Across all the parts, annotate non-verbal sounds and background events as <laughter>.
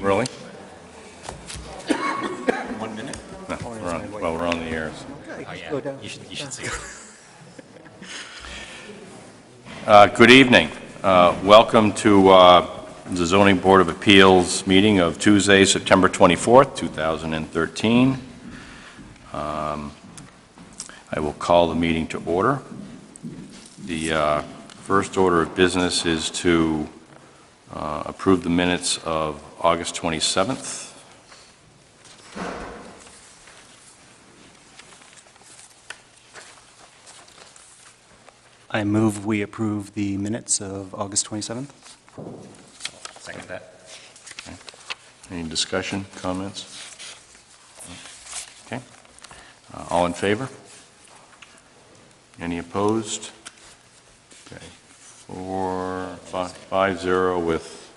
Really? One minute? No, we're on, well, we're on the air. so. Oh, yeah. You should, you should see. <laughs> Uh, Good evening. Uh, Welcome to uh, the Zoning Board of Appeals meeting of Tuesday, September 24th, 2013. Um, I will call the meeting to order. The uh, first order of business is to uh, approve the minutes of August 27th. I move we approve the minutes of August 27th. Second that. Any discussion, comments? Okay. Uh, All in favor? Any opposed? Okay. Four, five, five, zero with...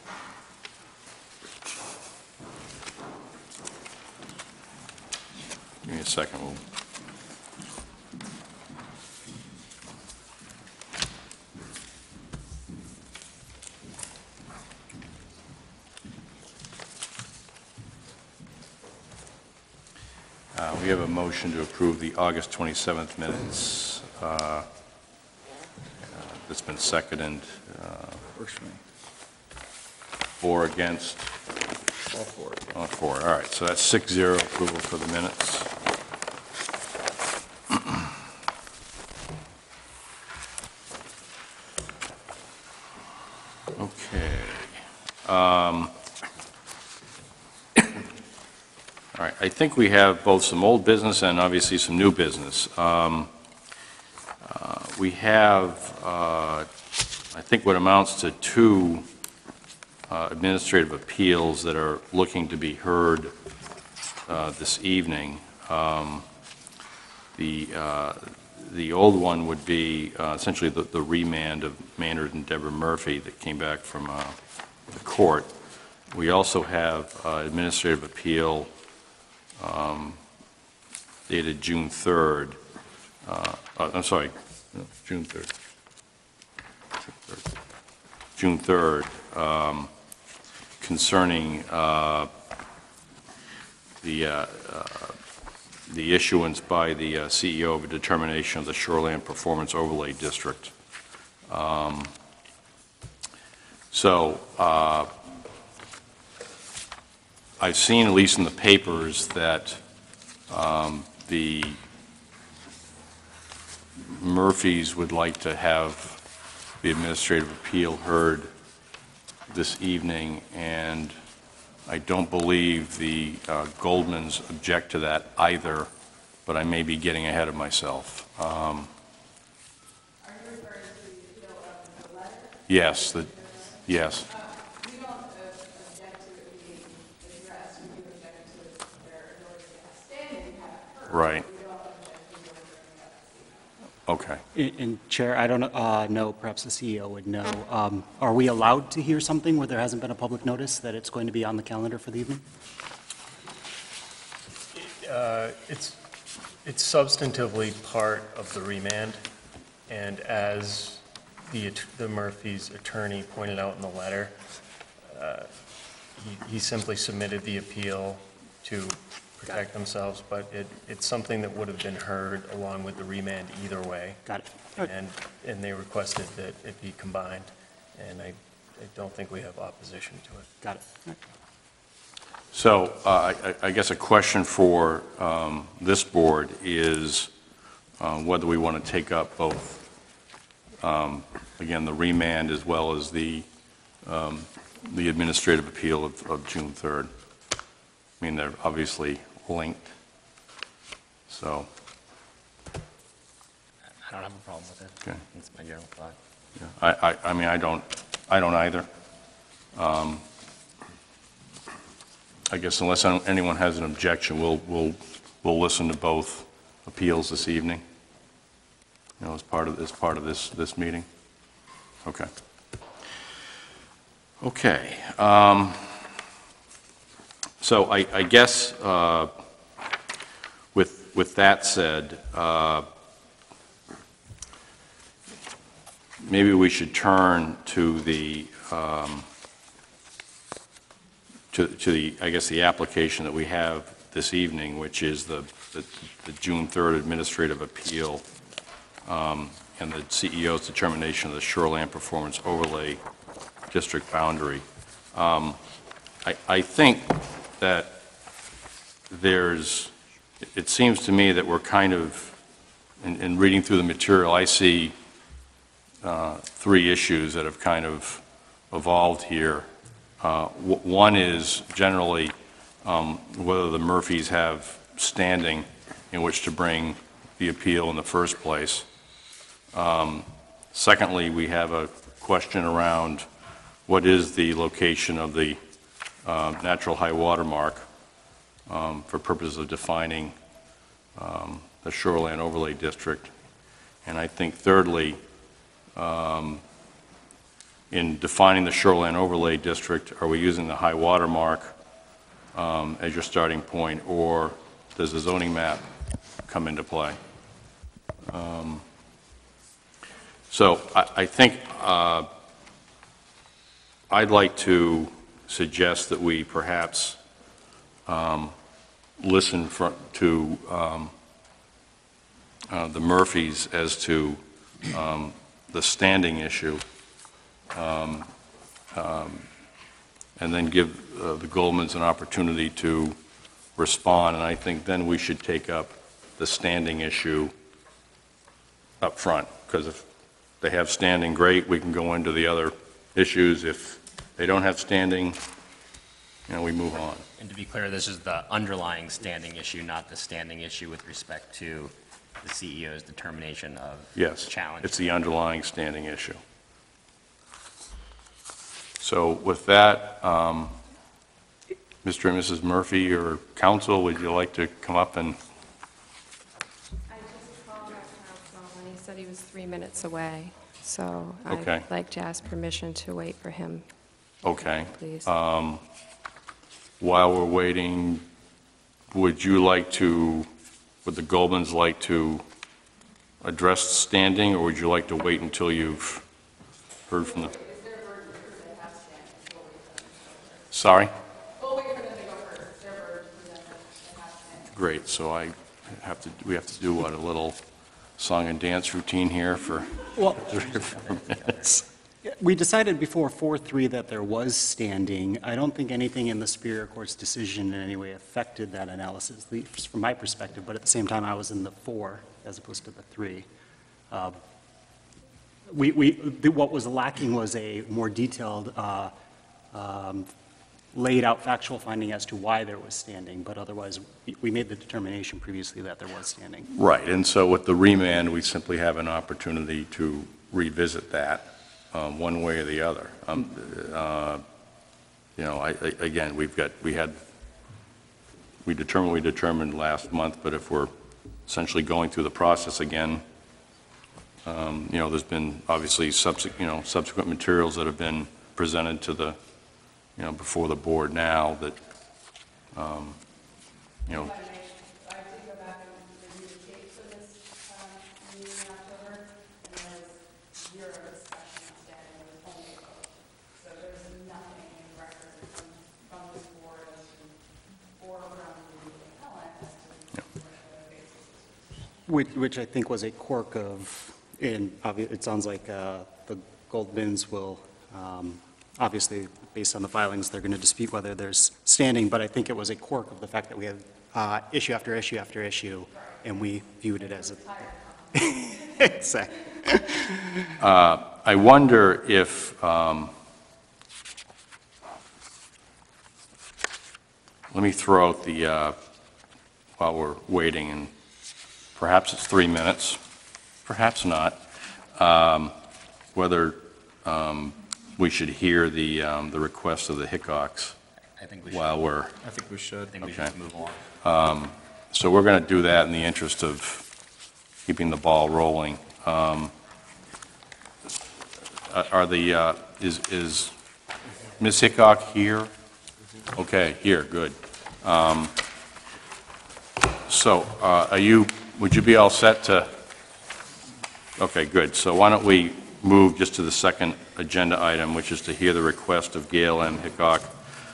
Give me a second. We'll- Uh, We have a motion to approve the August 27th minutes. uh, uh, That's been seconded. uh, Four against? All four. All four, all right, so that's six zero approval for the minutes. Okay. Um, All right, I think we have both some old business and obviously some new business. Um, uh, We have, uh, I think what amounts to two uh, administrative appeals that are looking to be heard uh, this evening. Um, The, uh, the old one would be uh, essentially the the remand of Maynard and Deborah Murphy that came back from uh, the court. We also have administrative appeal um, dated June 3rd, uh, uh, I'm sorry, no, June 3rd. June 3rd, um, concerning uh, the, uh, uh, the issuance by the uh, CEO of a determination of the Shoreland Performance Overlay District. Um, So, uh, I've seen, at least in the papers, that um, the Murphys would like to have the administrative appeal heard this evening, and I don't believe the uh, Goldmans object to that either, but I may be getting ahead of myself. Um, Yes, the, yes. We Okay. And- And Chair, I don't uh, know, perhaps the CEO would know, um, are we allowed to hear something where there hasn't been a public notice that it's going to be on the calendar for the evening? Uh, It's, it's substantively part of the remand, and as the at- the Murphy's attorney pointed out in the letter, uh, he he simply submitted the appeal to protect themselves, but it, it's something that would have been heard along with the remand either way. Got it. All right. And, and they requested that it be combined, and I, I don't think we have opposition to it. Got it. All right. So uh, I I guess a question for um, this board is uh, whether we want to take up both, um, again, the remand as well as the um, the administrative appeal of of June 3rd. I mean, they're obviously linked, so, I don't have a problem with it. Okay. It's my general thought. yeah. I I I mean, I don't, I don't either. Um, I guess unless anyone has an objection, we'll, we'll, we'll listen to both appeals this evening, you know, as part of, as part of this, this meeting. Okay. Okay. um, So I, I guess, uh, with, that said, uh, maybe we should turn to the, um, to, to the, I guess, the application that we have this evening, which is the, the the June 3rd administrative appeal um, and the CEO's determination of the shoreline performance overlay district boundary. Um, I, I think that there's, it seems to me that we're kind of, in, in reading through the material, I see uh, three issues that have kind of evolved here. Uh, One is generally um, whether the Murphys have standing in which to bring the appeal in the first place. Um, Secondly, we have a question around what is the location of the uh, natural high water mark um, for purposes of defining um, the shoreline overlay district. And I think thirdly, um, in defining the shoreline overlay district, are we using the high water mark um, as your starting point, or does the zoning map come into play? Um, So I, I think uh, I'd like to suggest that we perhaps um, listen for, to um, uh, the Murphys as to um, the standing issue, um, um, and then give uh, the Goldmans an opportunity to respond, and I think then we should take up the standing issue up front, because if they have standing, great, we can go into the other issues. If they don't have standing, you know, we move on. And to be clear, this is the underlying standing issue, not the standing issue with respect to the CEO's determination of Yes. challenge. It's the underlying standing issue. So with that, um, Mr. and Mrs. Murphy, or counsel, would you like to come up and, I just called our council, and he said he was three minutes away, so Okay. I'd like to ask permission to wait for him, okay. please. While we're waiting, would you like to, would the Goldmans like to address standing, or would you like to wait until you've heard from them? Sorry? Great, so I have to, we have to do what, a little song and dance routine here for Well, <laughs> three or four minutes? We decided before 4-3 that there was standing. I don't think anything in the Superior Court's decision in any way affected that analysis, at least from my perspective, but at the same time, I was in the 4 as opposed to the 3. Uh, We, we, the- what was lacking was a more detailed, uh, um, laid-out factual finding as to why there was standing, but otherwise, we made the determination previously that there was standing. Right, and so with the remand, we simply have an opportunity to revisit that, um, one way or the other. Um, uh, You know, I, I- again, we've got, we had, we determined, we determined last month, but if we're essentially going through the process again, um, you know, there's been obviously subsequent, you know, subsequent materials that have been presented to the, you know, before the board now that, um, you know, If I may, I did go back and review the tapes of this um, meeting in October, and there was zero discussion on standing, there was only a vote. So there's nothing in record from, from this board as to, or from the appellant as to what the basis is. Which, which I think was a quirk of, and it sounds like uh, the Goldmans will, um, obviously, based on the filings, they're going to dispute whether there's standing, but I think it was a quirk of the fact that we had uh, issue after issue after issue, and we viewed it as a... <laughs> Exactly. I wonder if, um, let me throw out the, uh, while we're waiting, and perhaps it's three minutes, perhaps not, um, whether um, we should hear the, um, the request of the Hickoks I think we should, while I we're, I think we should. think we okay. should move along. so we're going to do that in the interest of keeping the ball rolling. Um, uh, Are the, uh, is, is Ms. Hickok here? Okay, here, good. Um, So uh, are you, would you be all set to, okay, good. So why don't we move just to the second agenda item, which is to hear the request of Gail M. Hickok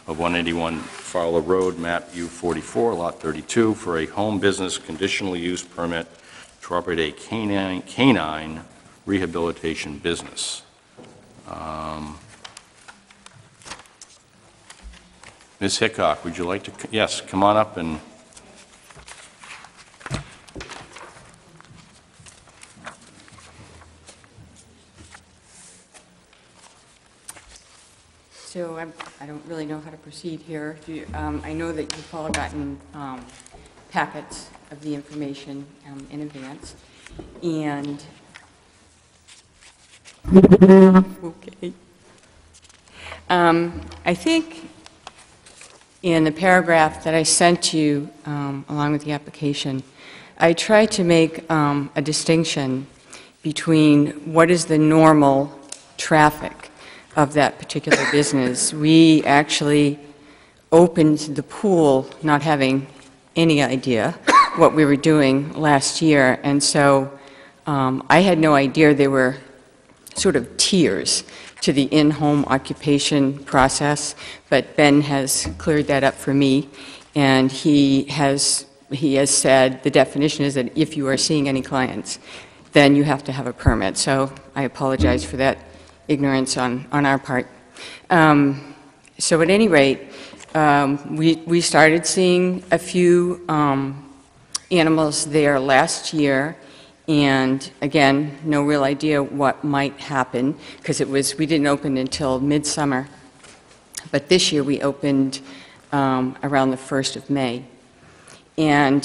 of 181 Fowler Road, map U44, lot 32, for a home business conditional use permit to operate a canine canine rehabilitation business. Um, Ms. Hickok, would you like to, yes, come on up and, So I'm- I don't really know how to proceed here. Do you- um, I know that you've all gotten um, packets of the information um, in advance, and... Okay. Um, I think in the paragraph that I sent you um, along with the application, I tried to make um, a distinction between what is the normal traffic of that particular <coughs> business. We actually opened the pool not having any idea what we were doing last year, and so um, I had no idea there were sort of tiers to the in-home occupation process, but Ben has cleared that up for me, and he has, he has said, the definition is that if you are seeing any clients, then you have to have a permit. So I apologize for that ignorance on, on our part. Um, So at any rate, um, we, we started seeing a few um, animals there last year, and again, no real idea what might happen, because it was, we didn't open until midsummer. But this year, we opened um, around the 1st of May. And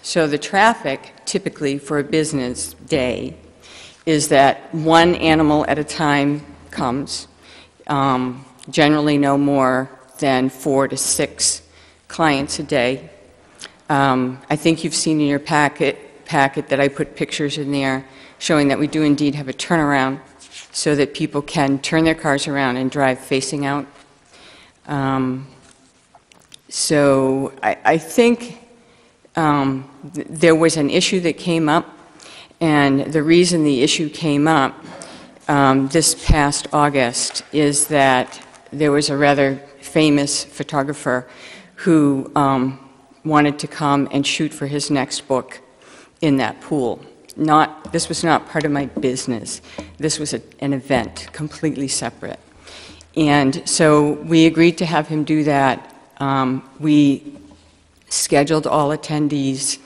so the traffic typically for a business day is that one animal at a time comes, um, generally no more than four to six clients a day. Um, I think you've seen in your packet, packet that I put pictures in there showing that we do indeed have a turnaround so that people can turn their cars around and drive facing out. Um, So I, I think um, th- there was an issue that came up, and the reason the issue came up um, this past August is that there was a rather famous photographer who um, wanted to come and shoot for his next book in that pool. Not, this was not part of my business. This was a- an event, completely separate. And so we agreed to have him do that. Um, We scheduled all attendees.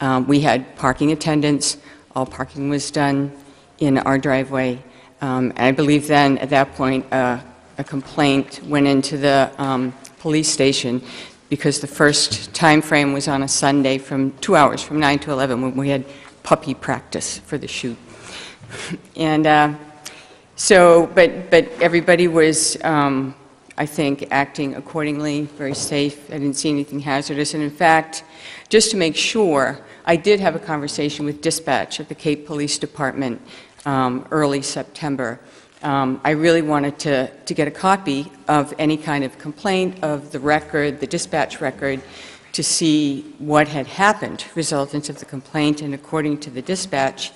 Um, We had parking attendants. All parking was done in our driveway. Um, I believe then, at that point, uh, a complaint went into the um, police station because the first time frame was on a Sunday from, two hours, from 9 to 11, when we had puppy practice for the shoot. <laughs> And uh, so, but, but everybody was, um, I think, acting accordingly, very safe. I didn't see anything hazardous. And in fact, just to make sure, I did have a conversation with dispatch at the Cape Police Department um, early September. Um, I really wanted to, to get a copy of any kind of complaint, of the record, the dispatch record, to see what had happened resultant of the complaint. And according to the dispatch,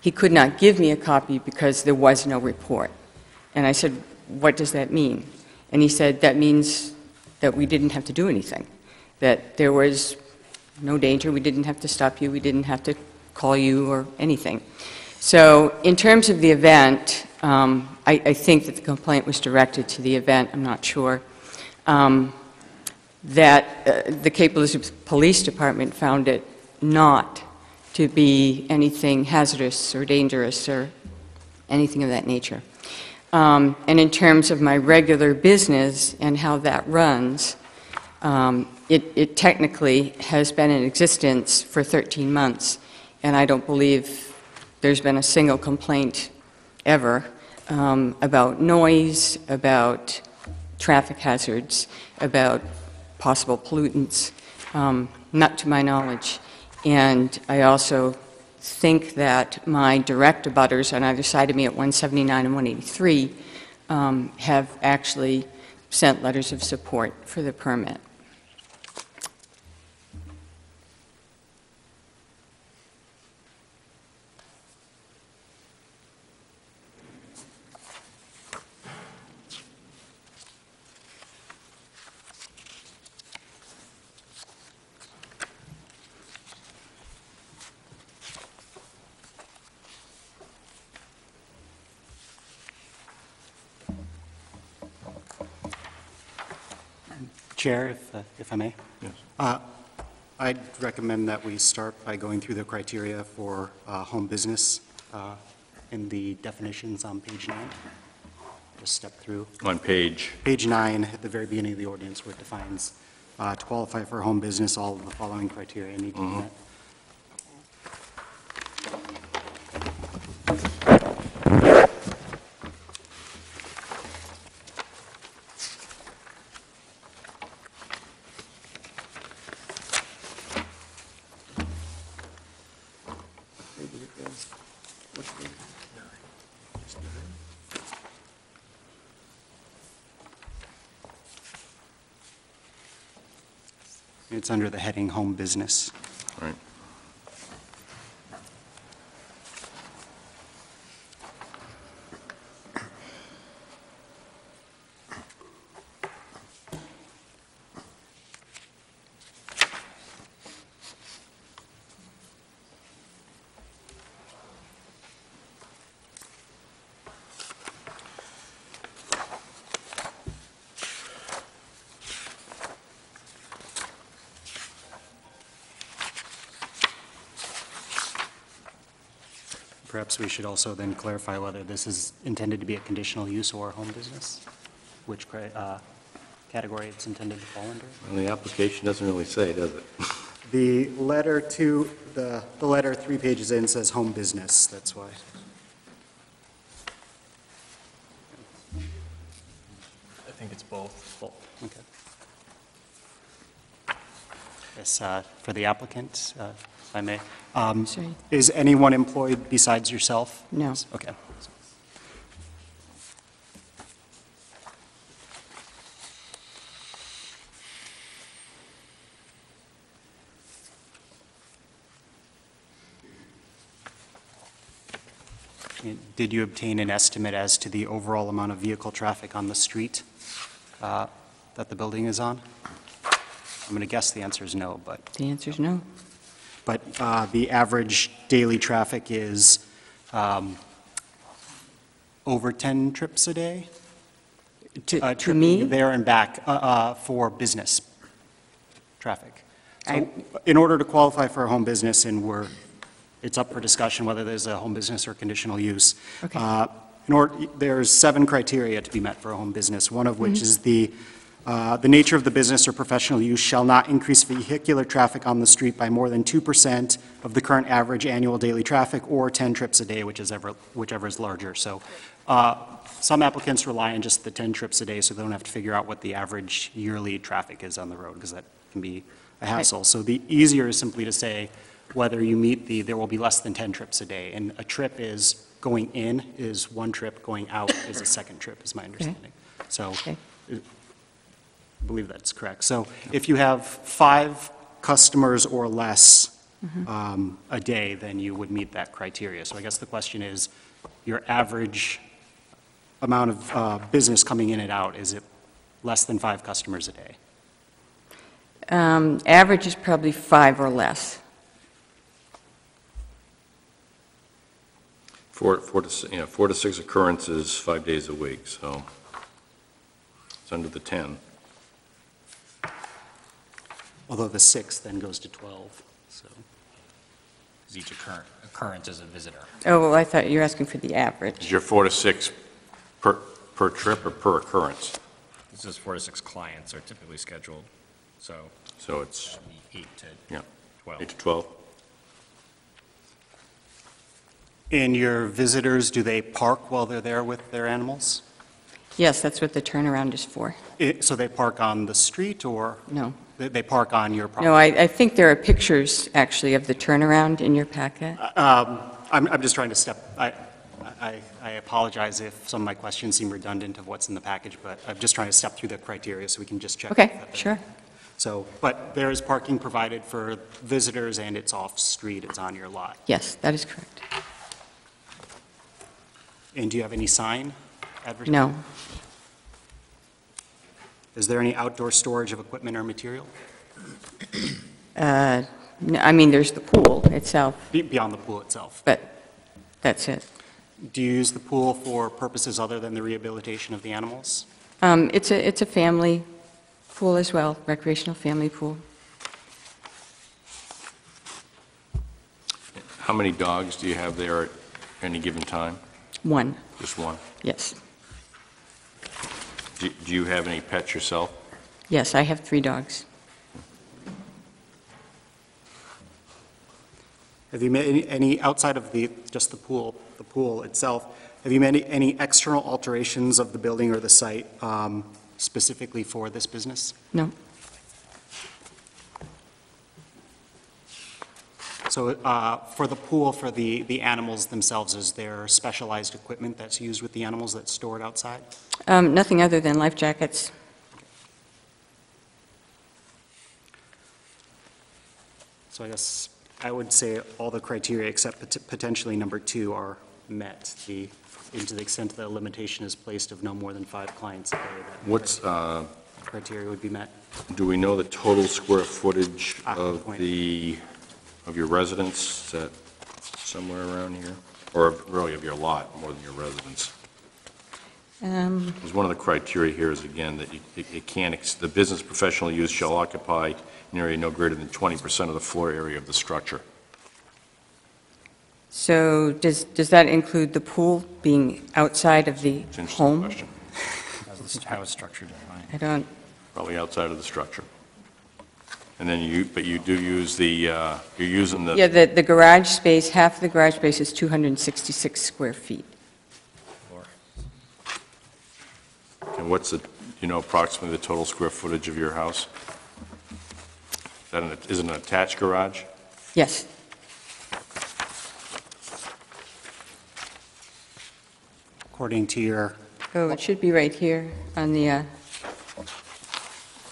he could not give me a copy because there was no report. And I said, what does that mean? And he said, that means that we didn't have to do anything, that there was no danger, we didn't have to stop you, we didn't have to call you or anything. So in terms of the event, um, I, I think that the complaint was directed to the event, I'm not sure. Um, That uh, the Cape Elizabeth Police Department found it not to be anything hazardous or dangerous or anything of that nature. Um, And in terms of my regular business and how that runs, um, it it technically has been in existence for 13 months, and I don't believe there's been a single complaint ever um, about noise, about traffic hazards, about possible pollutants, um, not to my knowledge. And I also think that my direct abutters on either side of me at 179 and 183 um, have actually sent letters of support for the permit. Chair, if, uh, if I may. Yes. Uh, I'd recommend that we start by going through the criteria for uh, home business uh, in the definitions on page nine. Just step through. On page, Page nine, at the very beginning of the ordinance, where it defines, uh, to qualify for home business, all of the following criteria need to be met. Under the heading home business. Perhaps we should also then clarify whether this is intended to be a conditional use or a home business, which uh, category it's intended to fall under. well, the application doesn't really say, does it? <laughs> The letter to, the, the letter three pages in says home business, that's why. I think it's both. Okay. Yes, uh, for the applicant, uh, if I may. Um, Sorry. Is anyone employed besides yourself? No. Okay. Did you obtain an estimate as to the overall amount of vehicle traffic on the street uh, that the building is on? I'm going to guess the answer is no, but The answer is no. But uh, the average daily traffic is um, over 10 trips a day? To- Uh, to me? There and back uh, uh, for business traffic. I- So in order to qualify for a home business, and we're, it's up for discussion whether there's a home business or conditional use. Okay. Uh, In order, there's seven criteria to be met for a home business, one of which is the, uh, the nature of the business or professional use shall not increase vehicular traffic on the street by more than 2% of the current average annual daily traffic, or 10 trips a day, which is ever, whichever is larger. So uh, some applicants rely on just the 10 trips a day, so they don't have to figure out what the average yearly traffic is on the road, because that can be a hassle. So the easier is simply to say whether you meet the, there will be less than 10 trips a day. And a trip is, going in is one trip, going out is a second trip, is my understanding. So Okay. I believe that's correct. So if you have five customers or less um, a day, then you would meet that criteria. So I guess the question is, your average amount of uh, business coming in and out, is it less than five customers a day? Um, Average is probably five or less. Four, four to, s- you know, four to six occurrences, five days a week, so it's under the 10. Although the six then goes to 12, so. Each occurrence, occurrence is a visitor. Oh, well, I thought you were asking for the average. Is your four to six per, per trip or per occurrence? This is four to six clients are typically scheduled, so So it's that'd be eight to Yeah. 12. eight to 12? And your visitors, do they park while they're there with their animals? Yes, that's what the turnaround is for. I- So they park on the street, or No. They park on your property? No, I, I think there are pictures, actually, of the turnaround in your packet. Um, I'm, I'm just trying to step, I, I, I apologize if some of my questions seem redundant of what's in the package, but I'm just trying to step through the criteria so we can just check. Okay, that they're- sure. So, but there is parking provided for visitors and it's off-street, it's on your lot. Yes, that is correct. And do you have any sign advertising? No, Is there any outdoor storage of equipment or material Uh, no, I mean, there's the pool itself, be- beyond the pool itself? but that's it. Do you use the pool for purposes other than the rehabilitation of the animals? Um, It's a, it's a family Pool as well, recreational family pool. How many dogs do you have there at any given time? One, Just one? yes. Do do you have any pets yourself? Yes, I have three dogs. Have you made any- any, outside of the, just the pool, the pool itself, have you made any- any external alterations of the building or the site um, specifically for this business? No, So uh, for the pool, for the, the animals themselves, is there specialized equipment that's used with the animals that's stored outside? Um, nothing other than life jackets. So I guess I would say all the criteria except pot- potentially number two are met. The, and to the extent that a limitation is placed of no more than five clients a day, that What's, uh, criteria would be met. do we know the total square footage Ah, good of point. the, of your residence? Is that somewhere around here? Or really of your lot, more than your residence? Um, Because one of the criteria here is, again, that you- it it can't, ex- the business professional use shall occupy an area no greater than 20% of the floor area of the structure. So does, does that include the pool being outside of the It's an interesting home? question. How is structure defined? I don't, Probably outside of the structure. And then you, but you do use the, uh, you're using the... yeah, the, the garage space, half of the garage space is 266 square feet. And what's the, you know, approximately the total square footage of your house? Is that an, is it an attached garage? Yes, According to your, oh, it should be right here on the, uh,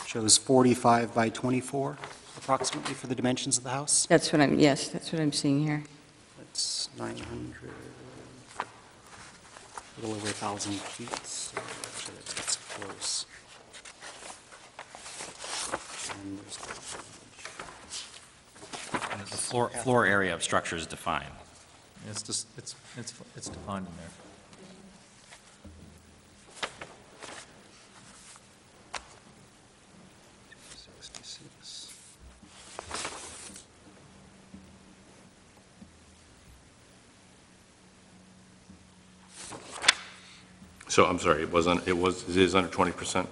shows 45 by 24 approximately for the dimensions of the house. that's what I'm, yes, that's what I'm seeing here. That's 900, a little over 1,000 feet, so actually that's- that's close. And there's the- And the floor, floor area of structure is defined. It's just, it's, it's, it's defined in there. So, I'm sorry, it wasn't, it was, it is under 20%?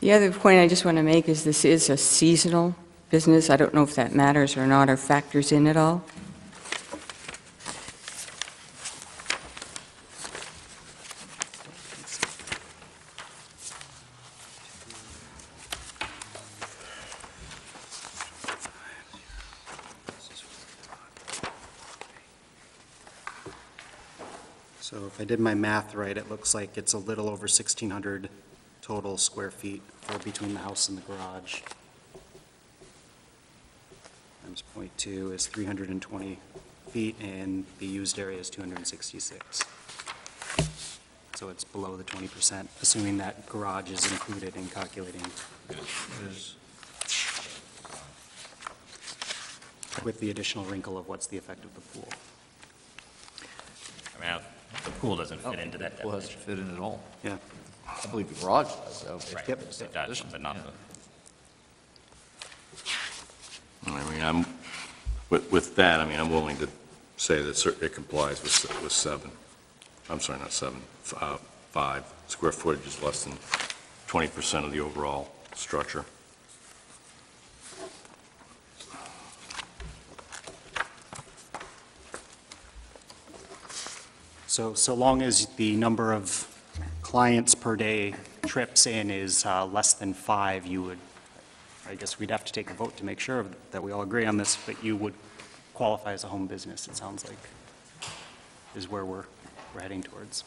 The other point I just want to make is this is a seasonal business. I don't know if that matters or not, or factors in at all. So if I did my math right, it looks like it's a little over 1,600 total square feet for between the house and the garage. Times .2 is 320 feet, and the used area is 266. So it's below the 20%, assuming that garage is included in calculating Yes. with the additional wrinkle of what's the effect of the pool. I mean, pool doesn't fit into that Pool hasn't definition. fit in at all. Yeah. I believe the garage does, though. Right, Yep. it does, but not the, I mean, I'm, with, with that, I mean, I'm willing to say that cer- it complies with, se- with seven. I'm sorry, not seven, f- uh, five. Square footage is less than 20% of the overall structure. So, so long as the number of clients per day trips in is uh, less than five, you would, I guess we'd have to take a vote to make sure that we all agree on this, but you would qualify as a home business, it sounds like, is where we're, we're heading towards.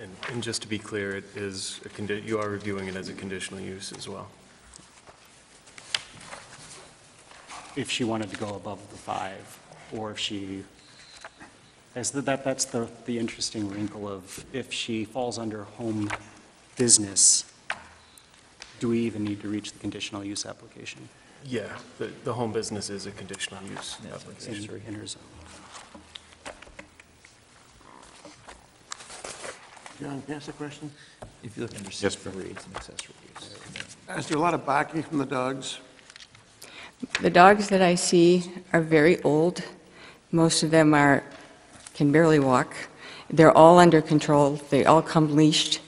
And, and just to be clear, it is, a you are reviewing it as a conditional use as well. If she wanted to go above the five, or if she, as the- that, that's the, the interesting wrinkle of if she falls under home business, Do we even need to reach the conditional use application? Yeah, the, the home business is a conditional use in application. in her zone? John, can I ask a question? If you look under Yes, sir. C3, it's an accessory use. Is there a lot of barking from the dogs? The dogs that I see are very old. Most of them are, can barely walk. They're all under control. They all come leashed,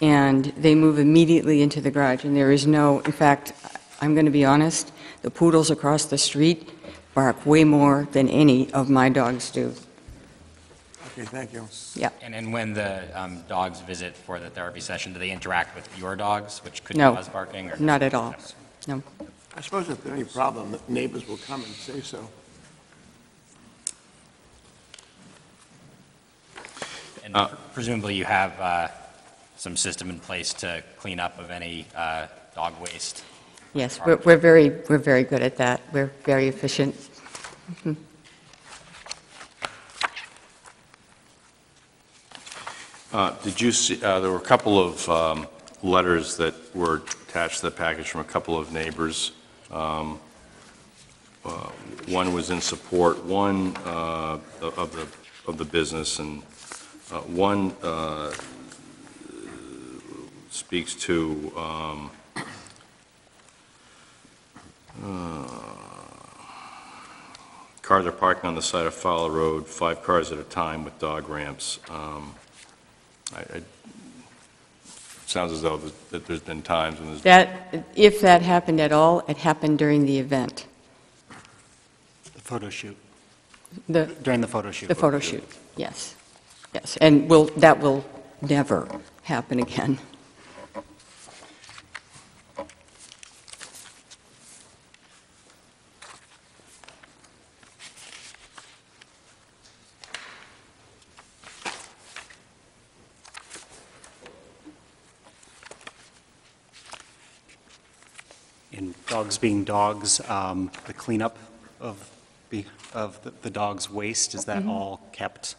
and they move immediately into the garage. And there is no, in fact, I'm going to be honest, the poodles across the street bark way more than any of my dogs do. Okay, thank you. Yeah. And then when the um, dogs visit for the therapy session, do they interact with your dogs, which could No. cause barking? or- Not at all. No. I suppose if there's any problem, the neighbors will come and say so. And Uh, presumably you have uh, some system in place to clean up of any uh, dog waste? Yes, we're we're very, we're very good at that. We're very efficient. Uh, Did you see, uh, there were a couple of um, letters that were attached to the package from a couple of neighbors. Um, uh, One was in support, one uh, of the, of the business, and uh, one uh, speaks to um, uh, cars are parking on the side of Fowler Road, five cars at a time with dog ramps. Um, I, I, sounds as though that- that there's been times when there's, That, if that happened at all, it happened during the event, The photo shoot, the, during the photo shoot? the photo shoot, yes, yes. And will, that will never happen again. In dogs being dogs, um, the cleanup of, the- of the- the dog's waste, is that all kept?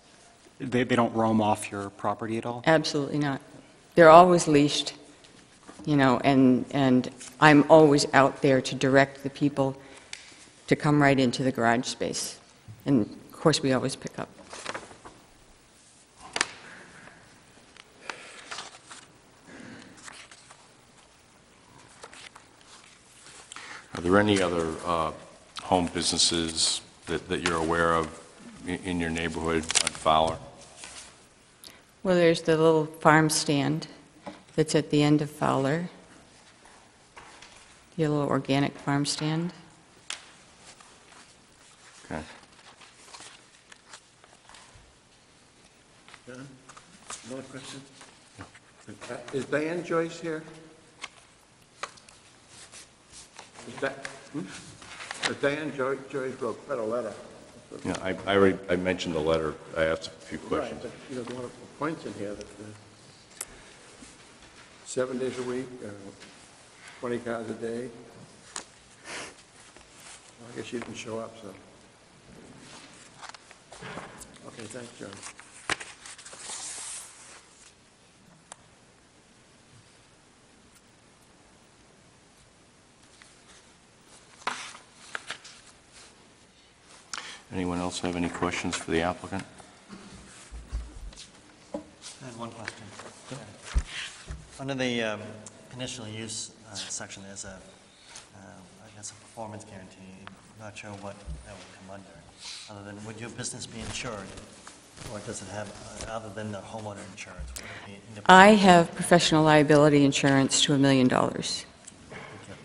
They, they don't roam off your property at all? Absolutely not. They're always leashed, you know, and, and I'm always out there to direct the people to come right into the garage space. And of course, we always pick up. Are there any other uh, home businesses that, that you're aware of i- in your neighborhood on Fowler? Well, there's the little farm stand that's at the end of Fowler. The little organic farm stand. Okay. John, another question? Uh, Is Diane Joyce here? Is that, hmm? Uh, Diane Jo- Joyce wrote quite a letter. Yeah, I, I already, I mentioned the letter, I asked a few Right, questions. but, you know, there are points in here that, uh, seven days a week, uh, 20 cars a day. I guess she didn't show up, so. Okay, thanks, John. Anyone else have any questions for the applicant? I had one question. Under the um, conditional use uh, section, there's a, uh, I guess, a performance guarantee. I'm not sure what that would come under, other than, would your business be insured? Or does it have, uh, other than the homeowner insurance? would it be independent? I have professional liability insurance to a million dollars. Thank you.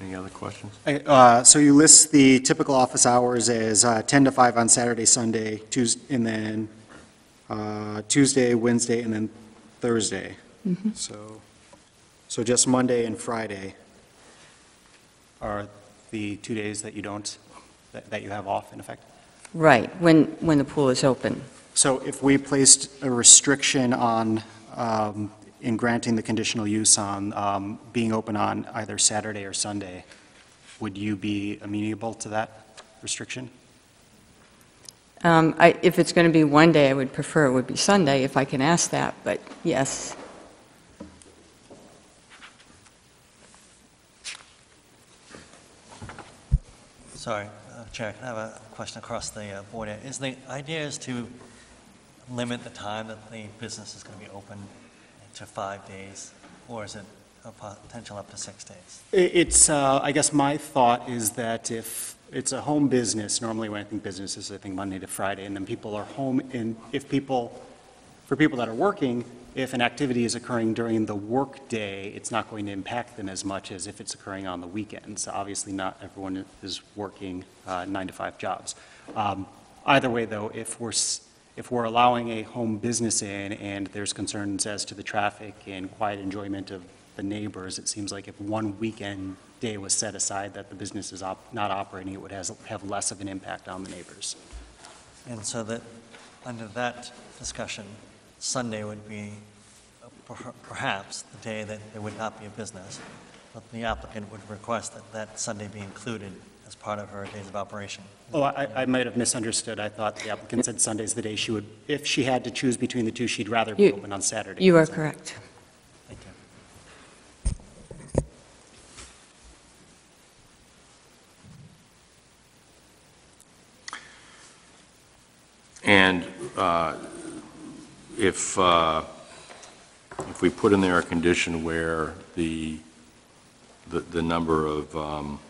Any other questions? Uh, So you list the typical office hours as uh, 10 to 5 on Saturday, Sunday, Tuesday, and then uh, Tuesday, Wednesday, and then Thursday. So, so just Monday and Friday are the two days that you don't, that that you have off in effect? Right, when, when the pool is open. So if we placed a restriction on, um, in granting the conditional use on um, being open on either Saturday or Sunday, Would you be amenable to that restriction? Um, I- If it's going to be one day, I would prefer it would be Sunday, if I can ask that, but yes. Sorry, uh, Chair, can I have a question across the uh, board? Is the idea is to limit the time that the business is going to be open to five days, or is it a potential up to six days? It's, uh, I guess my thought is that if it's a home business, normally when I think business is, I think Monday to Friday, and then people are home, and if people, for people that are working, if an activity is occurring during the workday, it's not going to impact them as much as if it's occurring on the weekends. Obviously, not everyone is working uh, nine to five jobs. Um, Either way, though, if we're, if we're allowing a home business in and there's concerns as to the traffic and quiet enjoyment of the neighbors, it seems like if one weekend day was set aside that the business is op- not operating, it would has- have less of an impact on the neighbors. And so that, under that discussion, Sunday would be uh, per- perhaps the day that there would not be a business, but the applicant would request that that Sunday be included as part of her days of operation. Oh, I, I might have misunderstood. I thought the applicant said Sunday's the day she would, if she had to choose between the two, she'd rather be You- open on Saturday. You are So- correct. And uh, if, uh, if we put in there a condition where the, the the number of um,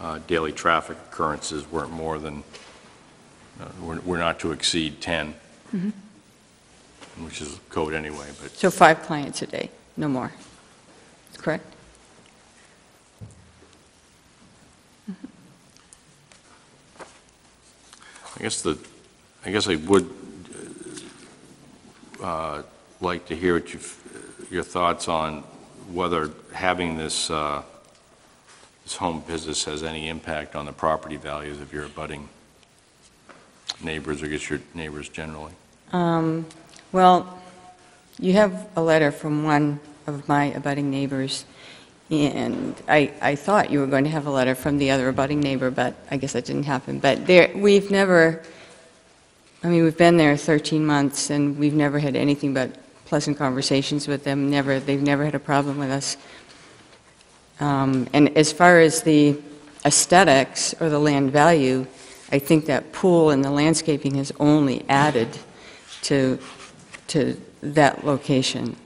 uh, daily traffic occurrences weren't more than, were were not to exceed 10, which is code anyway, but So five clients a day, no more. Correct? I guess the, I guess I would uh, like to hear your thoughts on whether having this, uh, this home business has any impact on the property values of your abutting neighbors, or guess your neighbors generally. Um, Well, you have a letter from one of my abutting neighbors, and I, I thought you were going to have a letter from the other abutting neighbor, but I guess that didn't happen. But there, we've never, I mean, we've been there 13 months, and we've never had anything but pleasant conversations with them, never, they've never had a problem with us. Um, And as far as the aesthetics or the land value, I think that pool and the landscaping has only added to, to that location.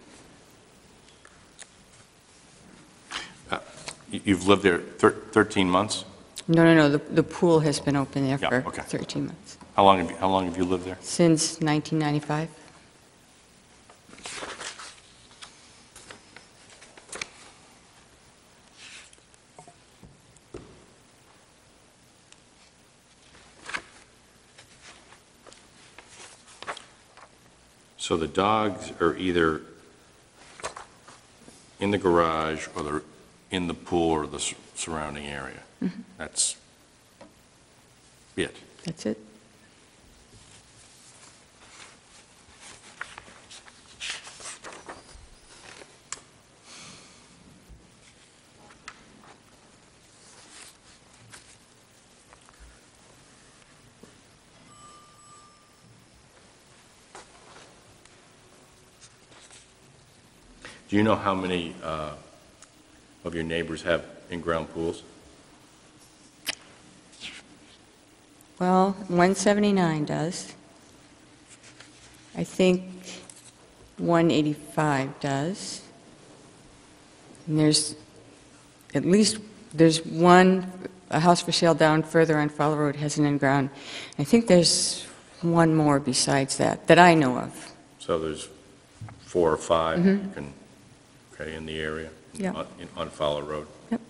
You've lived there thir- 13 months? No, no, no, the, the pool has been open there Yeah, for okay. 13 months, How long have you, how long have you lived there? since 1995. So the dogs are either in the garage or they're in the pool or the surrounding area? That's it. That's it. Do you know how many uh, of your neighbors have in-ground pools? Well, 179 does. I think 185 does. And there's, at least, there's one, a house for sale down further on Fowler Road has an in-ground. I think there's one more besides that, that I know of. So there's four or five mm-hmm. you can, okay, in the area? Yeah. on- in- On Fowler Road? Yep.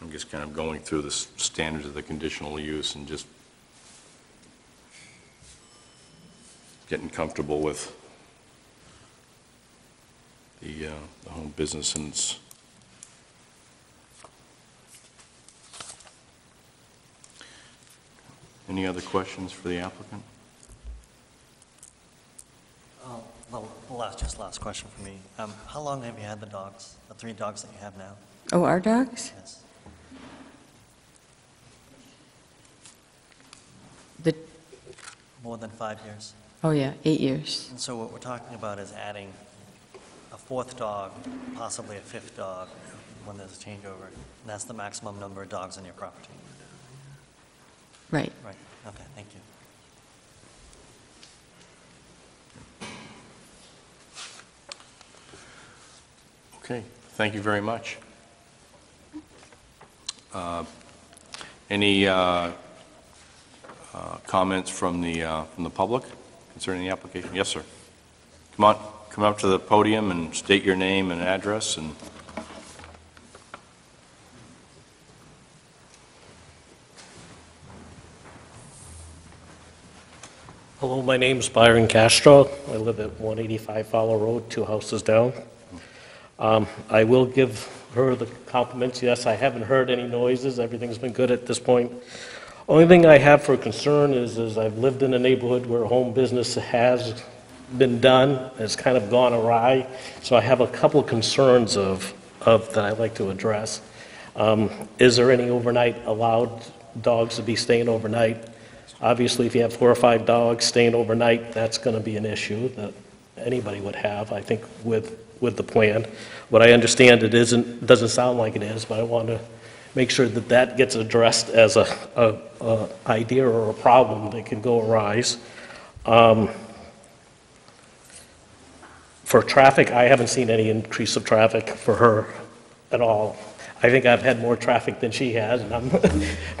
I'm just kind of going through the s- standards of the conditional use and just getting comfortable with the, uh, the home business and its Any other questions for the applicant? Uh, The the last, just last question for me. Um, How long have you had the dogs, the three dogs that you have now? Oh, our dogs? Yes. The, More than five years? oh, yeah, eight years. And so what we're talking about is adding a fourth dog, possibly a fifth dog, when there's a changeover. And that's the maximum number of dogs on your property. Right. Right, okay, thank you. Okay, thank you very much. Uh, Any uh, uh, comments from the, uh, from the public concerning the application? Yes, sir. Come on, come up to the podium and state your name and address, and Hello, my name's Byron Castro. I live at 185 Fowler Road, two houses down. Um, I will give her the compliments. Yes, I haven't heard any noises. Everything's been good at this point. Only thing I have for concern is, is I've lived in a neighborhood where home business has been done, it's kind of gone awry. So I have a couple concerns of, of, that I'd like to address. Um, Is there any overnight allowed dogs to be staying overnight? Obviously, if you have four or five dogs staying overnight, that's going to be an issue that anybody would have, I think, with, with the plan. What I understand, it isn't, doesn't sound like it is, but I want to make sure that that gets addressed as a, a, a idea or a problem that can go arise. Um, For traffic, I haven't seen any increase of traffic for her at all. I think I've had more traffic than she has, and I'm,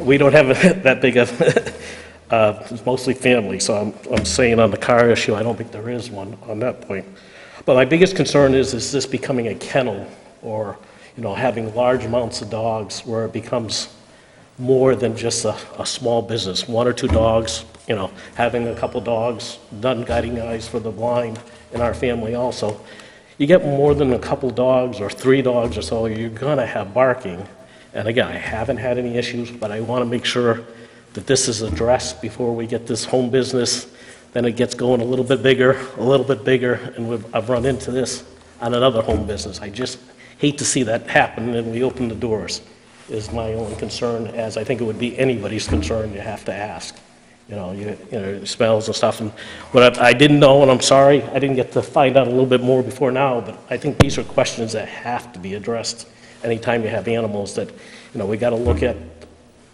<laughs> we don't have <laughs> that big of, <laughs> uh, it's mostly family, so I'm, I'm saying on the car issue, I don't think there is one on that point. But my biggest concern is, is this becoming a kennel, or, you know, having large amounts of dogs where it becomes more than just a, a small business, one or two dogs, you know, having a couple dogs, done guiding eyes for the blind in our family also. You get more than a couple dogs or three dogs or so, you're gonna have barking. And again, I haven't had any issues, but I wanna make sure that this is addressed before we get this home business. Then it gets going a little bit bigger, a little bit bigger, and we've, I've run into this on another home business. I just hate to see that happen and we open the doors, is my only concern, as I think it would be anybody's concern you have to ask. You know, you, you know, smells and stuff, and what I, I didn't know, and I'm sorry, I didn't get to find out a little bit more before now, but I think these are questions that have to be addressed anytime you have animals that, you know, we gotta look at,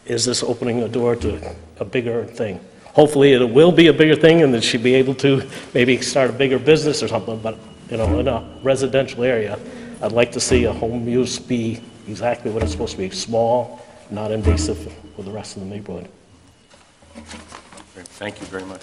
is this opening the door to a bigger thing? Hopefully, it will be a bigger thing, and that she'll be able to maybe start a bigger business or something, but, you know, in a residential area, I'd like to see a home use be exactly what it's supposed to be, small, not invasive with the rest of the neighborhood. Thank you very much.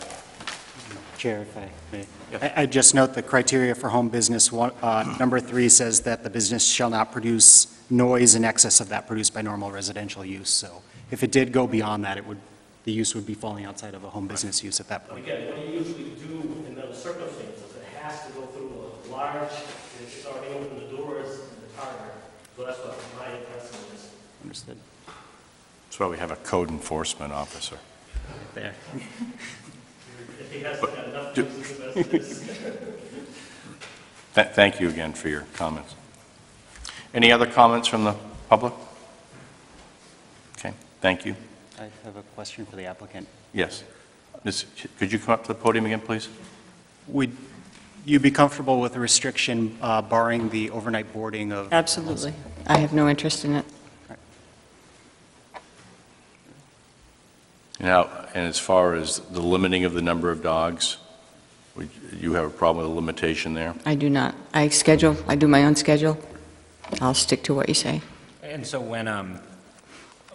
Chair, if I may. I- I just note the criteria for home business, one- uh, number three says that the business shall not produce noise in excess of that produced by normal residential use. So if it did go beyond that, it would, the use would be falling outside of a home business use at that point. Again, what do you usually do in those circumstances? It has to go through a large, it's already opened the doors and the target. So that's what my impression is. Understood. That's why we have a code enforcement officer. There. If he hasn't got enough Do- business as. <laughs> Th- Thank you again for your comments. Any other comments from the public? Okay, thank you. I have a question for the applicant. Yes. Ms., Could you come up to the podium again, please? Would you be comfortable with a restriction uh, barring the overnight boarding of? Absolutely. I have no interest in it. Now, and as far as the limiting of the number of dogs, would you have a problem with a limitation there? I do not. I schedule, I do my own schedule. I'll stick to what you say. And so when um,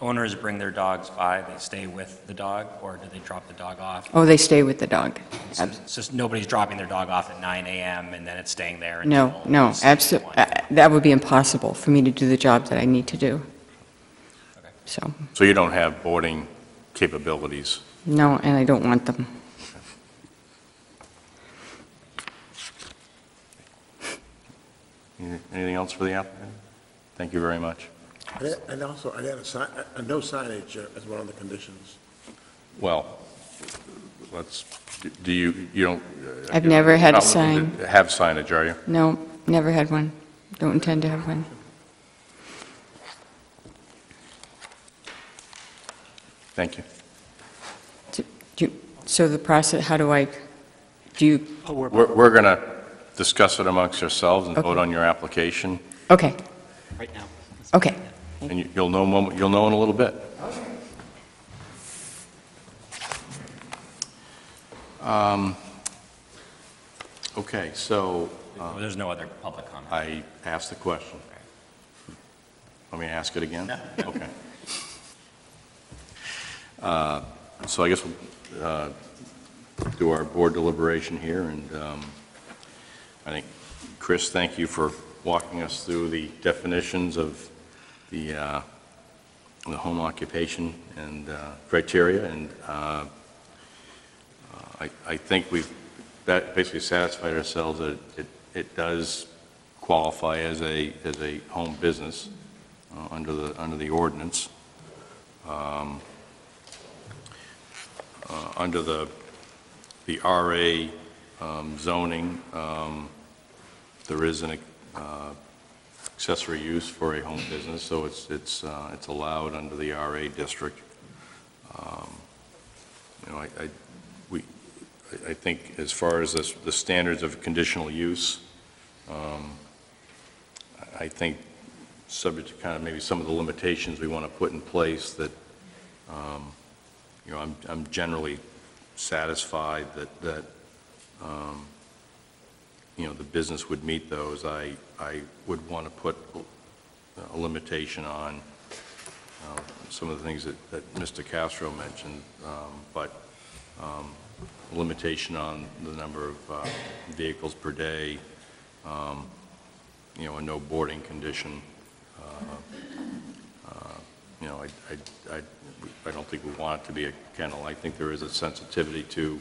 owners bring their dogs by, they stay with the dog, or do they drop the dog off? Oh, they stay with the dog. So it's just nobody's dropping their dog off at 9 AM and then it's staying there No, until no, say, absolutely. 1. That would be impossible for me to do the job that I need to do. Okay. So, So you don't have boarding capabilities? no, and I don't want them. Anything else for the applicant? Thank you very much. And and also, I had a sign, a no signage uh, as one of the conditions. Well, let's Do you, you don't? uh, I've never had a not looking to Have signage, are you? No, never had one. Don't intend to have one. Thank you. Do you- So the process, how do I, do you, Oh, we're- We're, we're going to discuss it amongst ourselves and Okay. vote on your application, okay, Right now. okay. And you- you'll know, you'll know in a little bit. Um, Okay, so Well, There's no other public comment. I asked the question. Let me ask it again? Okay. Uh, So I guess we'll uh, do our board deliberation here, and um, I think, Chris, thank you for walking us through the definitions of the, uh, the home occupation and uh, criteria, and uh, I, I think we've basically satisfied ourselves that it, it does qualify as a, as a home business uh, under the, under the ordinance. Um, uh, Under the, the RA um, zoning, um, there is an uh, accessory use for a home business, so it's, it's, uh, it's allowed under the RA district. Um, You know, I, I, we, I- think as far as this- the standards of conditional use, um, I I think, subject to kind of maybe some of the limitations we want to put in place, that, um, you know, I'm I'm generally satisfied that, that, um, you know, the business would meet those. I, I would want to put a limitation on uh, some of the things that, that Mr. Castro mentioned, um, but um, a limitation on the number of uh, vehicles per day, um, you know, a no boarding condition. uh, uh, You know, I, I, I I don't think we want it to be a kennel. I think there is a sensitivity to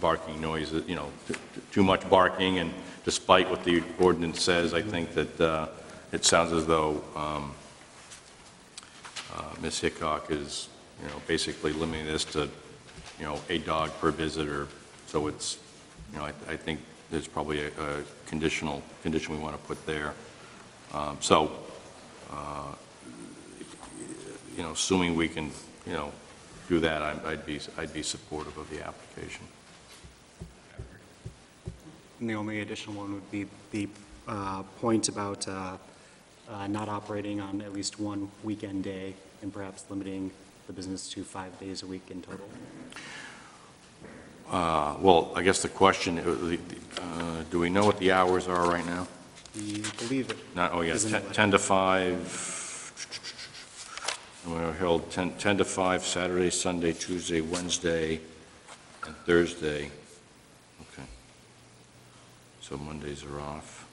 barking noises, you know, too much barking, and despite what the ordinance says, I think that uh, it sounds as though um, uh, Ms. Hickok is, you know, basically limiting this to, you know, a dog per visitor, so it's, you know, I, I think there's probably a, a conditional, condition we want to put there. Um, So, uh, you know, assuming we can, you know, do that, I'd be, I'd be supportive of the application. And the only additional one would be the uh, point about uh, uh, not operating on at least one weekend day and perhaps limiting the business to five days a week in total. Uh, Well, I guess the question, uh, uh, do we know what the hours are right now? We believe it. Not, oh, yeah, Isn't 10 10 to 5, and we're held 10 10 to 5 Saturday, Sunday, Tuesday, Wednesday, and Thursday. So Mondays are off.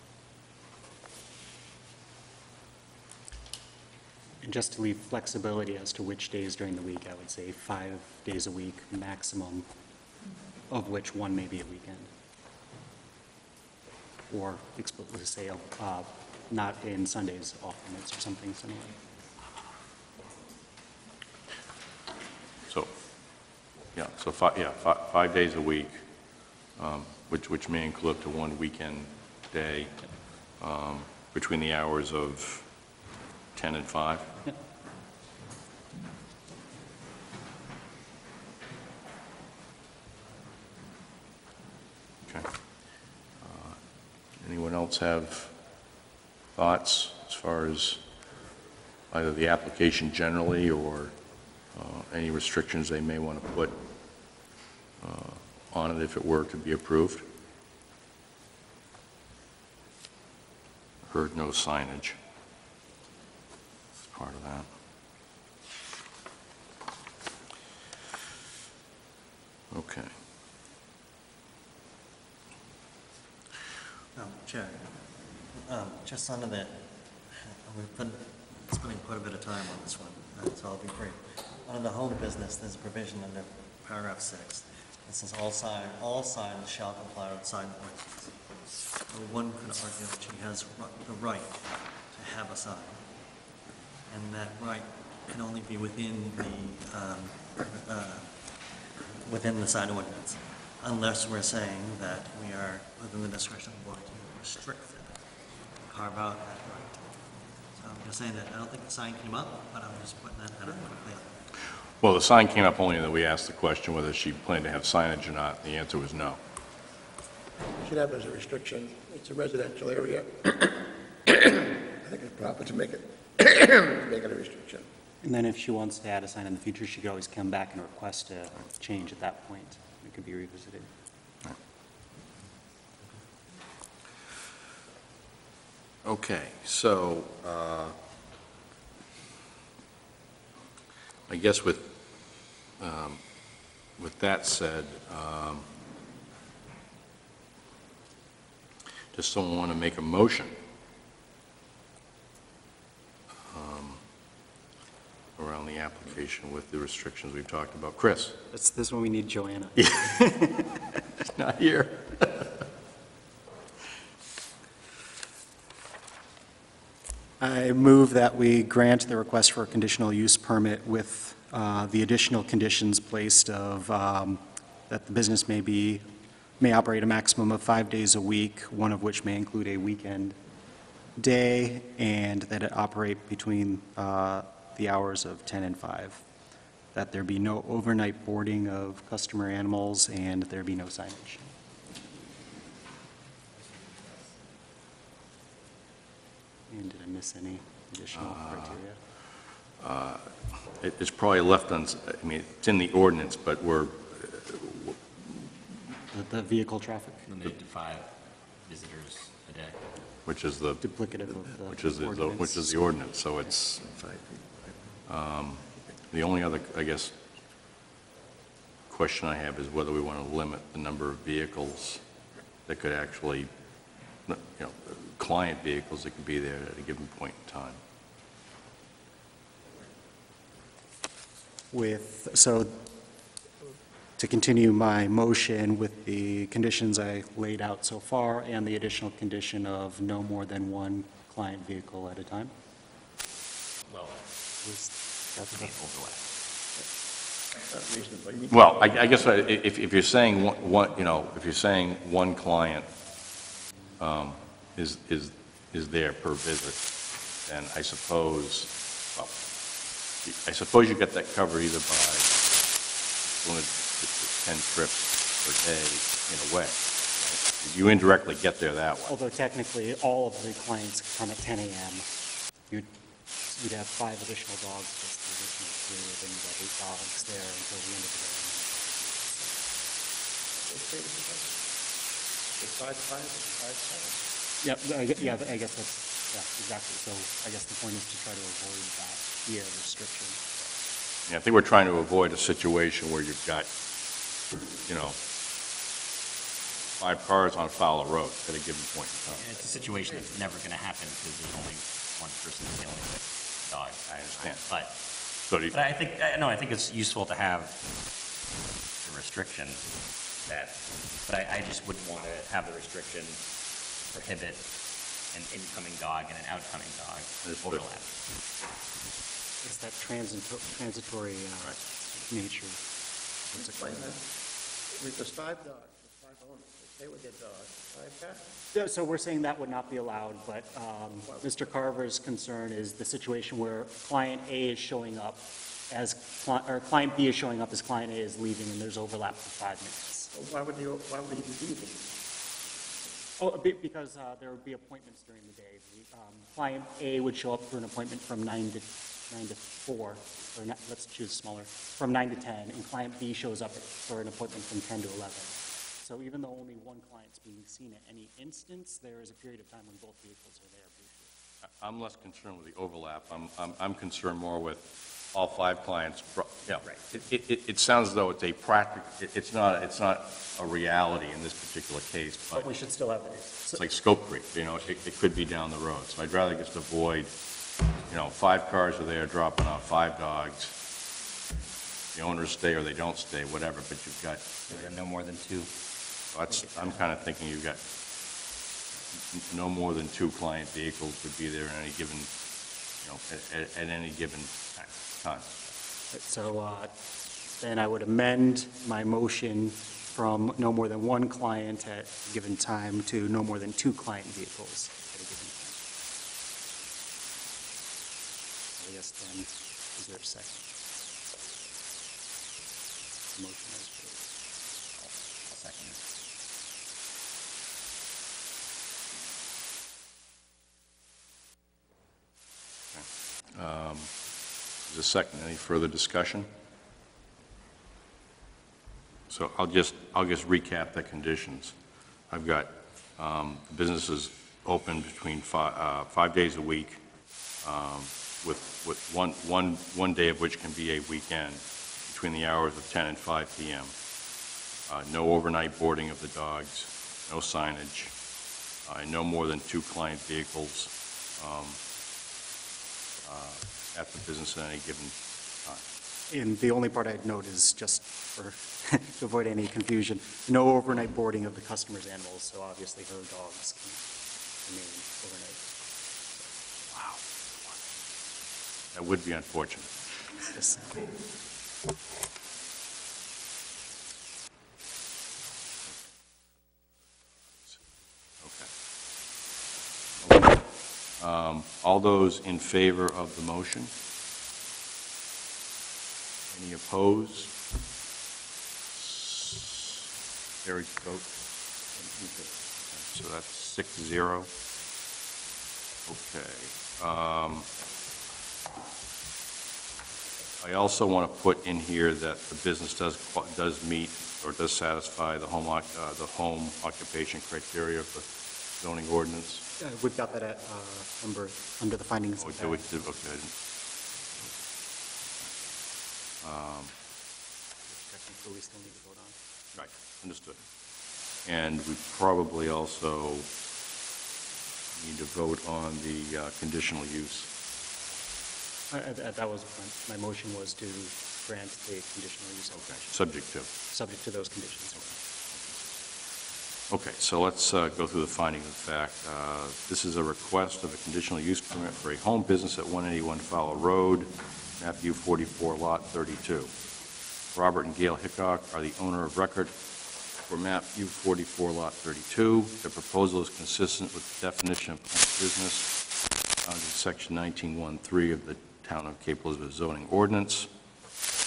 And just to leave flexibility as to which days during the week, I would say five days a week maximum, of which one may be a weekend. Or explicitly say, uh, not in Sundays off limits or something similar. So, yeah, so five, yeah, fi- five days a week, um, which, which may include up to one weekend day, um, between the hours of 10 and 5. Okay. Uh, Anyone else have thoughts as far as either the application generally or uh, any restrictions they may want to put uh, on it if it were to be approved? Heard no signage. Part of that. Okay. Oh, Chair, um, just under that, we've been spending quite a bit of time on this one, so I'll be brief. Under the home business, there's a provision under paragraph six. It says all sign, all signs shall comply with sign ordinance. So one could argue that she has the right to have a sign, and that right can only be within the, um, uh, within the sign ordinance. unless we're saying that we are within the discretion of the board to restrict that, carve out that right. So I'm just saying that I don't think the sign came up, but I'm just putting that out quickly. Well, the sign came up only that we asked the question whether she planned to have signage or not. The answer was no. Should have as a restriction, it's a residential area. <coughs> I think it's proper to make it, <coughs> to make it a restriction. And then if she wants to add a sign in the future, she could always come back and request a change at that point. It could be revisited. Okay, so, uh, I guess with, um, with that said, um, does someone want to make a motion um, around the application with the restrictions we've talked about? Chris? That's, this one we need Joanna. <laughs> Not here. <laughs> I move that we grant the request for a conditional use permit with uh, the additional conditions placed of, um, that the business may be, may operate a maximum of five days a week, one of which may include a weekend day, and that it operate between uh, the hours of 10 and 5. That there be no overnight boarding of customer animals, and there be no signage. And did I miss any additional criteria? It- It's probably left on, I mean, it's in the ordinance, but we're, The- The vehicle traffic, Limited to five visitors a day. which is the, duplicative of the which is, the ordinance. which is the ordinance, so it's, um, the only other, I guess, question I have is whether we want to limit the number of vehicles that could actually, you know, client vehicles that could be there at a given point in time. With, so to continue my motion with the conditions I laid out so far and the additional condition of no more than one client vehicle at a time? Well, Was that the- may overlap. Well, I I guess I- if, if you're saying one- one, you know, if you're saying one client um, is, is, is there per visit, then I suppose, well, I suppose you get that covered either by limited to 10 trips per day in a way. right? You indirectly get there that way. Although technically, all of the clients come at 10 AM. You'd, you'd have five additional dogs plus the additional three, then you'd have eight dogs there until the end of the day. It's five, five, five, seven. Yeah, I gue- yeah, I guess that's, yeah, exactly. So I guess the point is to try to avoid that year restriction. Yeah, I think we're trying to avoid a situation where you've got, you know, five cars on a Fowler Road at a given point in time. And it's a situation that's never going to happen because there's only one person dealing with dogs. I understand. But, So do you- but I think, I- no, I think it's useful to have the restriction that, but I, I just wouldn't want to have the restriction prohibit an incoming dog and an outcoming dog Understood. overlap. It's that transito- transitory uh, nature. What's it Explain called? that. If There's five dogs, there's five owners, they stay with their dog, five cats. Yeah, So we're saying that would not be allowed, but um, Mr. Carver's concern is the situation where client A is showing up as, cli- or client B is showing up as client A is leaving, and there's overlap for five minutes. So Why would you, why would you do them? Oh, be- because uh, there would be appointments during the day. The, um, Client A would show up for an appointment from nine to, nine to four, or not- let's choose smaller, from nine to 10, and client B shows up for an appointment from 10 to 11. So even though only one client's being seen at any instance, there is a period of time when both vehicles are there briefly. I'm less concerned with the overlap. I'm, I'm, I'm concerned more with all five clients, you know. It, it, it- it sounds as though it's a practic, it- it's not, it's not a reality in this particular case, but But we should still have it. it's like Scope creep, you know, it, it could be down the road. So I'd rather just avoid, you know, five cars are there dropping off five dogs. The owners stay or they don't stay, whatever, but you've got, There are no more than two. that's, I'm kind of thinking you've got no more than two client vehicles would be there at any given, you know, at, at- at any given time. So uh, then I would amend my motion from no more than one client at a given time to no more than two client vehicles at a given time. I guess then, is there a second? Motion as put. Second. Is a second, any further discussion? So I'll just, I'll just recap the conditions. I've got um, businesses open between fi- uh, five days a week, um, with, with one, one, one day of which can be a weekend, between the hours of 10 and 5 p.m. Uh, No overnight boarding of the dogs, no signage, uh, no more than two client vehicles um, uh, at the business at any given time. And the only part I'd note is just for, <laughs> to avoid any confusion, no overnight boarding of the customer's animals, so obviously her dogs can remain overnight. Wow. That would be unfortunate. Just- Okay. Um, All those in favor of the motion? Any opposed? Carried vote. So that's six zero. Okay. Um, I also want to put in here that the business does, does meet or does satisfy the home, oc- uh, the home occupation criteria of the zoning ordinance. uh, We've got that at uh, number, under the findings Oh, of we- fact. do- okay, I didn't- Technically, we still need to vote on. Right, understood. And we probably also need to vote on the uh, conditional use. Uh, uh, That was, my- my motion was to grant the conditional use application, Subject to. subject to those conditions. Okay, so let's uh, go through the findings of fact. Uh, This is a request of a conditional use permit for a home business at 181 Fowler Road, map U44, lot 32. Robert and Gail Hickok are the owner of record for map U44, lot 32. The proposal is consistent with the definition of home business found in section 1913 of the Town of Cape Elizabeth zoning ordinance.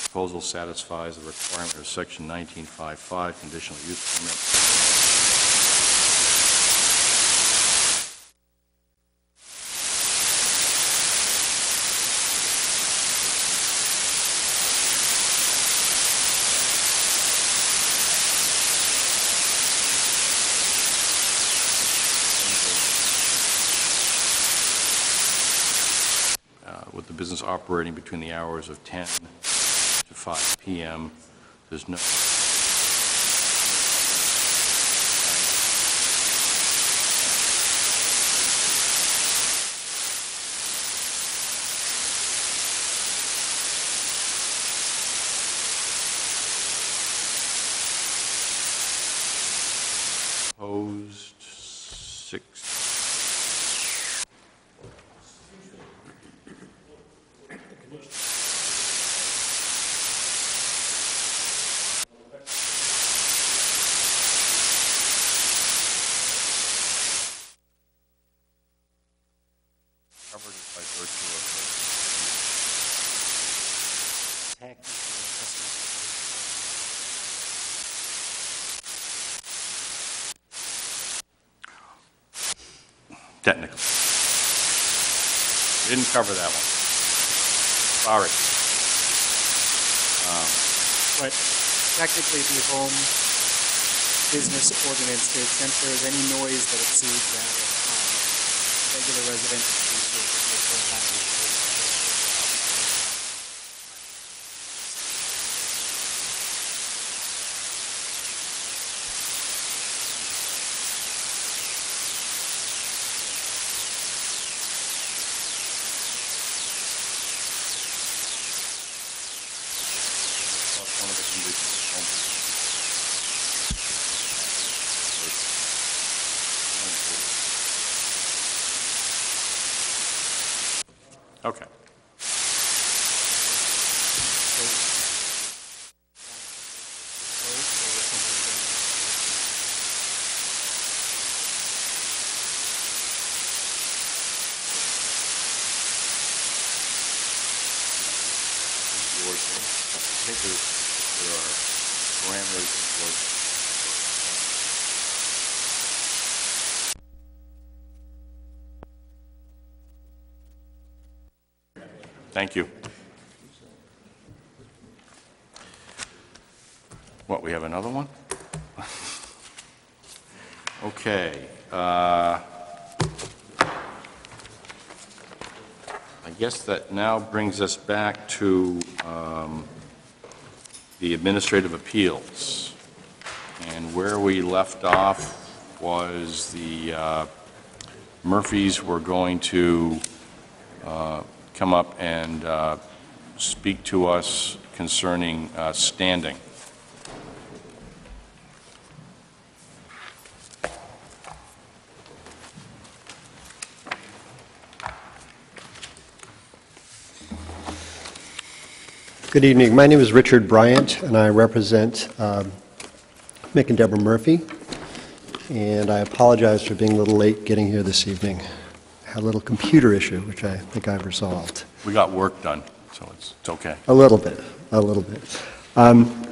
Proposal satisfies the requirement of section 1955 conditional use permit uh, with the business operating between the hours of 10 to 5 p.m. There's no... Opposed, six... Covered by virtue of Technically, customer- the... Technically. Didn't cover that one. Sorry. But technically, the home business ordinance, to is any noise that exceeds that of um, regular residential uses, it will have a- That's one of the conditions of home business. Okay. Closed, or something like that. I think there's, there are parameters for Thank you. What, we have another one? Okay. uh, I guess that now brings us back to um, the administrative appeals. And where we left off was the uh, Murphys were going to uh, come up and uh, speak to us concerning uh, standing. Good evening. My name is Richard Bryant, and I represent um, Mick and Deborah Murphy. And I apologize for being a little late getting here this evening. I had a little computer issue, which I think I've resolved. We got work done, so it's it's okay. A little bit, a little bit. Um,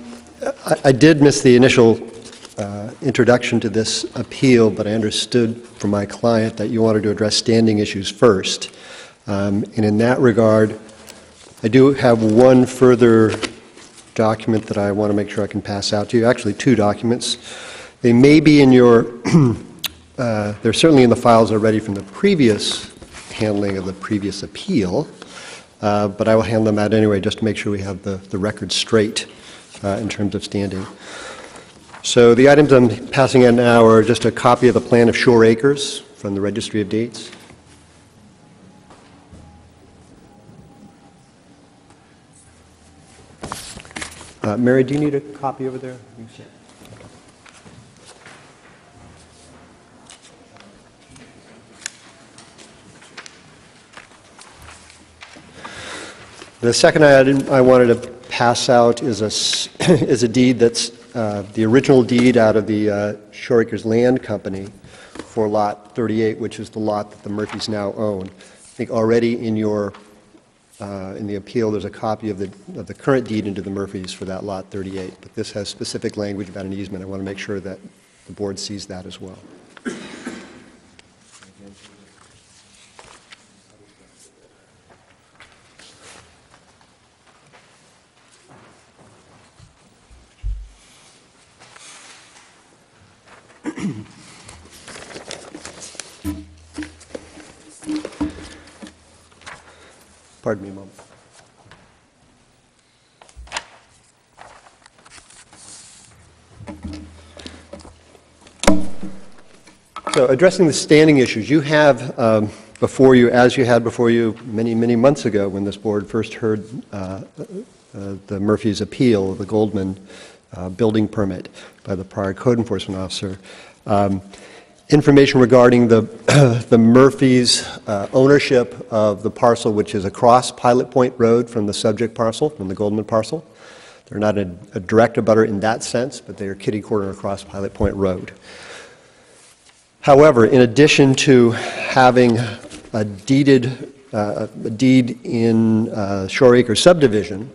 I I did miss the initial uh, introduction to this appeal, but I understood from my client that you wanted to address standing issues first. Um, And in that regard, I do have one further document that I want to make sure I can pass out to you, actually, two documents. They may be in your, <clears throat> uh, they're certainly in the files already from the previous handling of the previous appeal, uh, but I will hand them out anyway, just to make sure we have the the record straight uh, in terms of standing. So the items I'm passing out now are just a copy of the plan of Shore Acres from the Registry of Deeds. Uh, Mary, do you need a copy over there? The second item I wanted to pass out is a, <coughs> is a deed that's uh, the original deed out of the uh, Shore Acres Land Company for Lot 38, which is the lot that the Murphys now own. I think already in your, uh, in the appeal, there's a copy of the, of the current deed into the Murphys for that Lot 38, but this has specific language about an easement. I want to make sure that the board sees that as well. Pardon me a moment. So addressing the standing issues, you have um, before you, as you had before you many, many months ago when this board first heard uh, uh, the Murphy's appeal of the Goldman uh, building permit by the prior code enforcement officer, um, information regarding the, <clears throat> the Murphy's uh, ownership of the parcel which is across Pilot Point Road from the subject parcel, from the Goldman parcel. They're not a, a direct abutter in that sense, but they are kitty corner across Pilot Point Road. However, in addition to having a deeded, uh, a deed in uh, Shore Acre subdivision,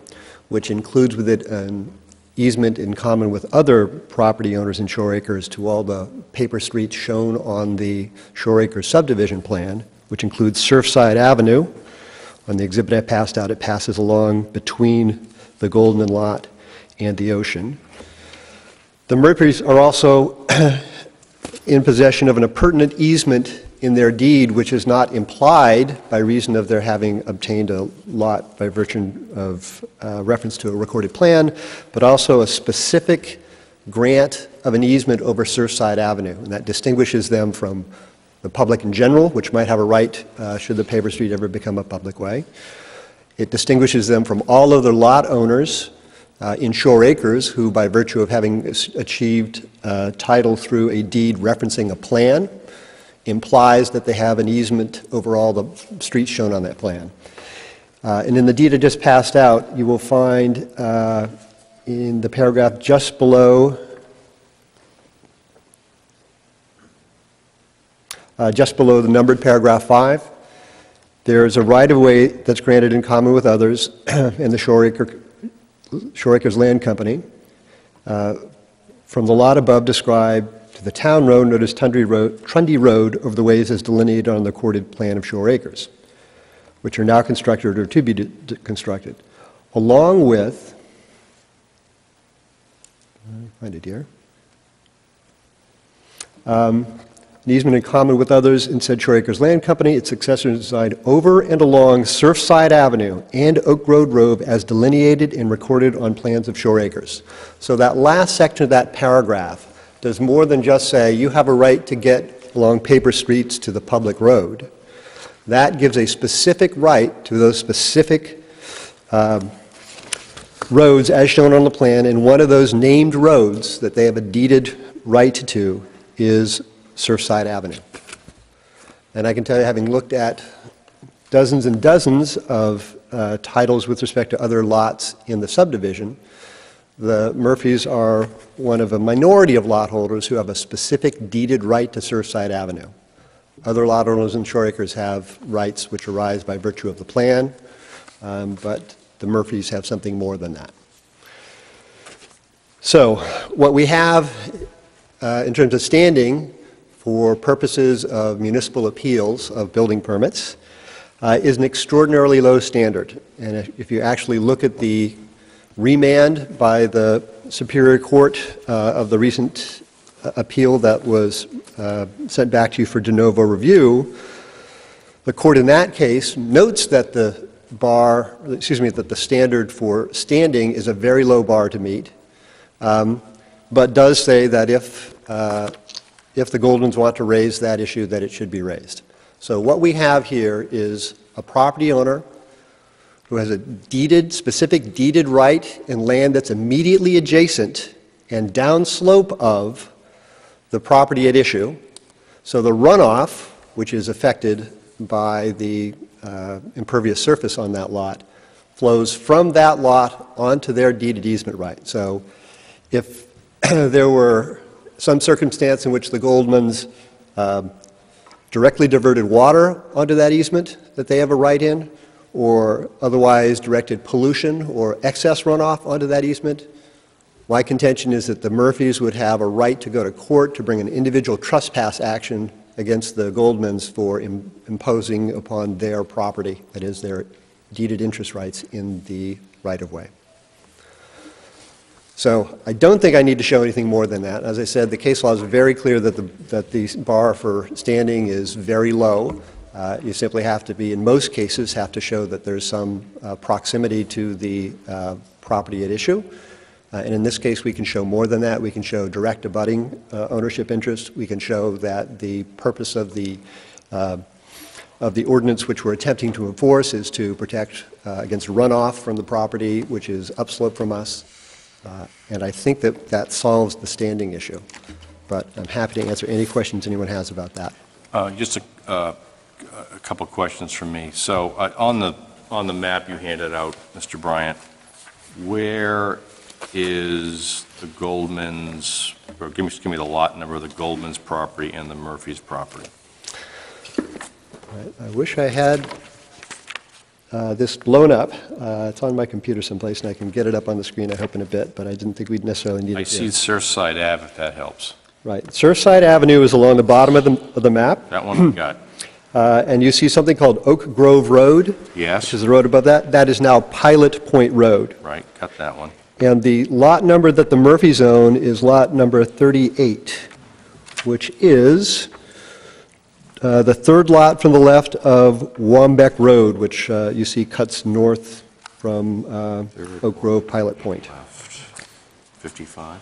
which includes with it an easement in common with other property owners in Shore Acres to all the paper streets shown on the Shore Acres subdivision plan, which includes Surfside Avenue. On the exhibit I passed out, it passes along between the Goldman Lot and the ocean. The Murphys are also <clears throat> in possession of an appurtenant easement in their deed, which is not implied by reason of their having obtained a lot by virtue of uh, reference to a recorded plan, but also a specific grant of an easement over Surfside Avenue. And that distinguishes them from the public in general, which might have a right uh, should the paper street ever become a public way. It distinguishes them from all other lot owners uh, in Shore Acres who, by virtue of having achieved uh, title through a deed referencing a plan, implies that they have an easement over all the streets shown on that plan. Uh, And in the deed I just passed out, you will find uh, in the paragraph just below, uh, just below the numbered paragraph five, there is a right-of-way that's granted in common with others <clears throat> in the Shore Shore Acres Land Company, uh, from the lot above described the town road known as Tundry Road, Trundy Road over the ways as delineated on the recorded plan of Shore Acres, which are now constructed or to be constructed, along with, find it here, Um, an easement in common with others in said Shore Acres Land Company, its successors designed over and along Surfside Avenue and Oak Road Road as delineated and recorded on plans of Shore Acres. So that last section of that paragraph does more than just say, you have a right to get along paper streets to the public road. That gives a specific right to those specific um, roads as shown on the plan, and one of those named roads that they have a deeded right to is Surfside Avenue. And I can tell you, having looked at dozens and dozens of uh, titles with respect to other lots in the subdivision, the Murphys are one of a minority of lot holders who have a specific deeded right to Surfside Avenue. Other lot owners in Shore Acres have rights which arise by virtue of the plan, um, but the Murphys have something more than that. So what we have uh, in terms of standing for purposes of municipal appeals of building permits uh, is an extraordinarily low standard. And if- if you actually look at the remand by the Superior Court uh, of the recent uh, appeal that was uh, sent back to you for de novo review, the court in that case notes that the bar, excuse me, that the standard for standing is a very low bar to meet, um, but does say that if, uh, if the Goldmans want to raise that issue, that it should be raised. So what we have here is a property owner who has a deeded, specific deeded right in land that's immediately adjacent and downslope of the property at issue. So the runoff, which is affected by the uh, impervious surface on that lot, flows from that lot onto their deeded easement right. So if <clears throat> there were some circumstance in which the Goldmans um, directly diverted water onto that easement that they have a right in, or otherwise directed pollution or excess runoff onto that easement, my contention is that the Murphys would have a right to go to court to bring an individual trespass action against the Goldmans for im- imposing upon their property, that is, their deeded interest rights in the right-of-way. So I don't think I need to show anything more than that. As I said, the case law is very clear that the, that the bar for standing is very low. Uh, You simply have to be, in most cases, have to show that there's some uh, proximity to the uh, property at issue. Uh, And in this case, we can show more than that. We can show direct abutting uh, ownership interest. We can show that the purpose of the, uh, of the ordinance which we're attempting to enforce is to protect against runoff from the property, which is upslope from us. And I think that that solves the standing issue. But I'm happy to answer any questions anyone has about that. Just a a couple questions from me. So uh, on the, on the map you handed out, Mr. Bryant, where is the Goldman's, or give me, give me the lot number of the Goldman's property and the Murphy's property? I- I wish I had uh, this blown up. Uh, It's on my computer someplace, and I can get it up on the screen, I hope, in a bit, but I didn't think we'd necessarily need it I see here. Surfside Ave, if that helps. Right. Surfside Avenue is along the bottom of the, of the map, That one we got. Uh, and you see something called Oak Grove Road, Yes. which is the road above that. That is now Pilot Point Road. right, got that one. And the lot number that the Murphys own is lot number 38, which is uh, the third lot from the left of Wambeck Road, which uh, you see cuts north from uh, Oak Grove Pilot Point. Left, 55.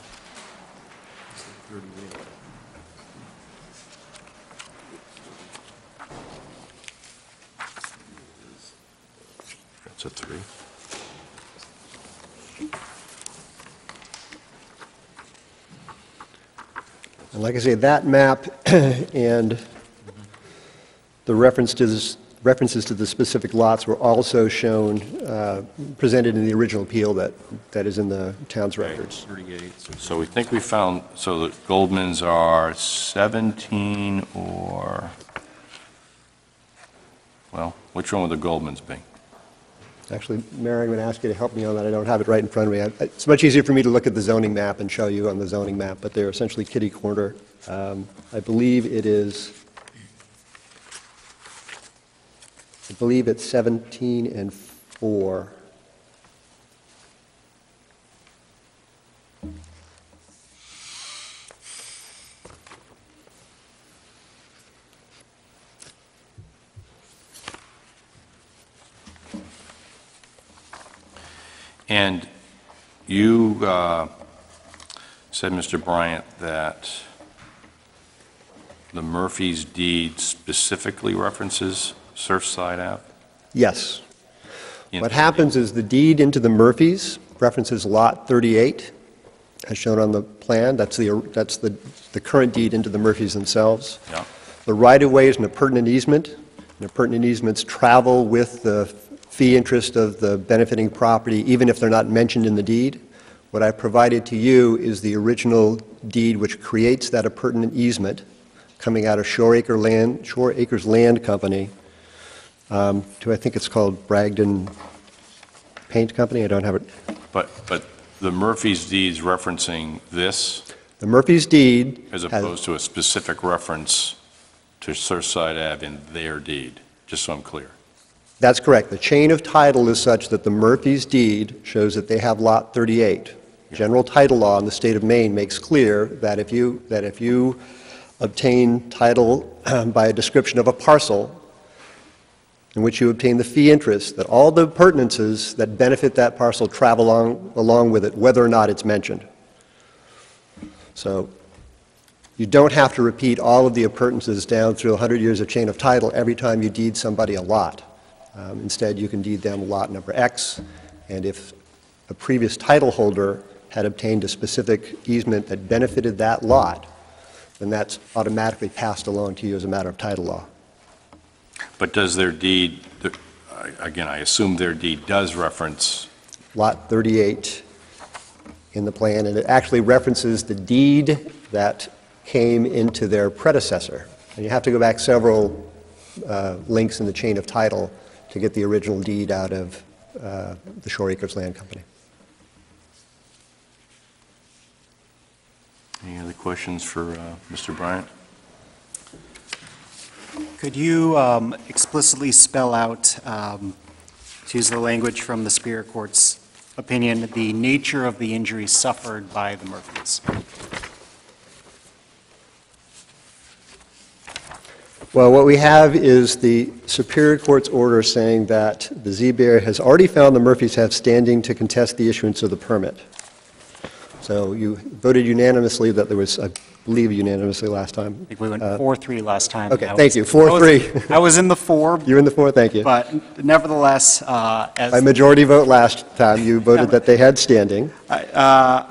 That's a three. And like I say, that map <clears throat> and the reference to this, references to the specific lots were also shown, uh, presented in the original appeal that, that is in the town's records. So we think we found, so the Goldmans are 17 or, well, which one would the Goldmans be? Actually, Mary, I'm going to ask you to help me on that. I don't have it right in front of me. It's much easier for me to look at the zoning map and show you on the zoning map, but they're essentially kitty corner. Um, I believe it is, I believe it's 17 and 4. And you uh, said, Mr. Bryant, that the Murphy's deed specifically references Surfside Ave? Yes. In- What happens is the deed into the Murphys references Lot 38, as shown on the plan. That's the, that's the, the current deed into the Murphys themselves. Yeah. The right-of-way is an appurtenant easement. And appurtenant easements travel with the fee interest of the benefiting property, even if they're not mentioned in the deed. What I provided to you is the original deed which creates that appurtenant easement coming out of Shore Acre Land, Shore Acres Land Company, um, to, I think it's called Bragdon Paint Company, I don't have it. But, but the Murphy's deed's referencing this The Murphy's deed as has- opposed to a specific reference to Surfside Ave in their deed, just so I'm clear. That's correct. The chain of title is such that the Murphy's deed shows that they have Lot 38. General title law in the state of Maine makes clear that if you, that if you obtain title <clears throat> by a description of a parcel in which you obtain the fee interest, that all the appurtenances that benefit that parcel travel along, along with it, whether or not it's mentioned. So you don't have to repeat all of the appurtenances down through 100 years of chain of title every time you deed somebody a lot. Um, Instead, you can deed them lot number X, and if a previous title holder had obtained a specific easement that benefited that lot, then that's automatically passed along to you as a matter of title law. But does their deed, again, I assume their deed does reference, Lot 38 in the plan, and it actually references the deed that came into their predecessor. And you have to go back several uh, links in the chain of title to get the original deed out of uh, the Shore Acres Land Company. Any other questions for uh, Mr. Bryant? Could you um, explicitly spell out, um, to use the language from the Superior Court's opinion, the nature of the injury suffered by the Murphys? Well, what we have is the Superior Court's order saying that the ZBA has already found the Murphys have standing to contest the issuance of the permit. So you voted unanimously that there was, I believe unanimously last time. I think we went Uh, 4-3 last time. Okay, I thank was- you. 4-3. I was- I was in the four, <laughs> You're in the four, thank you. but nevertheless, uh, as... By majority vote last time, you voted that they had standing. Uh,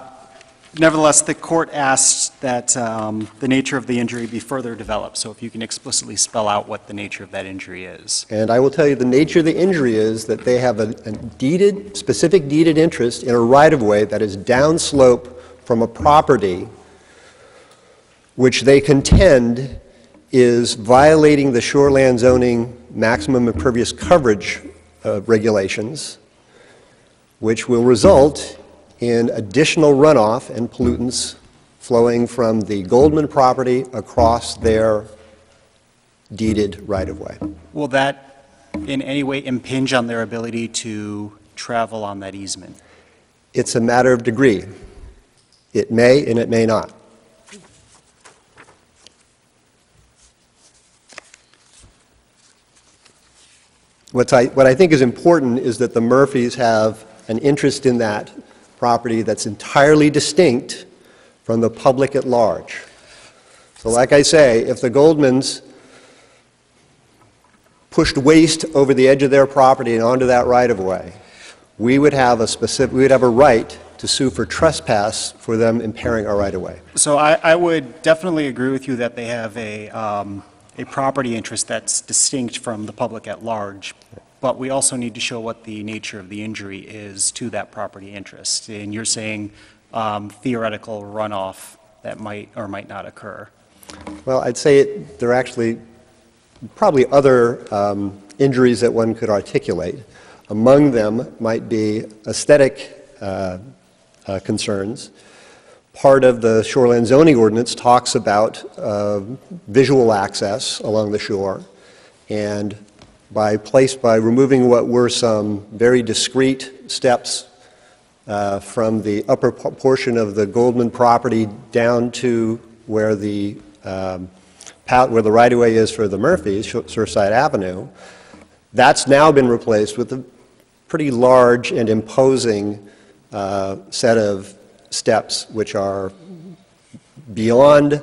Nevertheless, the court asked that um, the nature of the injury be further developed, so if you can explicitly spell out what the nature of that injury is. And I will tell you, the nature of the injury is that they have a a deeded, specific deeded interest in a right-of-way that is downslope from a property which they contend is violating the shoreland zoning maximum impervious coverage uh, regulations, which will result in additional runoff and pollutants flowing from the Goldman property across their deeded right-of-way. Will that in any way impinge on their ability to travel on that easement? It's a matter of degree. It may and it may not. What's I, what I think is important is that the Murphys have an interest in that property that's entirely distinct from the public at large. So like I say, if the Goldmans pushed waste over the edge of their property and onto that right-of-way, we would have a specific, we would have a right to sue for trespass for them impairing our right-of-way. So I, I would definitely agree with you that they have a, um, a property interest that's distinct from the public at large, but we also need to show what the nature of the injury is to that property interest. And you're saying um, theoretical runoff that might or might not occur. Well, I'd say it, there are actually probably other um, injuries that one could articulate. Among them might be aesthetic uh, uh, concerns. Part of the shoreland zoning ordinance talks about uh, visual access along the shore, and by place, by removing what were some very discrete steps uh, from the upper po- portion of the Goldman property down to where the, um, where the right-of-way is for the Murphys, Surfside Avenue, that's now been replaced with a pretty large and imposing uh, set of steps which are beyond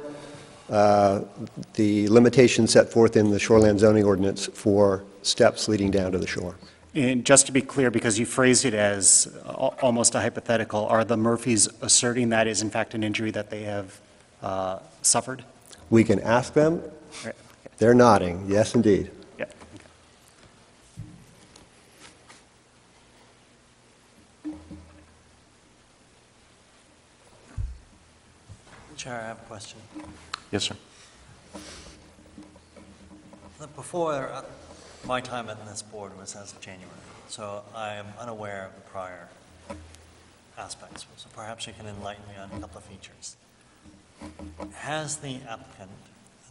uh, the limitations set forth in the shoreland zoning ordinance for steps leading down to the shore. And just to be clear, because you phrased it as al- almost a hypothetical, are the Murphys asserting that is in fact an injury that they have uh, suffered? We can ask them, Right. they're nodding, yes, indeed. Yeah. Chair, I have a question. Yes, sir. Before, uh, my time at this board was as of January, so I am unaware of the prior aspects. So perhaps you can enlighten me on a couple of features. Has the applicant,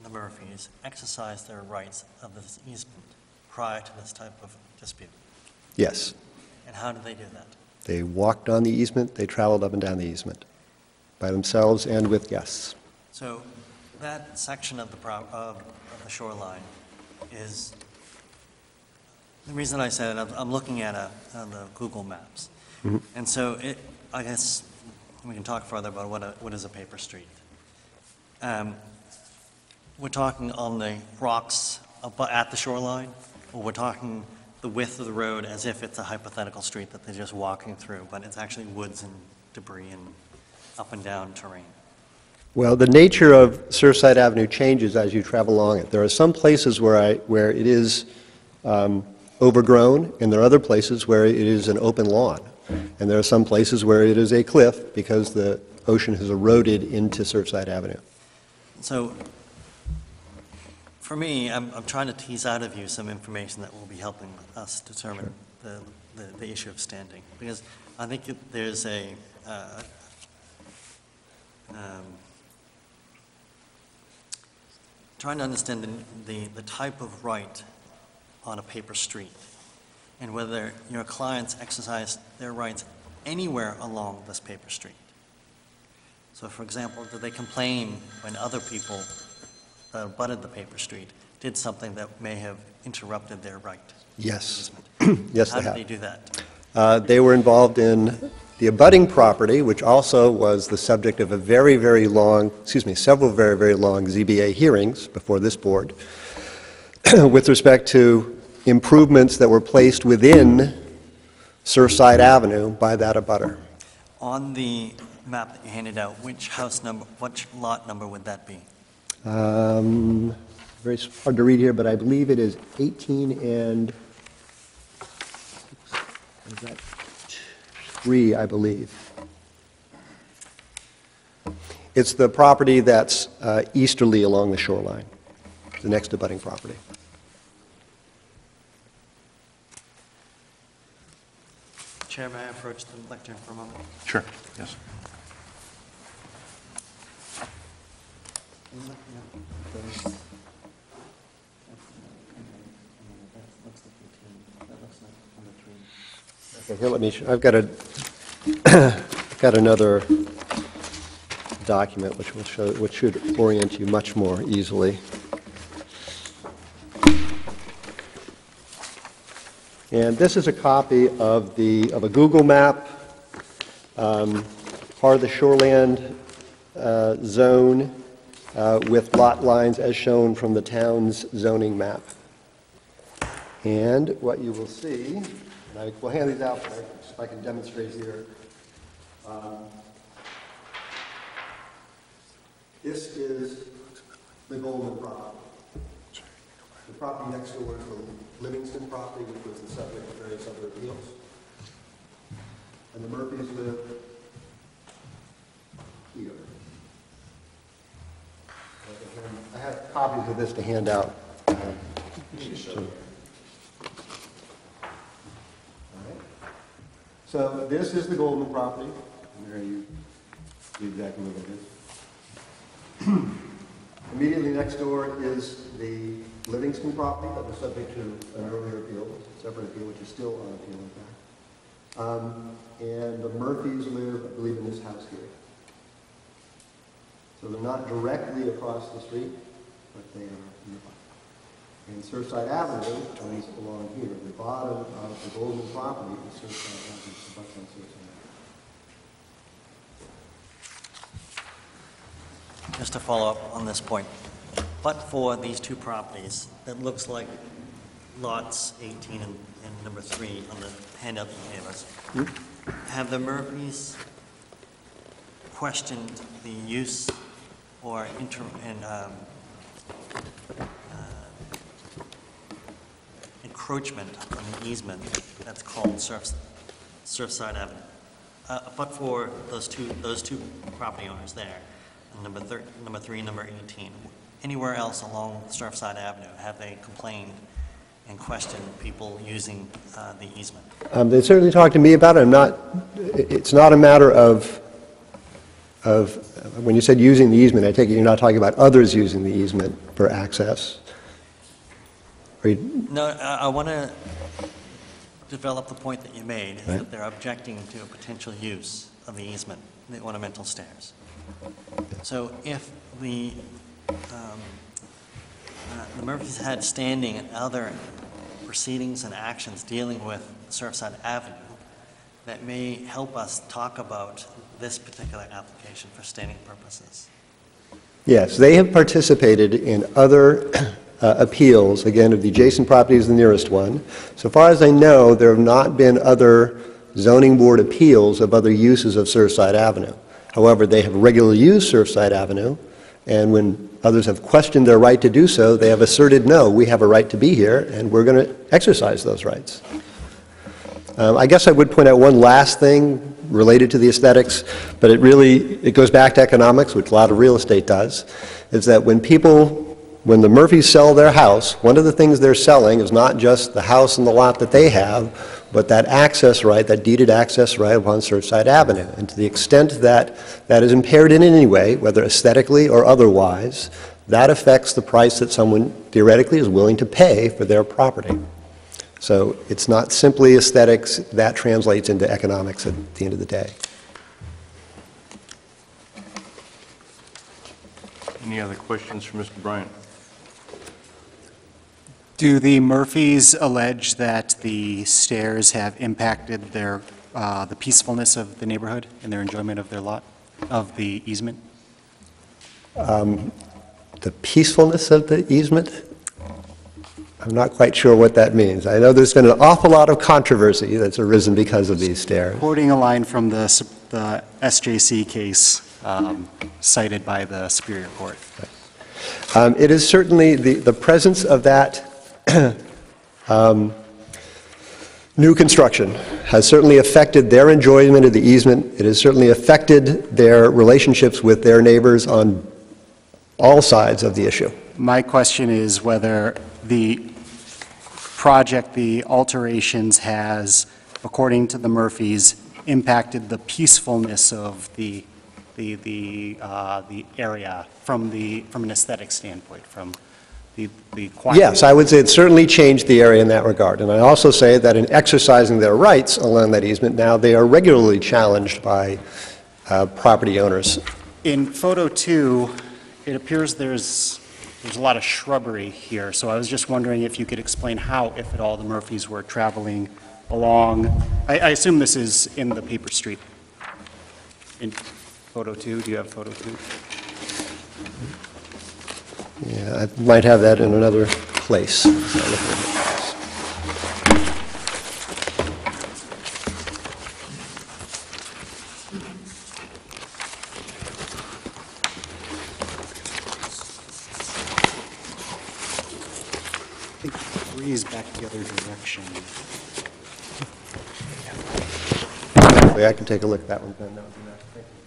the Murphys, exercised their rights of this easement prior to this type of dispute? Yes. And how did they do that? They walked on the easement, they traveled up and down the easement, by themselves and with guests. So that section of the, pro- of of the shoreline is, the reason I said it, I'm- I'm looking at a, on the Google Maps. And so it, I guess, we can talk further about what, a- what is a paper street. Um, We're talking on the rocks abo- at the shoreline, or we're talking the width of the road as if it's a hypothetical street that they're just walking through, but it's actually woods and debris and up and down terrain? Well, the nature of Surfside Avenue changes as you travel along it. There are some places where I, where it is um, overgrown, and there are other places where it is an open lawn. And there are some places where it is a cliff because the ocean has eroded into Surfside Avenue. So, for me, I'm, I'm trying to tease out of you some information that will be helping us determine the, the, the issue of standing. Because I think there's a, uh, um, trying to understand the, the, the type of right on a paper street, and whether your clients exercise their rights anywhere along this paper street. So for example, did they complain when other people that abutted the paper street did something that may have interrupted their right? Yes. <clears throat> Yes, How they did have. they do that? Uh, They were involved in the abutting property, which also was the subject of a very, very long, excuse me, several very, very long ZBA hearings before this board, <clears throat> with respect to improvements that were placed within Surfside Avenue by that abutter. On the map that you handed out, which house number, which lot number would that be? Um, Very s- hard to read here, but I believe it is 18 and, is that three, I believe. It's the property that's uh, easterly along the shoreline, the next abutting property. Chair, may I approach the lectern for a moment? Sure, yes. Okay, here, let me, sh- I've got a, <coughs> got another document which will show, which should orient you much more easily. And this is a copy of the, of a Google map, um, part of the shoreland uh, zone uh, with lot lines as shown from the town's zoning map. And what you will see, and I will hand these out, if I can demonstrate here. Um, This is the Goldman property. The property next door is the Livingston property, which was the subject of various other appeals. And the Murphys live here. I can hand- I have copies of this to hand out. uh, so- So this is the Goldman property. There you see exactly what it is. <clears throat> Immediately next door is the Livingston property that was subject to an earlier appeal, separate appeal, which is still on appeal, in fact. Um, And the Murphys live, I believe, in this house here. So they're not directly across the street, but they are nearby. And Surfside Avenue runs along here. The bottom of the Goldman property is Surfside Avenue, on Surfside Avenue. Just to follow up on this point, but for these two properties, it looks like lots 18 and, and number three on the handout that you gave us. Have the Murphys questioned the use or inter, and, um, uh, encroachment on the easement that's called Surf, Surfside Avenue? Uh, but for those two, those two property owners there, number thir, number three, number 18, anywhere else along Surfside Avenue, have they complained and questioned people using uh, the easement? Um, They certainly talked to me about it. I'm not, it's not a matter of, of, when you said using the easement, I take it you're not talking about others using the easement for access. You, No, I, I want to develop the point that you made, Right. that they're objecting to a potential use of the easement, the ornamental stairs. So if the, um, uh, the Murphys had standing and other proceedings and actions dealing with Surfside Avenue, that may help us talk about this particular application for standing purposes. Yes, they have participated in other uh, appeals, again, of the adjacent property is the nearest one. So far as I know, there have not been other zoning board appeals of other uses of Surfside Avenue. However, they have regularly used Surfside Avenue, and when others have questioned their right to do so, they have asserted, no, we have a right to be here, and we're going to exercise those rights. Um, I guess I would point out one last thing related to the aesthetics, but it really, it goes back to economics, which a lot of real estate does, is that when people, when the Murphys sell their house, one of the things they're selling is not just the house and the lot that they have, but that access right, that deeded access right upon Surfside Avenue. And to the extent that that is impaired in any way, whether aesthetically or otherwise, that affects the price that someone theoretically is willing to pay for their property. So it's not simply aesthetics, that translates into economics at the end of the day. Any other questions for Mr. Bryant? Do the Murphys allege that the stairs have impacted their, uh, the peacefulness of the neighborhood and their enjoyment of their lot, of the easement? The peacefulness of the easement, I'm not quite sure what that means. I know there's been an awful lot of controversy that's arisen because of these stairs. Quoting a line from the, the SJC case um, cited by the Superior Court. Um, It is certainly, the, the presence of that <coughs> um, new construction has certainly affected their enjoyment of the easement. It has certainly affected their relationships with their neighbors on all sides of the issue. My question is whether the project, the alterations has, according to the Murphys, impacted the peacefulness of the, the, the, uh, the area from the, from an aesthetic standpoint, from the, the quiet. Yes, I would say it certainly changed the area in that regard. And I also say that in exercising their rights along that easement, now they are regularly challenged by uh, property owners. In photo two, it appears there's, there's a lot of shrubbery here, so I was just wondering if you could explain how, if at all, the Murphys were traveling along, I, I assume this is in the paper street. In photo two, do you have photo two? Yeah, I might have that in another place. I'll look at it. I think three is back the other direction. I can take a look at that one. then. No, no, thank you.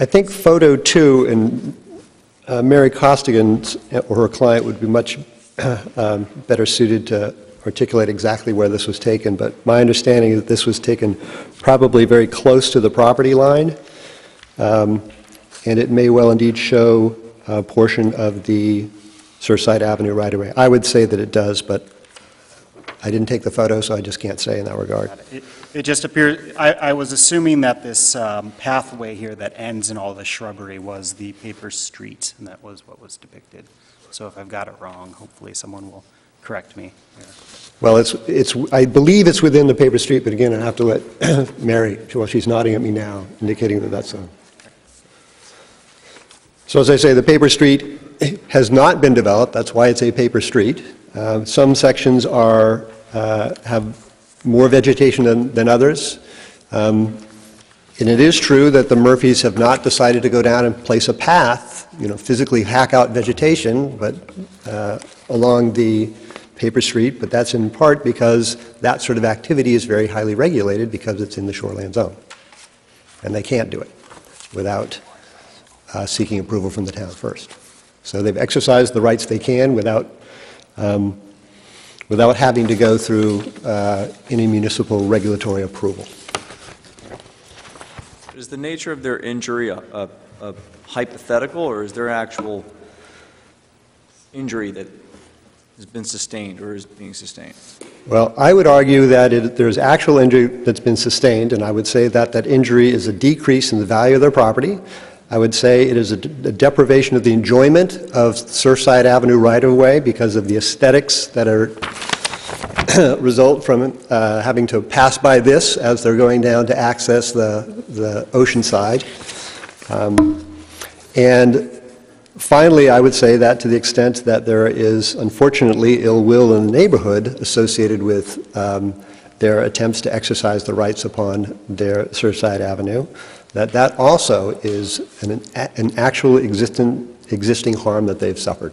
I think photo two, and uh, Mary Costigan or her client would be much <clears throat> um, better suited to articulate exactly where this was taken, but my understanding is that this was taken probably very close to the property line, Um, and it may well indeed show a portion of the Surfside Avenue right-of-way. I would say that it does, but I didn't take the photo, so I just can't say in that regard. It- just appears, I, I was assuming that this um, pathway here that ends in all the shrubbery was the paper street, and that was what was depicted. So if I've got it wrong, hopefully someone will correct me. here. Well, it's, it's, I believe it's within the paper street, but again, I have to let <coughs> Mary, well, she's nodding at me now, indicating that that's so. So as I say, the paper street has not been developed, that's why it's a paper street. Uh, Some sections are, uh, have more vegetation than, than others. Um, And it is true that the Murphys have not decided to go down and place a path, you know, physically hack out vegetation, but uh, along the paper street, but that's in part because that sort of activity is very highly regulated because it's in the shoreland zone. And they can't do it without uh, seeking approval from the town first. So they've exercised the rights they can without, um, without having to go through uh, any municipal regulatory approval. Is the nature of their injury a- a a hypothetical, or is there actual injury that has been sustained or is being sustained? Well, I would argue that it- there's actual injury that's been sustained, and I would say that that injury is a decrease in the value of their property. I would say it is a deprivation of the enjoyment of Surfside Avenue right-of-way because of the aesthetics that are, <coughs> result from uh, having to pass by this as they're going down to access the the ocean side. Um, And Finally, I would say that to the extent that there is unfortunately ill will in the neighborhood associated with um, their attempts to exercise the rights upon their Surfside Avenue, that that also is an, an actual existing, existing harm that they've suffered.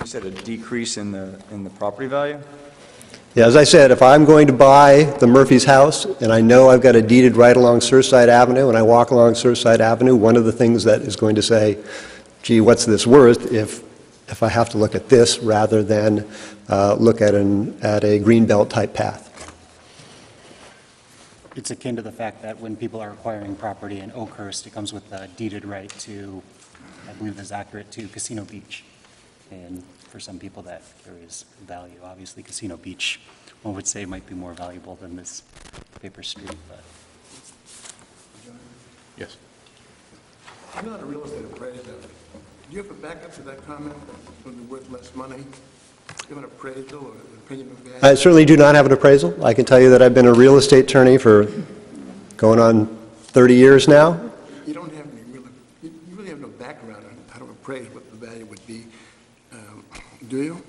You said a decrease in the, in the property value? Yeah, as I said, if I'm going to buy the Murphy's house, and I know I've got a deeded right along Surfside Avenue, and I walk along Surfside Avenue, one of the things that is going to say, gee, what's this worth, if, if I have to look at this rather than uh, look at an, at a greenbelt type path. It's akin to the fact that when people are acquiring property in Oakhurst, it comes with a deeded right to, I believe this is accurate, to Casino Beach. And for some people, that carries value. Obviously, Casino Beach, one would say, might be more valuable than this paper street, but Yes. You're not a real estate appraiser. Do you have a backup to that comment, would be worth less money? Do you have an appraisal or an opinion of I certainly do not have an appraisal. I can tell you that I've been a real estate attorney for going on 30 years now. You don't have any real, you really have no background on how to appraise what the value would be, um, do you?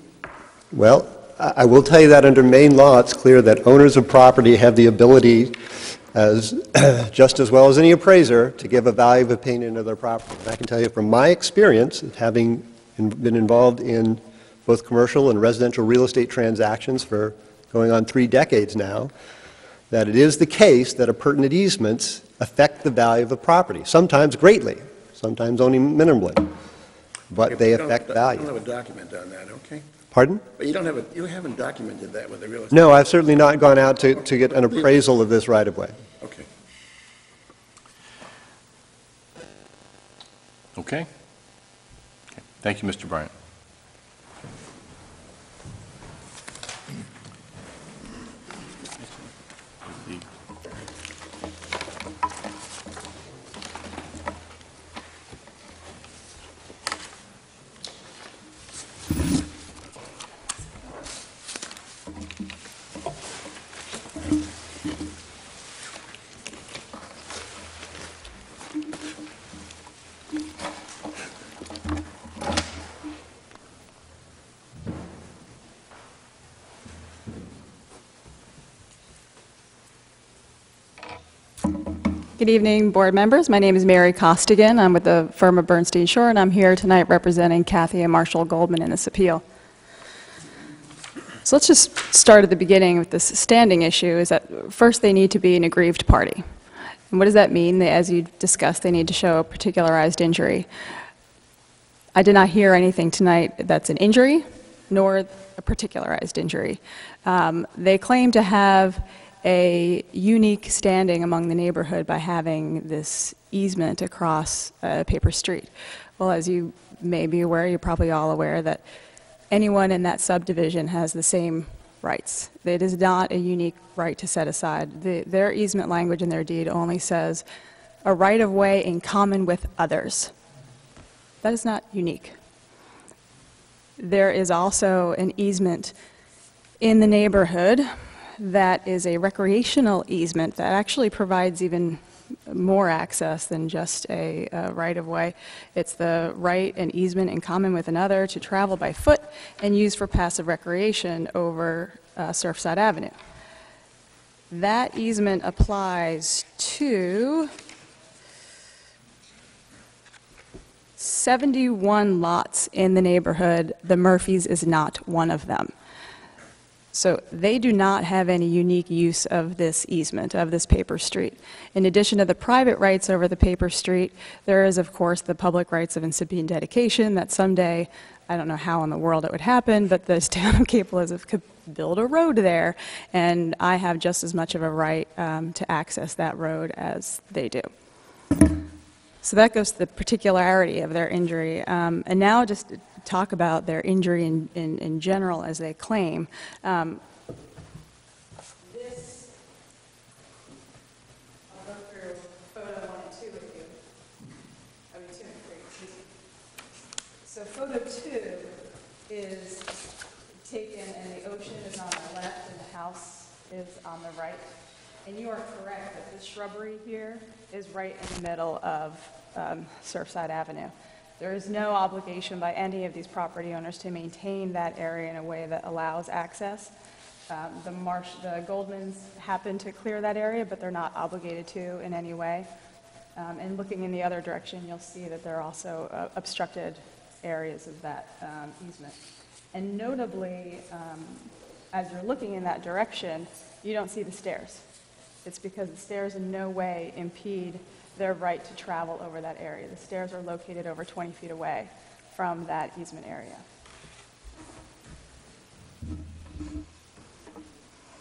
Well, I I will tell you that under Maine law, it's clear that owners of property have the ability, as, <clears throat> just as well as any appraiser, to give a value of opinion of their property. And I can tell you from my experience, having been involved in both commercial and residential real estate transactions for going on three decades now, that it is the case that appurtenant easements affect the value of the property, sometimes greatly, sometimes only minimally, but they You don't- affect You value. don't have a document on that, okay? Pardon? But you don't have a, you haven't documented that with the real estate? No, I've certainly not gone out to, to get an appraisal of this right-of-way. Okay. Okay? Okay. Thank you, Mr. Bryant. Good evening, board members. My name is Mary Costigan. I'm with the firm of Bernstein Shur, and I'm here tonight representing Kathy and Marshall Goldman in this appeal. So let's just start at the beginning with this standing issue, is that first they need to be an aggrieved party. And what does that mean? They- As you discussed, they need to show a particularized injury. I did not hear anything tonight that's an injury, nor a particularized injury. Um, They claim to have a unique standing among the neighborhood by having this easement across a paper street. Well, as you may be aware, you're probably all aware that anyone in that subdivision has the same rights. It is not a unique right to set aside. The- Their easement language in their deed only says, "A right-of-way in common with others." That is not unique. There is also an easement in the neighborhood that is a recreational easement that actually provides even more access than just a uh, right-of-way. It's the right and easement in common with another to travel by foot and use for passive recreation over uh, Surfside Avenue. That easement applies to 71 lots in the neighborhood. The Murphys is not one of them. So they do not have any unique use of this easement, of this paper street. In addition to the private rights over the paper street, there is, of course, the public rights of incipient dedication that someday, I don't know how in the world it would happen, but the <laughs> town of Cape Elizabeth could build a road there, and I have just as much of a right um, to access that road as they do. So that goes to the particularity of their injury. Um, And now just talk about their injury in, in, in general as they claim. Um, This, I'll go through photo one and two with you. I mean, two and three, excuse me. So photo two is taken and the ocean is on the left and the house is on the right. And you are correct that this shrubbery here is right in the middle of um, Surfside Avenue. There is no obligation by any of these property owners to maintain that area in a way that allows access. Um, The Marsh, the Goldmans happen to clear that area, but they're not obligated to in any way. Um, And looking in the other direction, you'll see that there are also uh, obstructed areas of that um, easement. And notably, um, as you're looking in that direction, you don't see the stairs. It's because the stairs in no way impede their right to travel over that area. The stairs are located over 20 feet away from that easement area.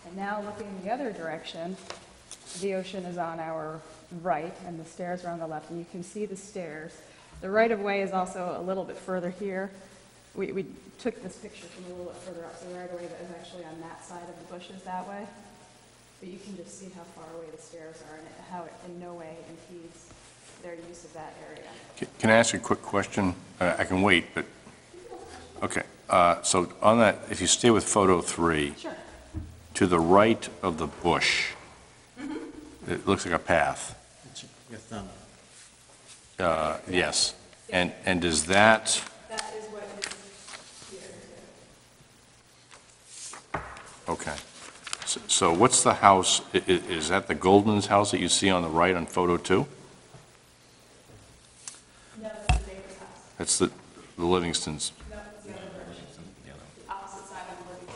And now looking in the other direction, the ocean is on our right and the stairs are on the left, and you can see the stairs. The right-of-way is also a little bit further here. We, we took this picture from a little bit further up, so the right-of-way is actually on that side of the bushes that way. But you can just see how far away the stairs are and it- how it in no way impedes their use of that area. Ca- Can I ask you a quick question? Uh, I can wait, but, okay. Uh, So on that, if you stay with photo three, Sure. to the right of the bush, it looks like a path. It's Your thumb. Uh, Yes. And, and does that, That is what is here. okay. So- So what's the house, i- i- is that the Goldman's house that you see on the right on photo two? No, that's the neighbor's house. That's the the Livingston's, No, it's the other direction. Opposite side of the living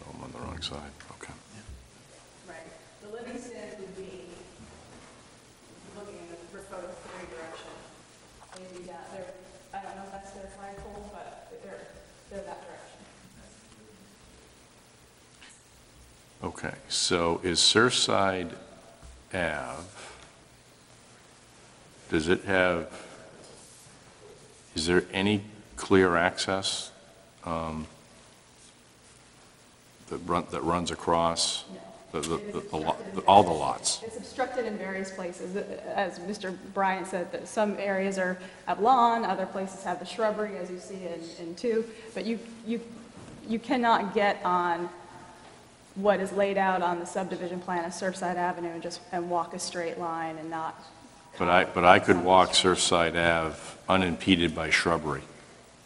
oh, I'm on the wrong side, okay. Right. The Livingston would be looking in the for photo three direction. Maybe down there, I don't know if that's their flagpole, but they're, they're that direction. Okay, so is Surfside Ave, does it have, is there any clear access um, that run, that runs across the, the, the- the lo- the- all the lots? It's obstructed in various places. As Mr. Bryant said, that some areas are, have lawn, other places have the shrubbery, as you see in, in two. But you, you, you cannot get on what is laid out on the subdivision plan of Surfside Avenue and just, and walk a straight line and not. But I, but I could walk Surfside Ave unimpeded by shrubbery.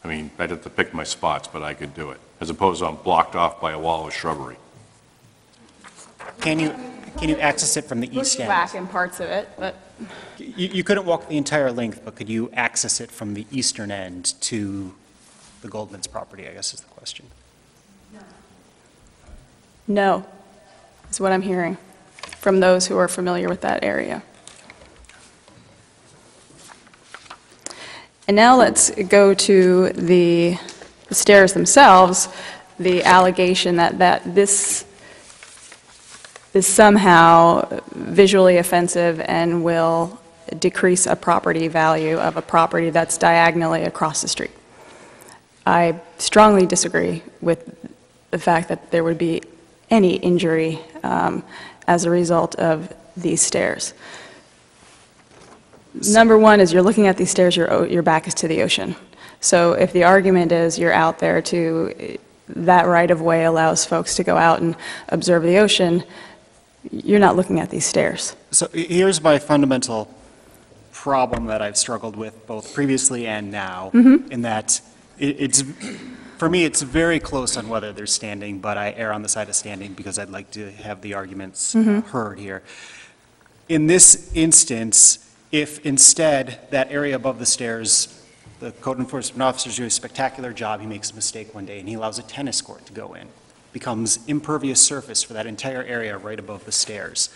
I mean, I'd have to pick my spots, but I could do it, as opposed to I'm blocked off by a wall of shrubbery. Can you, can you access it from the east Bushwhack end? in parts of it, but You, you couldn't walk the entire length, but could you access it from the eastern end to the Goldman's property, I guess is the question. No, is what I'm hearing. from those who are familiar with that area. And now let's go to the stairs themselves, the allegation that, that this is somehow visually offensive and will decrease a property value of a property that's diagonally across the street. I strongly disagree with the fact that there would be any injury um, as a result of these stairs. Number one is you're looking at these stairs, your, your back is to the ocean. So if the argument is you're out there to, that right-of-way allows folks to go out and observe the ocean, you're not looking at these stairs. So here's my fundamental problem that I've struggled with both previously and now, in that it- it's, for me, it's very close on whether they're standing, but I err on the side of standing because I'd like to have the arguments uh, heard here. In this instance, if instead that area above the stairs, the code enforcement officer's doing a spectacular job, he makes a mistake one day and he allows a tennis court to go in, becomes impervious surface for that entire area right above the stairs.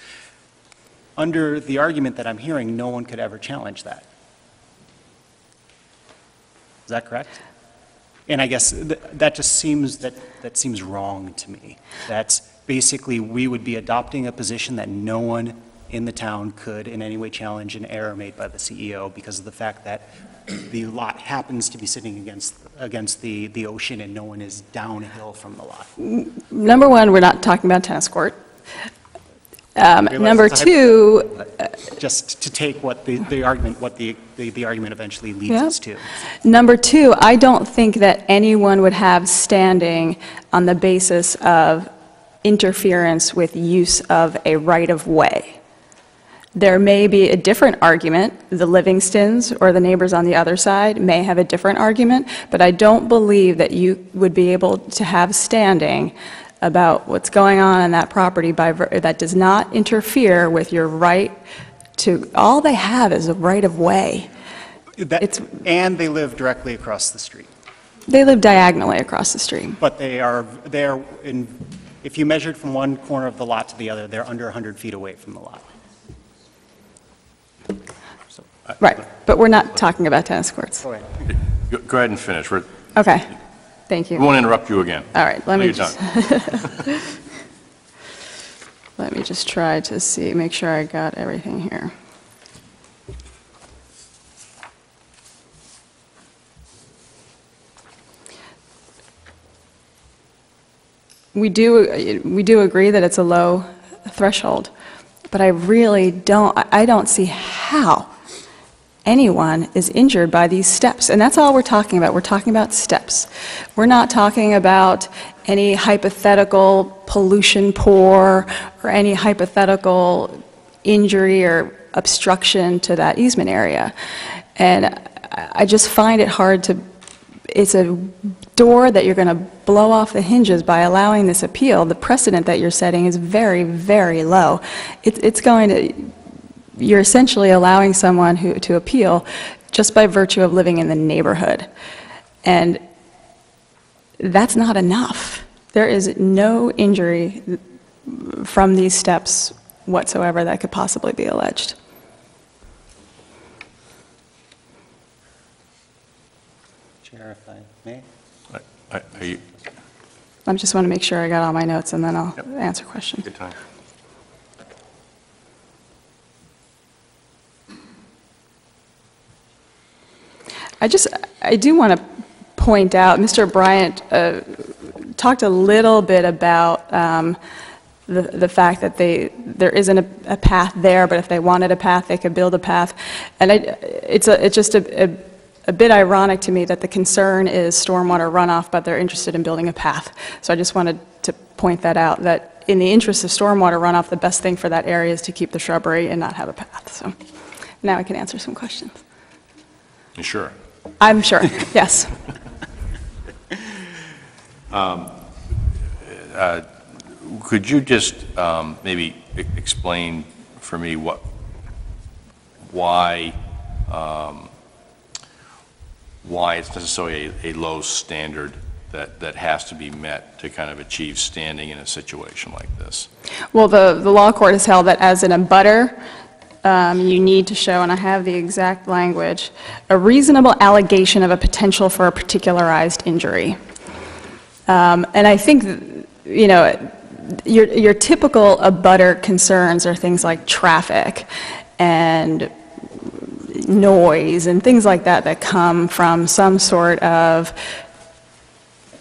Under the argument that I'm hearing, no one could ever challenge that. Is that correct? And I guess th- that just seems, that, that seems wrong to me. That basically, we would be adopting a position that no one in the town could in any way challenge an error made by the CEO because of the fact that the lot happens to be sitting against, against the, the ocean and no one is downhill from the lot. Number one, we're not talking about tennis court. Um, Number two, Just to take what the, the argument, what the, the the argument eventually leads Yeah. us to. Number two, I don't think that anyone would have standing on the basis of interference with use of a right-of-way. There may be a different argument, the Livingstons or the neighbors on the other side may have a different argument, but I don't believe that you would be able to have standing about what's going on in that property by, that does not interfere with your right to, all they have is a right-of-way. That- It's- And they live directly across the street. They live diagonally across the street. But they are, they are in, if you measured from one corner of the lot to the other, they're under 100 feet away from the lot. Uh, right, but we're not talking about tennis courts. Go ahead. Go go ahead and finish. We're- Okay, thank We you. won't interrupt you again. All right, let No, me you're just, <laughs> let me just try to see, make sure I got everything here. We do, we do agree that it's a low threshold, but I really don't, I- I don't see how anyone is injured by these steps. And that's all we're talking about. We're talking about steps. We're not talking about any hypothetical pollution pour or any hypothetical injury or obstruction to that easement area. And I just find it hard to, it's a door that you're going to blow off the hinges by allowing this appeal. The precedent that you're setting is very, very low. It- It's going to, you're essentially allowing someone who, to appeal just by virtue of living in the neighborhood. And that's not enough. There is no injury from these steps whatsoever that could possibly be alleged. Chair, if I may? I- Are you, I just want to make sure I got all my notes, and then I'll Yep. answer questions. good time. I just, I do want to point out, Mr. Bryant uh, talked a little bit about um, the the fact that they, there isn't a a path there, but if they wanted a path, they could build a path. And I, it's a, it's just a, a- a bit ironic to me that the concern is stormwater runoff, but they're interested in building a path. So I just wanted to point that out, that in the interest of stormwater runoff, the best thing for that area is to keep the shrubbery and not have a path. So now I can answer some questions. Sure? I'm sure, yes. Could you just um, maybe e- explain for me what, why, um, why it's necessarily a a low standard that, that has to be met to kind of achieve standing in a situation like this? Well, the, the law court has held that as an abutter, um, you need to show, and I have the exact language, a reasonable allegation of a potential for a particularized injury. Um, And I think, you know, your, your typical abutter concerns are things like traffic and noise and things like that that come from some sort of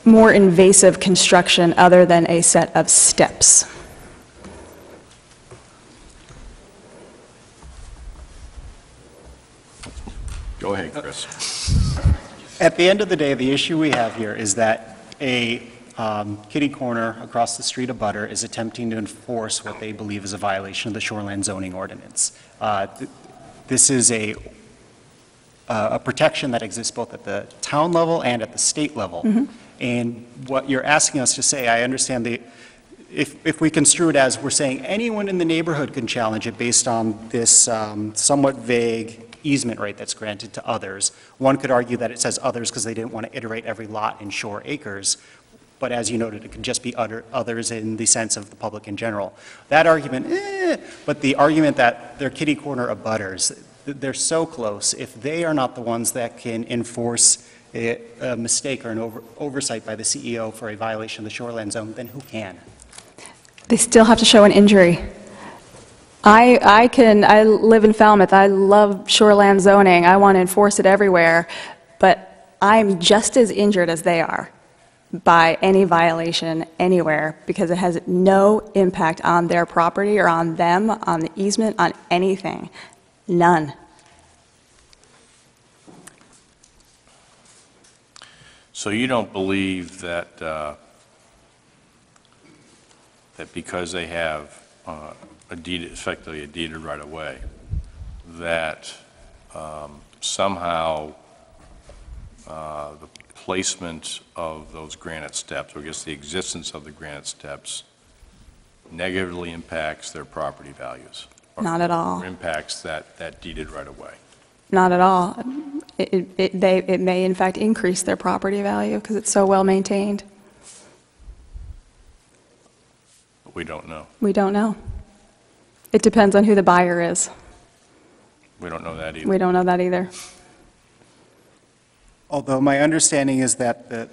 more invasive construction other than a set of steps. Go ahead, Chris. At the end of the day, the issue we have here is that a um, kitty corner across the street abutter is attempting to enforce what they believe is a violation of the shoreland zoning ordinance. Uh, th- This is a, uh, a protection that exists both at the town level and at the state level. And what you're asking us to say, I understand the, if, if we construe it as we're saying anyone in the neighborhood can challenge it based on this um, somewhat vague easement right that's granted to others, one could argue that it says others because they didn't want to iterate every lot in shore acres. But as you noted, it could just be other, others in the sense of the public in general. That argument, eh, but the argument that they're kitty corner abutters, they're so close, if they are not the ones that can enforce a, a mistake or an over, oversight by the CEO for a violation of the shoreland zone, then who can? They still have to show an injury. I, I can, I live in Falmouth, I love shoreland zoning, I want to enforce it everywhere, but I'm just as injured as they are by any violation anywhere, because it has no impact on their property or on them, on the easement, on anything. None. So you don't believe that, uh, that because they have uh, a deed, effectively a deeded right-of-way, that um, somehow uh, the placement of those granite steps, or I guess the existence of the granite steps, negatively impacts their property values? or- Not at all. Or impacts that, that deeded right-of-way? Not at all. It, it- it, they, it may in fact increase their property value because it's so well maintained. We don't know. We don't know. It depends on who the buyer is. We don't know that either. We don't know that either. Although my understanding is that the,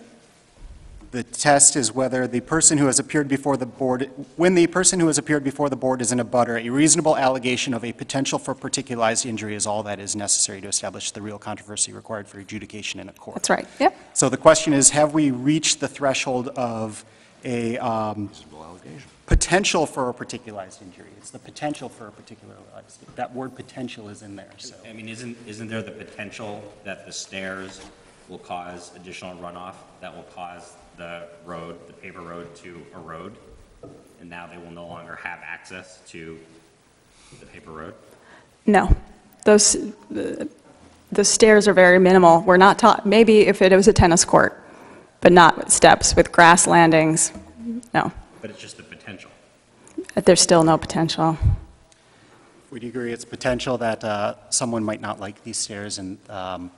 the test is whether the person who has appeared before the board, when the person who has appeared before the board is an abutter, a reasonable allegation of a potential for particularized injury is all that is necessary to establish the real controversy required for adjudication in a court. That's right. Yep. So the question is, have we reached the threshold of a um, potential for a particularized injury? It's the potential for a particularized, that word potential is in there, so. I mean, isn't, isn't there the potential that the stairs will cause additional runoff, that will cause the road, the paper road to erode? And now they will no longer have access to the paper road? No. Those, the the stairs are very minimal. We're not taught, maybe if it was a tennis court, but not with steps, with grass landings. No. But it's just the potential. There's still no potential. Would you agree it's potential that uh, someone might not like these stairs, and um,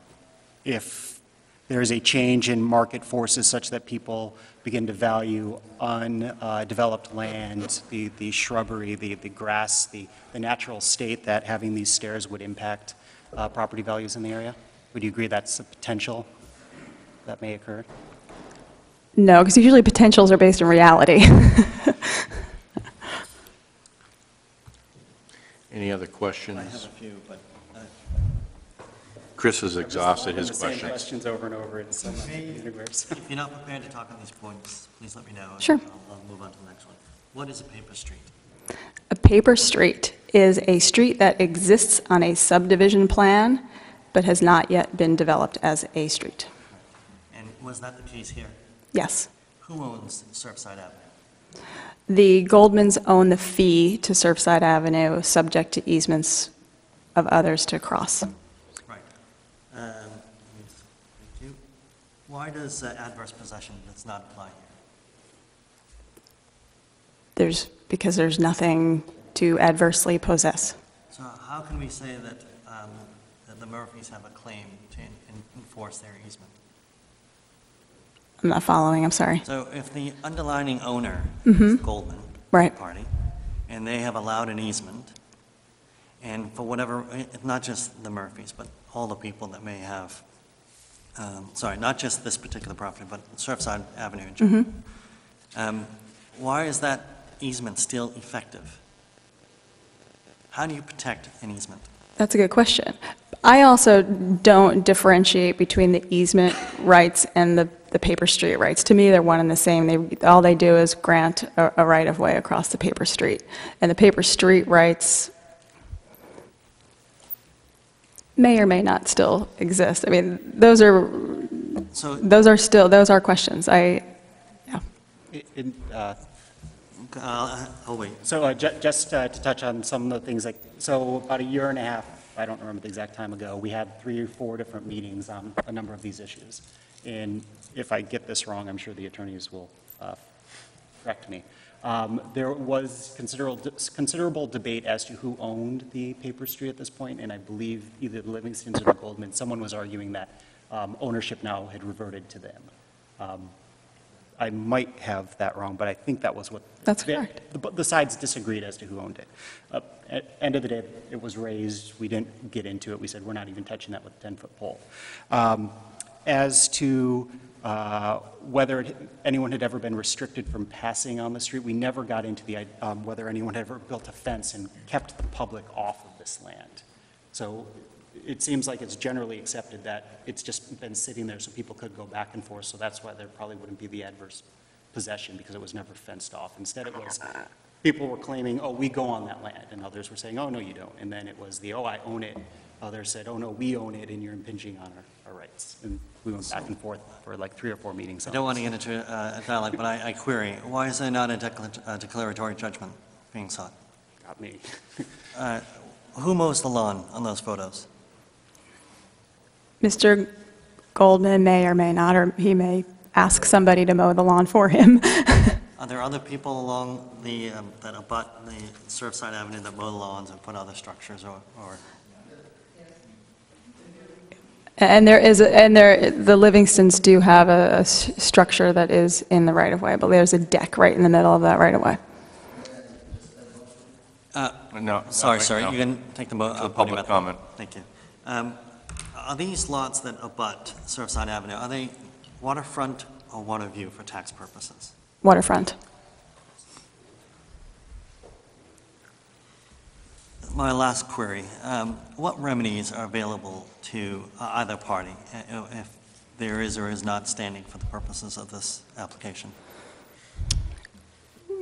if there is a change in market forces such that people begin to value undeveloped land, the the shrubbery, the the grass, the the natural state, that having these stairs would impact uh, property values in the area? Would you agree that's a potential that may occur? No, because usually potentials are based in reality. <laughs> Any other questions? I have a few, but uh, Chris has exhausted his The same questions. questions over and over in some universe. if you're not prepared to talk on these points, please let me know. and Sure. I'll I'll move on to the next one. What is a paper street? A paper street is a street that exists on a subdivision plan, but has not yet been developed as a street. And was that the case here? Yes. Who owns Surfside Avenue? The Goldmans own the fee to Surfside Avenue, subject to easements of others to cross. Right. Um, let me just- Thank you. Why does uh, adverse possession does not apply here? There's, because there's nothing to adversely possess. So how can we say that um, that the Murphys have a claim to en- en- enforce their easement? I'm not following, I'm sorry. So if the underlining owner is Goldman Mm-hmm. Right. Party, and they have allowed an easement, and for whatever, eh, not just the Murphys, but all the people that may have, um, sorry, not just this particular property, but Surfside Avenue in general, Mm-hmm. um, why is that easement still effective? How do you protect an easement? That's a good question. I also don't differentiate between the easement rights and the, the paper street rights. To me, they're one and the same. They, all they do is grant a, a right-of-way across the paper street. And the paper street rights may or may not still exist. I mean, those are, So, those are still, those are questions. I, yeah. It, uh, uh, oh wait, So uh, ju- just uh, to touch on some of the things, like, so about a year and a half, I don't remember the exact time ago, we had three or four different meetings on a number of these issues. And if I get this wrong, I'm sure the attorneys will uh, correct me. Um, There was considerable, considerable debate as to who owned the paper street at this point, and I believe either the Livingstons or the Goldman, someone was arguing that um, ownership now had reverted to them. Um, I might have that wrong, but I think that was what. That's the- correct. The, the sides disagreed as to who owned it. Uh, At end of the day, it was raised, we didn't get into it, we said, we're not even touching that with a 10-foot pole. Um, As to uh, whether it- anyone had ever been restricted from passing on the street, we never got into the, um, whether anyone had ever built a fence and kept the public off of this land. So it seems like it's generally accepted that it's just been sitting there so people could go back and forth, so that's why there probably wouldn't be the adverse possession, because it was never fenced off. Instead, it was, people were claiming, oh, we go on that land, and others were saying, oh, no, you don't. And then it was the, oh, I own it. Others said, oh, no, we own it, and you're impinging on our, our rights. And we went back and forth for like three or four meetings. I on don't want this. to get into uh, a dialogue, but I I query, why is there not a decla- a declaratory judgment being sought? Got me. <laughs> Uh, Who mows the lawn on those photos? Mr. Goldman may or may not, or he may ask somebody to mow the lawn for him. <laughs> Are there other people along the, um, that abut the Surfside Avenue that mow the lawns and put other structures or, or, And there is, a- and there, the Livingstons do have a structure that is in the right-of-way, but there's a deck right in the middle of that right-of-way. No. sorry, no, sir, no. you can take the uh, public the- comment. Thank you. Um, Are these lots that abut Surfside Avenue, are they waterfront or water view for tax purposes? Waterfront. My last query, um, what remedies are available to uh, either party uh, if there is or is not standing for the purposes of this application?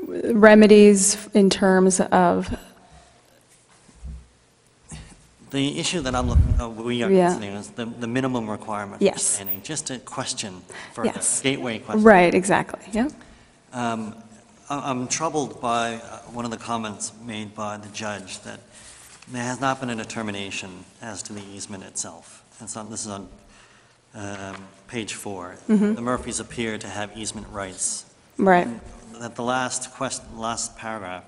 Remedies in terms of, The issue that I'm looking, uh, we are Yeah. considering is the, the minimum requirement for Yes. standing. Just a question for the Yes. gateway question. right, exactly, yeah. Um, I- I'm troubled by uh, one of the comments made by the judge that there has not been a determination as to the easement itself. And so this is on um, page four. The Murphys appear to have easement rights. Right. And At the last question, last paragraph,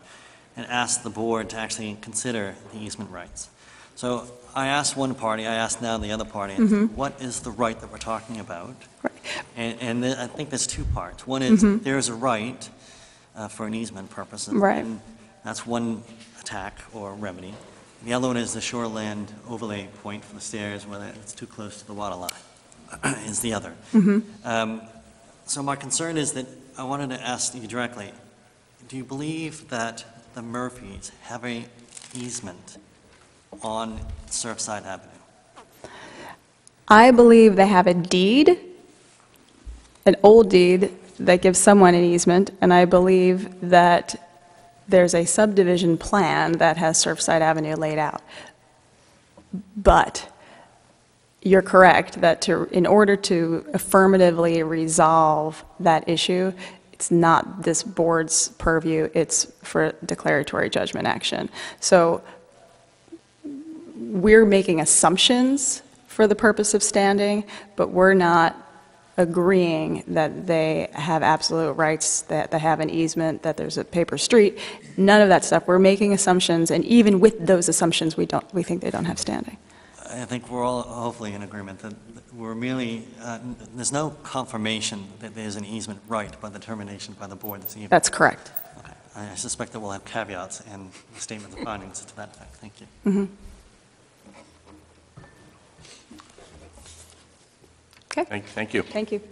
and asked the board to actually consider the easement rights. So I asked one party, I asked now the other party, what is the right that we're talking about? Right. And, and I think there's two parts. One is, there is a right uh, for an easement purposes. Right. and That's one attack or remedy. The other one is the shoreland overlay point for the stairs, where it's too close to the water line, <clears throat> is the other. Um, So my concern is that, I wanted to ask you directly, do you believe that the Murphys have a easement on Surfside Avenue? I believe they have a deed, an old deed that gives someone an easement, and I believe that there's a subdivision plan that has Surfside Avenue laid out. But you're correct that to, in order to affirmatively resolve that issue, it's not this board's purview, it's for declaratory judgment action. So we're making assumptions for the purpose of standing, but we're not agreeing that they have absolute rights, that they have an easement, that there's a paper street, none of that stuff. We're making assumptions, and even with those assumptions, we don't, we think they don't have standing. I think we're all hopefully in agreement that we're merely, uh, there's no confirmation that there's an easement right by determination by the board this evening. That's correct. Okay. I suspect that we'll have caveats and statements of findings to that effect. Thank you. Mhm. Okay, Thank, thank you. thank you.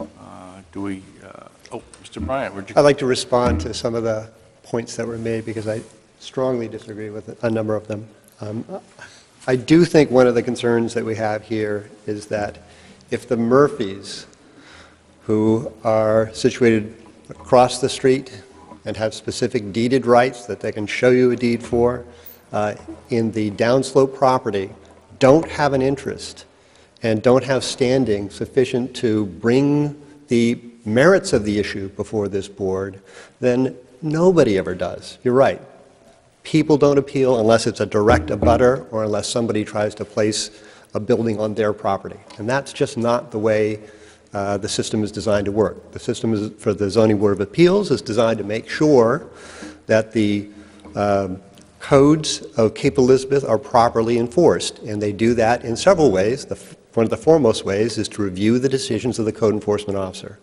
Uh, Do we, uh, oh, Mr. Bryant, would you? I'd like to respond to some of the points that were made because I strongly disagree with a number of them. Um, I do think one of the concerns that we have here is that if the Murphys, who are situated across the street and have specific deeded rights that they can show you a deed for, uh, in the downslope property, don't have an interest and don't have standing sufficient to bring the merits of the issue before this board, then nobody ever does. You're right. People don't appeal unless it's a direct abutter or unless somebody tries to place a building on their property. And that's just not the way uh, the system is designed to work. The system is, for the zoning board of appeals is designed to make sure that the um, codes of Cape Elizabeth are properly enforced, and they do that in several ways. The One of the foremost ways is to review the decisions of the code enforcement officer.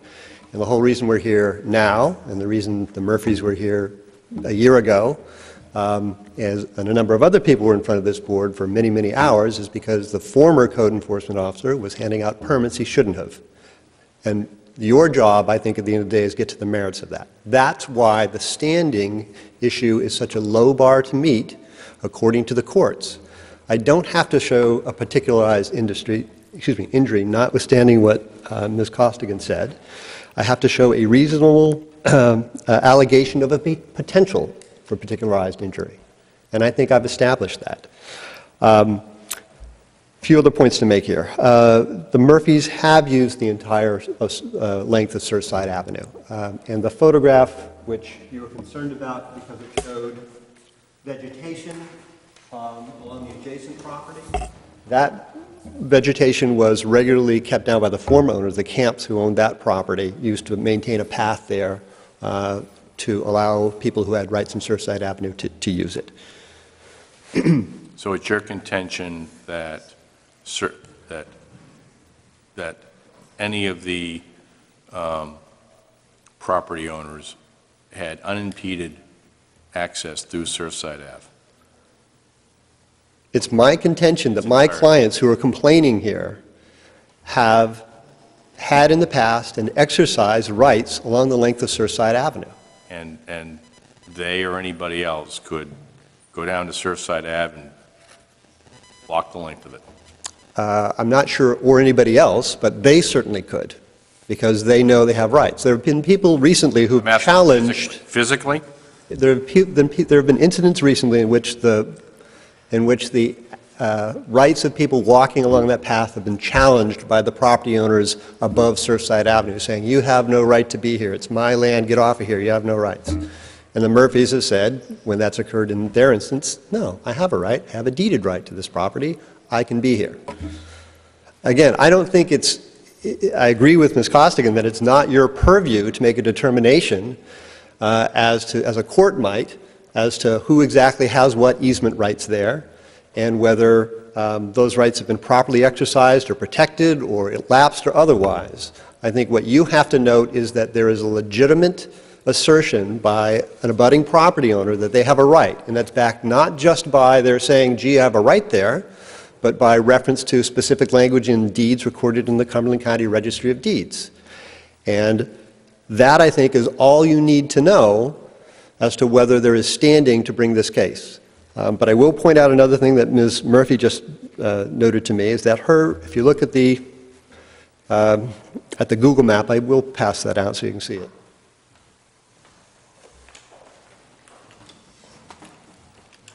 And the whole reason we're here now, and the reason the Murphys were here a year ago, um, as, and a number of other people were in front of this board for many, many hours, is because the former code enforcement officer was handing out permits he shouldn't have. And your job, I think, at the end of the day, is get to the merits of that. That's why the standing issue is such a low bar to meet, according to the courts. I don't have to show a particularized industry, excuse me, injury, notwithstanding what uh, Ms. Costigan said. I have to show a reasonable um, uh, allegation of a potential for particularized injury. And I think I've established that. Um, few other points to make here. Uh, The Murphys have used the entire uh, uh, length of Surfside Avenue. Um, And the photograph, which you were concerned about because it showed vegetation um, along the adjacent property, that vegetation was regularly kept down by the former owners, the camps who owned that property, used to maintain a path there uh, to allow people who had rights in Surfside Avenue to to use it. So it's your contention that, cer- that, that any of the um, property owners had unimpeded access through Surfside Ave? It's my contention that my clients who are complaining here have had in the past and exercised rights along the length of Surfside Avenue. And, and they or anybody else could go down to Surfside Ave and block the length of it? Uh, I'm not sure, or anybody else, but they certainly could, because they know they have rights. There have been people recently who've asking challenged, Physically? there have pe- been pe- there have been incidents recently in which the, in which the uh, rights of people walking along that path have been challenged by the property owners above Surfside Avenue, saying, "You have no right to be here. It's my land. Get off of here. You have no rights." And the Murphys have said, when that's occurred in their instance, "No, I have a right. I have a deeded right to this property. I can be here." Again, I don't think it's, I agree with Ms. Costigan that it's not your purview to make a determination uh, as to, as a court might, as to who exactly has what easement rights there, and whether um, those rights have been properly exercised or protected or lapsed or otherwise. I think what you have to note is that there is a legitimate assertion by an abutting property owner that they have a right, and that's backed not just by their saying, gee, I have a right there, but by reference to specific language in deeds recorded in the Cumberland County Registry of Deeds. And that, I think, is all you need to know as to whether there is standing to bring this case. Um, But I will point out another thing that Ms. Murphy just uh, noted to me, is that her, if you look at the, um, at the Google map, I will pass that out so you can see it.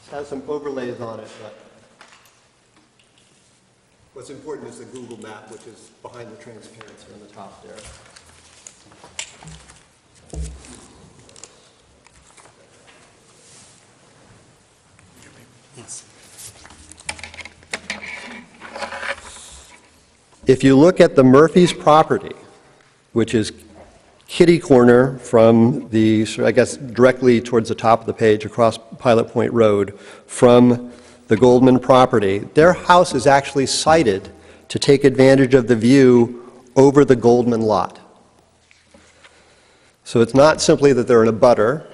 It has some overlays on it, but what's important is the Google map, which is behind the transparency on the top there. Yes. If you look at the Murphy's property, which is kitty corner from the, I guess, directly towards the top of the page across Pilot Point Road from the Goldman property, their house is actually sited to take advantage of the view over the Goldman lot. So it's not simply that they're in a butter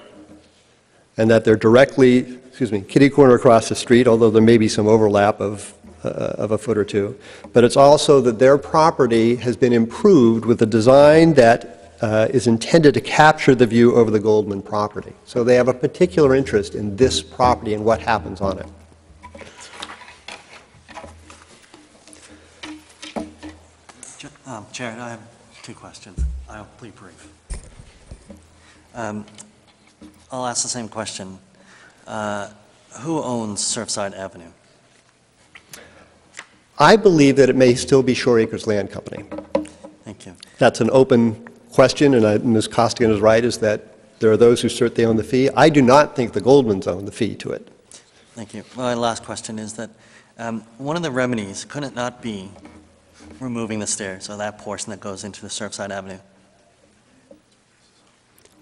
and that they're directly, excuse me, kitty corner across the street, although there may be some overlap of, uh, of a foot or two, but it's also that their property has been improved with a design that uh, is intended to capture the view over the Goldman property. So they have a particular interest in this property and what happens on it. Um, Chair, I have two questions. I'll be brief. Um, I'll ask the same question. Uh, Who owns Surfside Avenue? I believe that it may still be Shore Acres Land Company. Thank you. That's an open question, and I- Ms. Costigan is right, is that there are those who assert they own the fee. I do not think the Goldmans own the fee to it. Thank you. My last question is that um, one of the remedies, could it not be removing the stairs, or that portion that goes into the Surfside Avenue?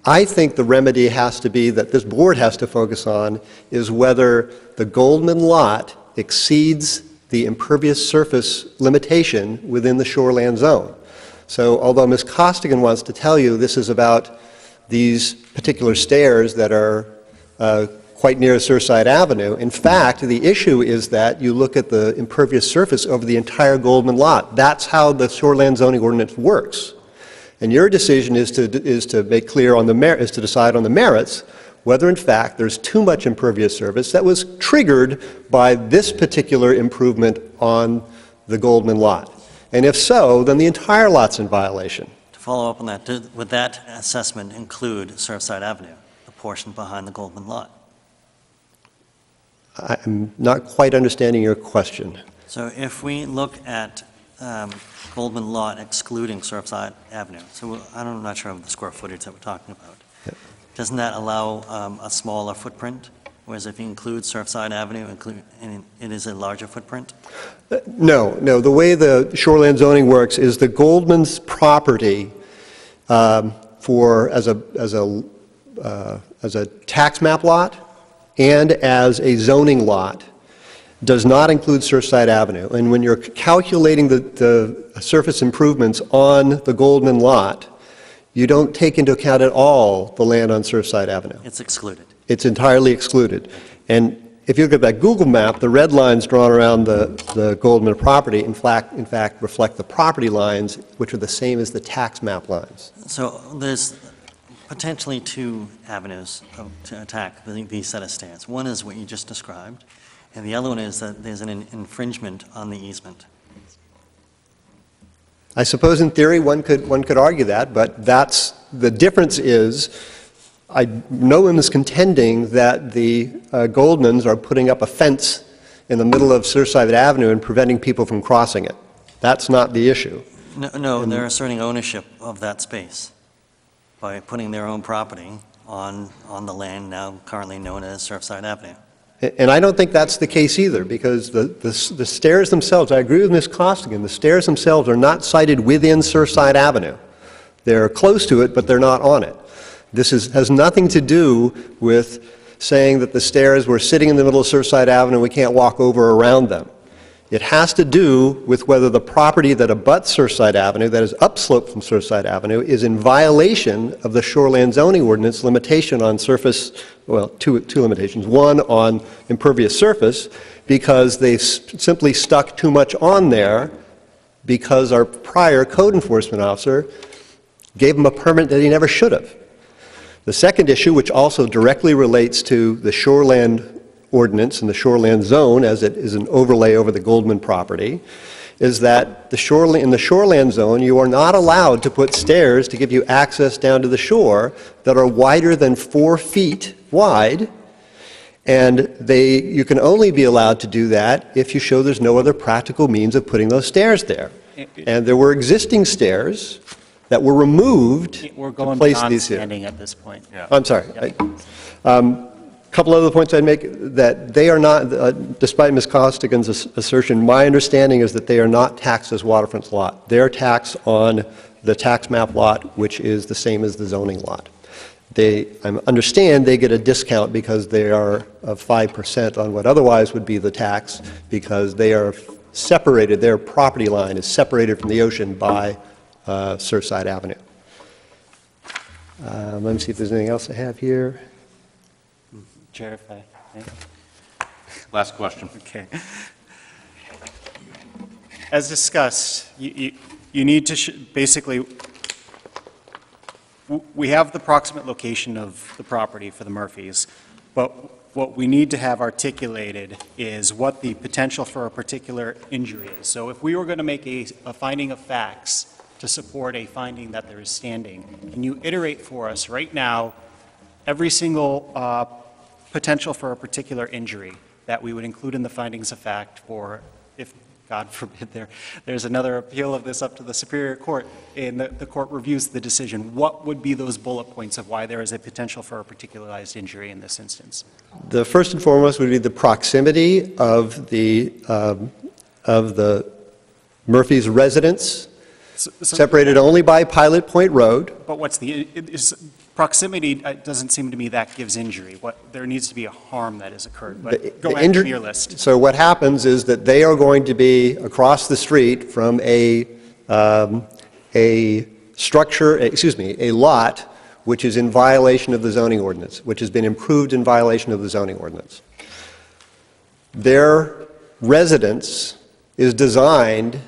I think the remedy has to be, that this board has to focus on, is whether the Goldman lot exceeds the impervious surface limitation within the shoreland zone. So although Ms. Costigan wants to tell you this is about these particular stairs that are uh, quite near Surfside Avenue, in fact, the issue is that you look at the impervious surface over the entire Goldman lot. That's how the shoreland zoning ordinance works. And your decision is to, is to make clear on the, mer- is to decide on the merits whether in fact there's too much impervious surface that was triggered by this particular improvement on the Goldman lot. And if so, then the entire lot's in violation. To follow up on that, did- would that assessment include Surfside Avenue, the portion behind the Goldman lot? I'm not quite understanding your question. So if we look at um, Goldman Lot excluding Surfside Avenue, so I'm not sure of the square footage that we're talking about. Doesn't that allow um, a smaller footprint? Whereas if you include Surfside Avenue, include, it is a larger footprint? No, no, the way the shoreland zoning works is the Goldman's property um, for, as a, as a, uh, as a tax map lot and as a zoning lot does not include Surfside Avenue. And when you're calculating the, the surface improvements on the Goldman lot, you don't take into account at all the land on Surfside Avenue. It's excluded. It's entirely excluded. And if you look at that Google map, the red lines drawn around the, the Goldman property, in fact, in fact, reflect the property lines, which are the same as the tax map lines. So there's potentially two avenues of- to attack the- these set of stairs. One is what you just described, and the other one is that there's an infringement on the easement. I suppose in theory, one could, one could argue that, but that's, the difference is, I, no one is contending that the uh, Goldmans are putting up a fence in the middle of Surfside Avenue and preventing people from crossing it. That's not the issue. No, no, they're asserting ownership of that space by putting their own property on, on the land now currently known as Surfside Avenue. And I don't think that's the case either, because the, the the stairs themselves, I agree with Ms. Costigan, the stairs themselves are not sited within Surfside Avenue. They're close to it, but they're not on it. This is, has nothing to do with saying that the stairs were sitting in the middle of Surfside Avenue, we can't walk over around them. It has to do with whether the property that abuts Surfside Avenue, that is upslope from Surfside Avenue, is in violation of the shoreland zoning ordinance limitation on surface, well, two, two limitations. One, on impervious surface, because they simply stuck too much on there because our prior code enforcement officer gave them a permit that he never should have. The second issue, which also directly relates to the shoreland ordinance in the shoreland zone, as it is an overlay over the Goldman property, is that the shoreline, in the shoreland zone, you are not allowed to put stairs to give you access down to the shore that are wider than four feet wide, and they, you can only be allowed to do that if you show there's no other practical means of putting those stairs there. And there were existing stairs that were removed We're to going place beyond these here. standing at this point. I'm sorry. A um, Couple other points I'd make, that they are not, uh, despite Ms. Costigan's ass- assertion, my understanding is that they are not taxed as waterfront lot. They're taxed on the tax map lot, which is the same as the zoning lot. They, I understand they get a discount because they are of 5% on what otherwise would be the tax, because they are separated, their property line is separated from the ocean by uh, Surfside Avenue. Um, Let me see if there's anything else I have here. Chair, if I may? Last question. Okay. As discussed, you, you, you need to, sh- basically, w- we have the proximate location of the property for the Murphys, but what we need to have articulated is what the potential for a particular injury is. So if we were going to make a, a finding of facts to support a finding that there is standing, can you iterate for us right now every single uh, potential for a particular injury that we would include in the findings of fact for, if, God <laughs> forbid, there, there's another appeal of this up to the Superior Court, and the, the court reviews the decision, what would be those bullet points of why there is a potential for a particularized injury in this instance? The first and foremost would be the proximity of the, um, of the Murphy's residence, So- so- separated only by Pilot Point Road. But what's the, is, proximity, uh, doesn't seem to me that gives injury. What, there needs to be a harm that has occurred, The- go the ahead to your list. So what happens is that they are going to be across the street from a, um, a structure, excuse me, a lot which is in violation of the zoning ordinance, which has been improved in violation of the zoning ordinance. Their residence is designed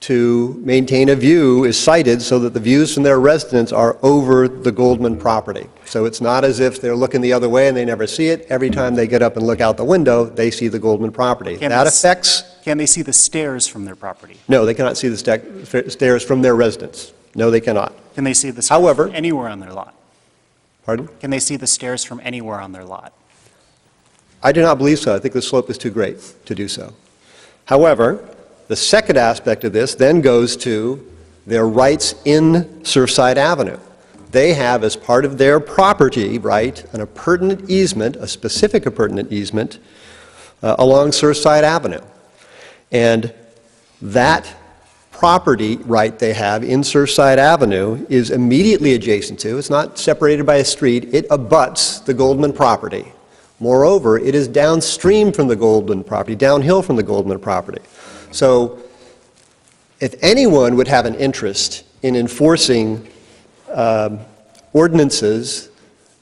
to maintain a view, is sited so that the views from their residence are over the Goldman property. So it's not as if they're looking the other way and they never see it. Every time they get up and look out the window, they see the Goldman property. Can That this- affects, Can they see the stairs from their property? no, they cannot see the sta- stairs from their residence. No, they cannot. Can they see the stairs However- from anywhere on their lot? Pardon? Can they see the stairs from anywhere on their lot? I do not believe so. I think the slope is too great to do so. However, the second aspect of this then goes to their rights in Surfside Avenue. They have, as part of their property right, an appurtenant easement, a specific appurtenant easement, uh, along Surfside Avenue. And that property right they have in Surfside Avenue is immediately adjacent to, it's not separated by a street, it abuts the Goldman property. Moreover, it is downstream from the Goldman property, downhill from the Goldman property. So if anyone would have an interest in enforcing um, ordinances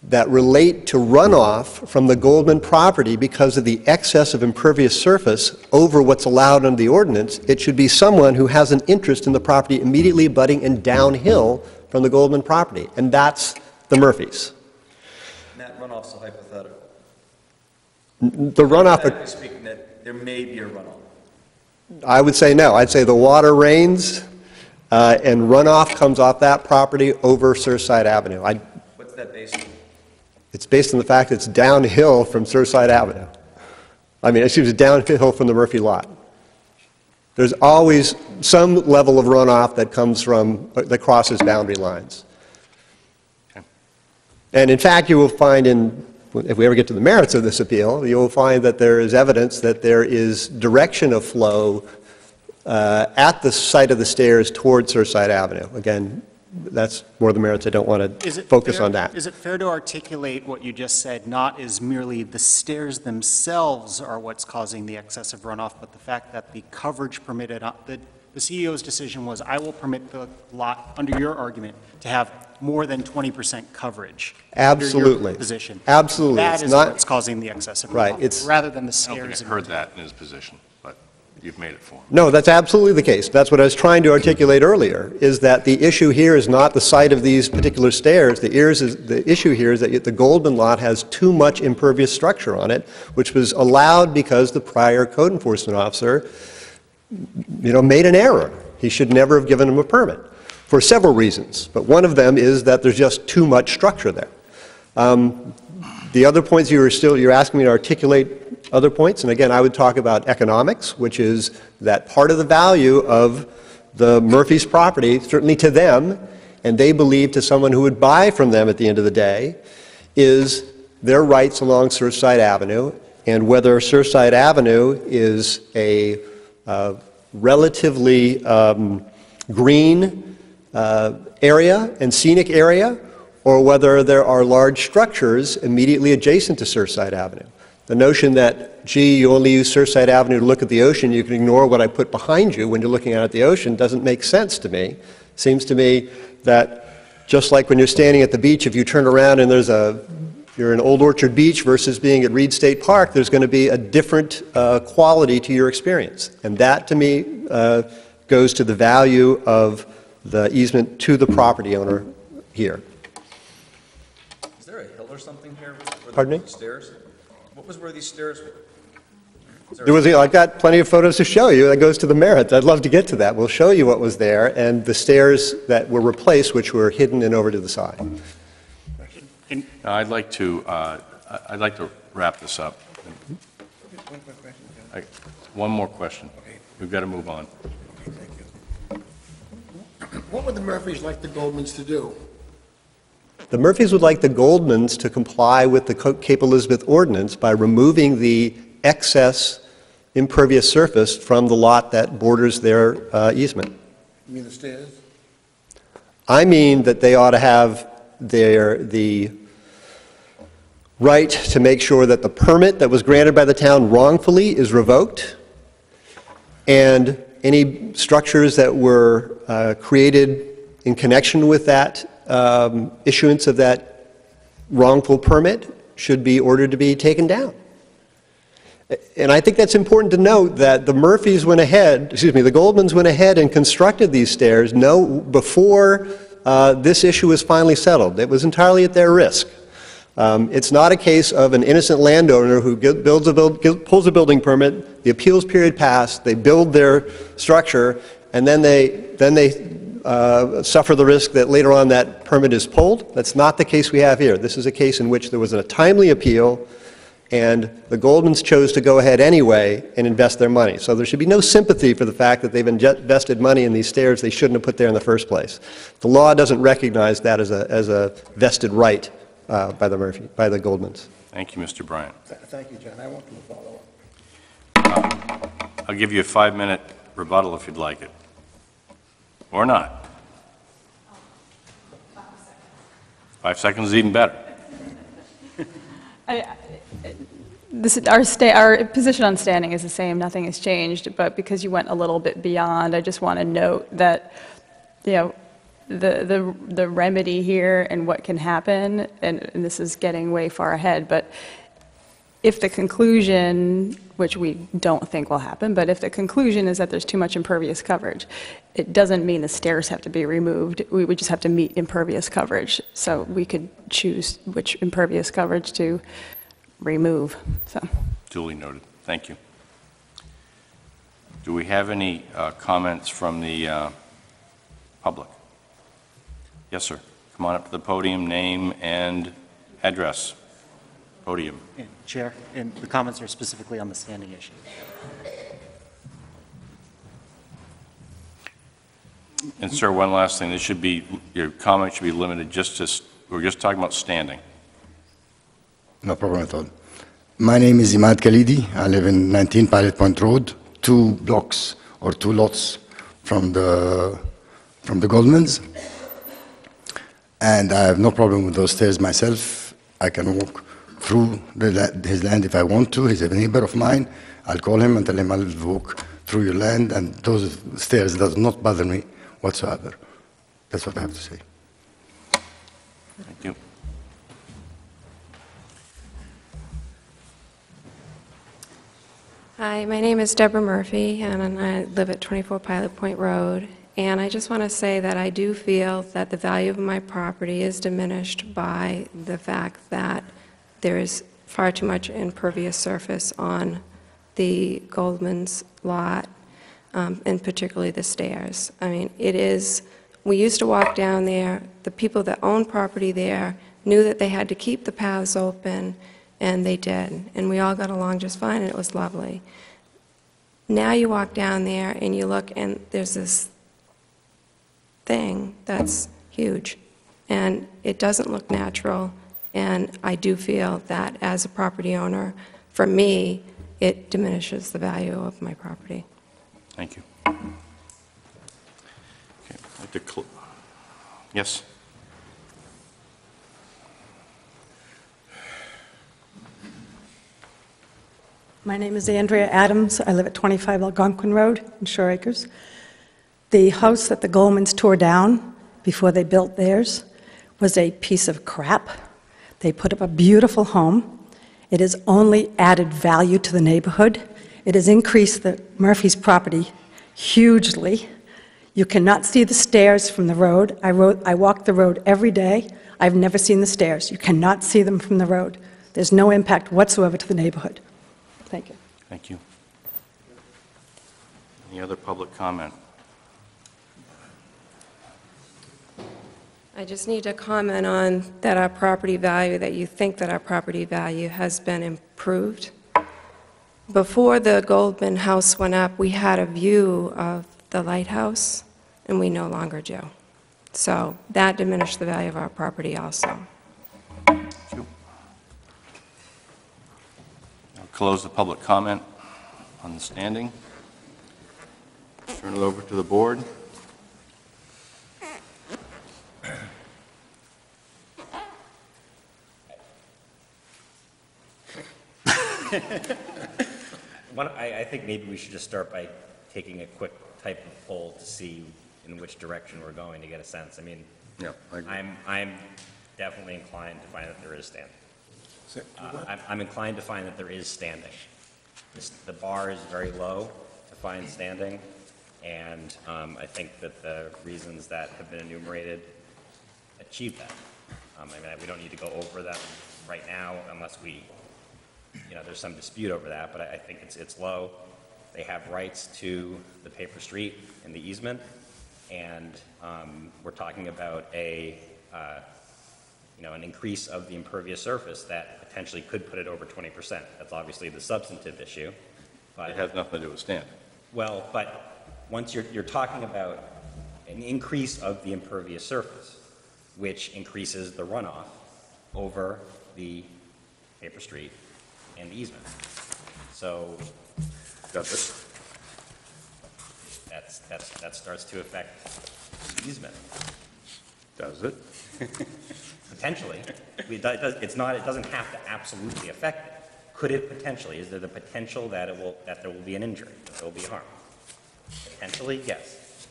that relate to runoff from the Goldman property because of the excess of impervious surface over what's allowed under the ordinance, it should be someone who has an interest in the property immediately abutting and downhill from the Goldman property, and that's the Murphys. And that runoff's a hypothetical. The runoff, Hypothetically speaking, that there may be a runoff. I would say no. I'd say the water rains, uh, and runoff comes off that property over Surfside Avenue. I- What's that based on? It's based on the fact that it's downhill from Surfside Avenue. I mean, excuse me, downhill from the Murphy lot. There's always some level of runoff that comes from, that crosses boundary lines. And in fact, you will find in, if we ever get to the merits of this appeal, you will find that there is evidence that there is direction of flow uh, at the site of the stairs toward Surfside Avenue. Again, that's more the merits, I don't want to focus fair- on that. Is it fair to articulate what you just said, not as merely the stairs themselves are what's causing the excessive runoff, but the fact that the coverage permitted, the the CEO's decision was, I will permit the lot, under your argument, to have more than 20% coverage? under your Absolutely. Position. Absolutely. That It's is not- what's causing the excessive runoff. Right, it's- Rather than the I don't think stairs. I heard that in his position, but you've made it for him. No, that's absolutely the case. That's what I was trying to articulate earlier, is that the issue here is not the site of these particular stairs. The ears is, the issue here is that the Goldman lot has too much impervious structure on it, which was allowed because the prior code enforcement officer, you know, made an error. He should never have given him a permit, for several reasons. But one of them is that there's just too much structure there. Um, The other points you were still, you're asking me to articulate other points, and again, I would talk about economics, which is that part of the value of the Murphy's property, certainly to them, and they believe to someone who would buy from them at the end of the day, is their rights along Surfside Avenue, and whether Surfside Avenue is a uh, relatively um, green uh, area and scenic area, or whether there are large structures immediately adjacent to Surfside Avenue. The notion that, gee, you only use Surfside Avenue to look at the ocean, you can ignore what I put behind you when you're looking out at the ocean, doesn't make sense to me. Seems to me that just like when you're standing at the beach, if you turn around and there's a, you're in Old Orchard Beach versus being at Reid State Park, there's going to be a different uh, quality to your experience. And that, to me, uh, goes to the value of the easement to the property owner here. Is there a hill or something here? Pardon me? Stairs? What was where these stairs were? There- There was, I've got plenty of photos to show you. That goes to the merits. I'd love to get to that. We'll show you what was there and the stairs that were replaced, which were hidden and over to the side. Now, I'd like to, uh, I- I'd like to wrap this up. One quick question, John. I- One more question. We've got to move on. Okay, thank you. What would the Murphys like the Goldmans to do? The Murphys would like the Goldmans to comply with the Co- Cape Elizabeth ordinance by removing the excess impervious surface from the lot that borders their uh, easement. You mean the stairs? I mean that they ought to have their, the right to make sure that the permit that was granted by the town wrongfully is revoked, and any structures that were uh, created in connection with that um, issuance of that wrongful permit should be ordered to be taken down. And I think that's important to note that the Murphys went ahead, excuse me, the Goldmans went ahead and constructed these stairs no, before uh, this issue was finally settled. It was entirely at their risk. Um, It's not a case of an innocent landowner who builds a, build- pulls a building permit, the appeals period passed, they build their structure, and then they, then they uh, suffer the risk that later on that permit is pulled. That's not the case we have here. This is a case in which there was a timely appeal, and the Goldmans chose to go ahead anyway and invest their money. So there should be no sympathy for the fact that they've invested money in these stairs they shouldn't have put there in the first place. The law doesn't recognize that as a, as a vested right uh, by the Murphy, by the Goldmans. Thank you, Mr. Bryant. Th- Thank you, John. I want to follow-up. I'll give you a five-minute rebuttal if you'd like it. Or not. Five seconds is even better. I- This, our sta, our position on standing is the same, nothing has changed, but because you went a little bit beyond, I just want to note that, you know, the, the, the remedy here and what can happen, and, and this is getting way far ahead, but if the conclusion, which we don't think will happen, but if the conclusion is that there's too much impervious coverage, it doesn't mean the stairs have to be removed. We would just have to meet impervious coverage. So we could choose which impervious coverage to remove, so. Duly noted. Thank you. Do we have any uh, comments from the uh, public? Yes, sir. Come on up to the podium, name and address. Podium. And Chair, and the comments are specifically on the standing issue. And sir, one last thing, this should be, your comment should be limited just to, we're just talking about standing. No problem at all. My name is Imad Khalidi. I live in 19 Pilot Point Road, two blocks or two lots from the from the Goldmans. And I have no problem with those stairs myself. I can walk through the, la- his land if I want to. He's a neighbor of mine. I'll call him and tell him I'll walk through your land, and those stairs does not bother me whatsoever. That's what I have to say. Thank you. Hi, my name is Deborah Murphy, and I live at 24 Pilot Point Road. And I just want to say that I do feel that the value of my property is diminished by the fact that there is far too much impervious surface on the Goldman's lot, um, and particularly the stairs. I mean, it is, we used to walk down there, the people that own property there knew that they had to keep the paths open, and they did. And we all got along just fine, and it was lovely. Now you walk down there and you look, and there's this thing that's huge, and it doesn't look natural, and I do feel that as a property owner, for me, it diminishes the value of my property. Thank you. Okay, I'd like Yes? My name is Andrea Adams. I live at 25 Algonquin Road in Shore Acres. The house that the Goldmans tore down before they built theirs was a piece of crap. They put up a beautiful home. It has only added value to the neighborhood. It has increased the Murphy's property hugely. You cannot see the stairs from the road. I I walk the road every day. I've never seen the stairs. You cannot see them from the road. There's no impact whatsoever to the neighborhood. Thank you. Thank you. Any other public comment? I just need to comment on that our property value, that you think that our property value has been improved. Before the Goldman House went up, we had a view of the lighthouse, and we no longer do. So that diminished the value of our property also. Thank you. I'll close the public comment on the standing. Turn it over to the board. <laughs> One, I, I think maybe we should just start by taking a quick type of poll to see in which direction we're going to get a sense. I mean, Yeah, I agree. I'm, I'm definitely inclined to find that there is standing. Uh, I'm, I'm inclined to find that there is standing. This- The bar is very low to find standing, and um, I think that the reasons that have been enumerated achieve that. Um, I mean, we don't need to go over them right now unless we, you know, there's some dispute over that, but I, I think it's, it's low. They have rights to the paper street and the easement, and um, we're talking about a, uh, you know, an increase of the impervious surface that potentially could put it over 20%. That's obviously the substantive issue, but. It has nothing to do with standing. Well, but once you're, you're talking about an increase of the impervious surface, which increases the runoff over the paper street and the easement. So Got it? that's, that's, that starts to affect the easement, Does it? potentially. It does, it does- it's not, it doesn't have to absolutely affect it. Could it potentially, is there the potential that it will, that there will be an injury, that there will be harm? Potentially, yes.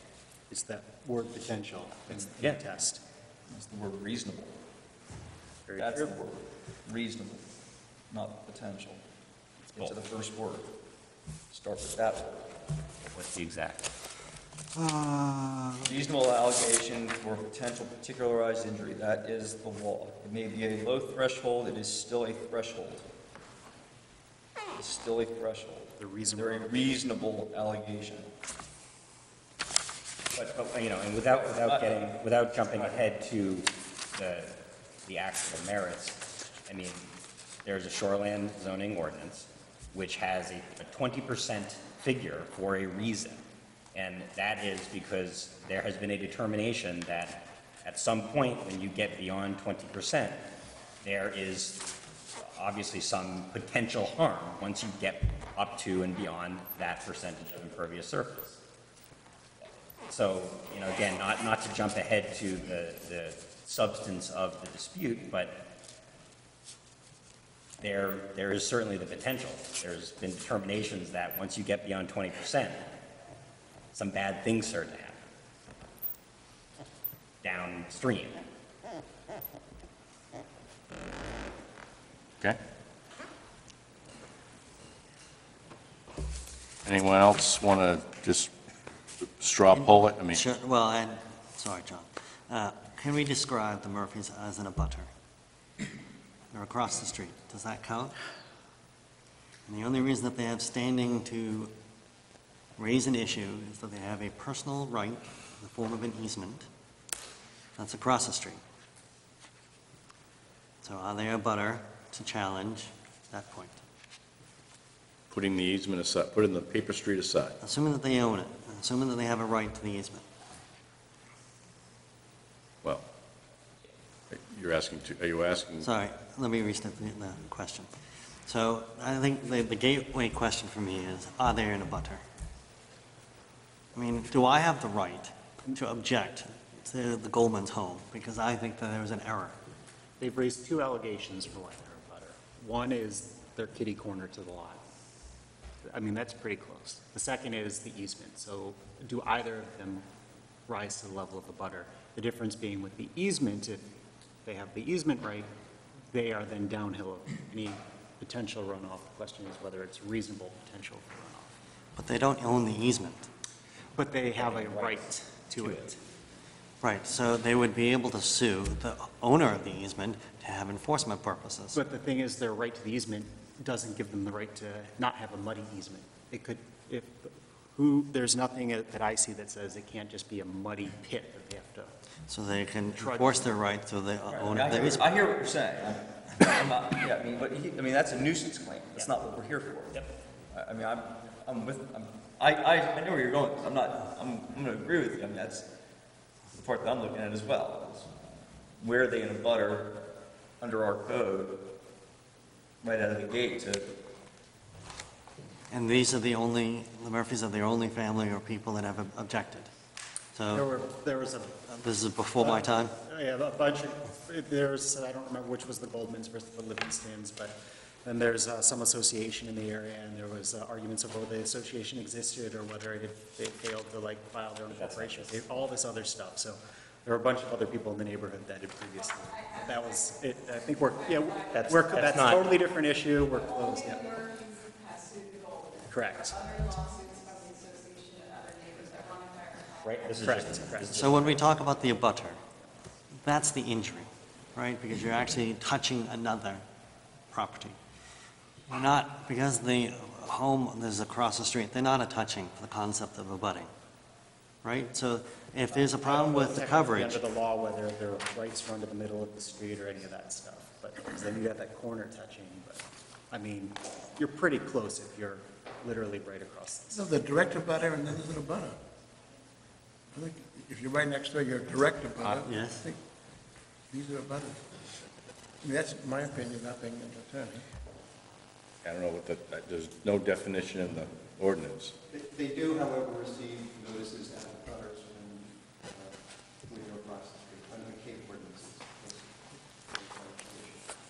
It's that word potential, it's the Yeah. test. It's the word reasonable. That's the word, reasonable, not potential. Get to the first word. Start with that word. What's the exact? Uh, reasonable allegation for potential particularized injury, that is the law. It may be a low threshold, it is still a threshold. It's still a threshold. The They're reasonable. a reasonable allegation. But, but, you know, and without, without uh, getting, without jumping ahead to the, the actual merits, I mean, there's a shoreland zoning ordinance which has a, a twenty percent figure for a reason. And that is because there has been a determination that at some point, when you get beyond twenty percent, there is obviously some potential harm once you get up to and beyond that percentage of impervious surface. So, you know, again, not, not to jump ahead to the, the substance of the dispute, but there, there is certainly the potential. There's been determinations that once you get beyond twenty percent, some bad things start to happen downstream. Okay. Anyone else want to just straw poll it? I mean, Sure, well, and, sorry, John. Uh, Can we describe the Murphys as an abutter? They're across the street. Does that count? And the only reason that they have standing to raise an issue is that they have a personal right in the form of an easement that's across the street. So are they abutter to challenge that point? putting the easement aside, putting the paper street aside. Assuming that they own it, assuming that they have a right to the easement. You're asking, to- are you asking? Sorry, let me restate the, the question. So I think the, the gateway question for me is, are they an abutter? I mean, do I have the right to object to the Goldman's home, because I think that there was an error. They've raised two allegations for why they're abutter. One is their kitty corner to the lot. I mean, that's pretty close. The second is the easement. So do either of them rise to the level of abutter? The difference being with the easement, if they have the easement right, they are then downhill of any potential runoff. The question is whether it's reasonable potential for runoff. But they don't own the easement. But they have a right to it. Right, so they would be able to sue the owner of the easement to have enforcement purposes. But the thing is, their right to the easement doesn't give them the right to not have a muddy easement. It could, if, who, there's nothing that I see that says it can't just be a muddy pit that they have to. So they can Trudge. enforce their right to the owner I hear. I hear what you're saying. I'm- I'm not, yeah, I mean, but, he- I mean, that's a nuisance claim. That's not what we're here for. Yep. I, I mean, I'm, I'm with, I'm, I, I, I know where you're going. I'm not, I'm, I'm gonna agree with you. I mean, that's the part that I'm looking at as well. is Where are they an abutter under our code, right out of the gate to, And these are the only, the Murphys are the only family or people that have objected. There So were, there was a, this is before my time? yeah, a bunch of, there's, I don't remember which was the Goldmans versus the Livingstons, but then there's uh, some association in the area, and there was uh, arguments of whether the association existed or whether it had, they failed to like file their own corporation, They- all this other stuff, so there were a bunch of other people in the neighborhood that had previously. That was, it, I think we're, yeah, That's- we're, that's that's not- totally different issue, we're closed, yeah, Murphy's has sued the Goldman. correct. Other lawsuits from the association and other neighbors that run entire house. Right, this is Correct, just, correct. this is So when we talk about the abutter, that's the injury, right? Because you're actually touching another property. You're not, because the home is across the street, they're not a touching for the concept of abutting, right? So if there's a problem with the Technically, coverage, Under the law, whether their rights run to the middle of the street or any of that stuff, but, because then you got that corner touching, but, I mean, you're pretty close if you're literally right across this. So the direct abutter and then there's an abutter. I think if you're right next door, you're a direct abutter. yes. I think These are abutters. I mean, that's my opinion, not being an attorney. I don't know what the, there's no definition in the ordinance. They- They do, however, receive notices at the cutters when, uh, when you're across the street, under the Cape ordinances.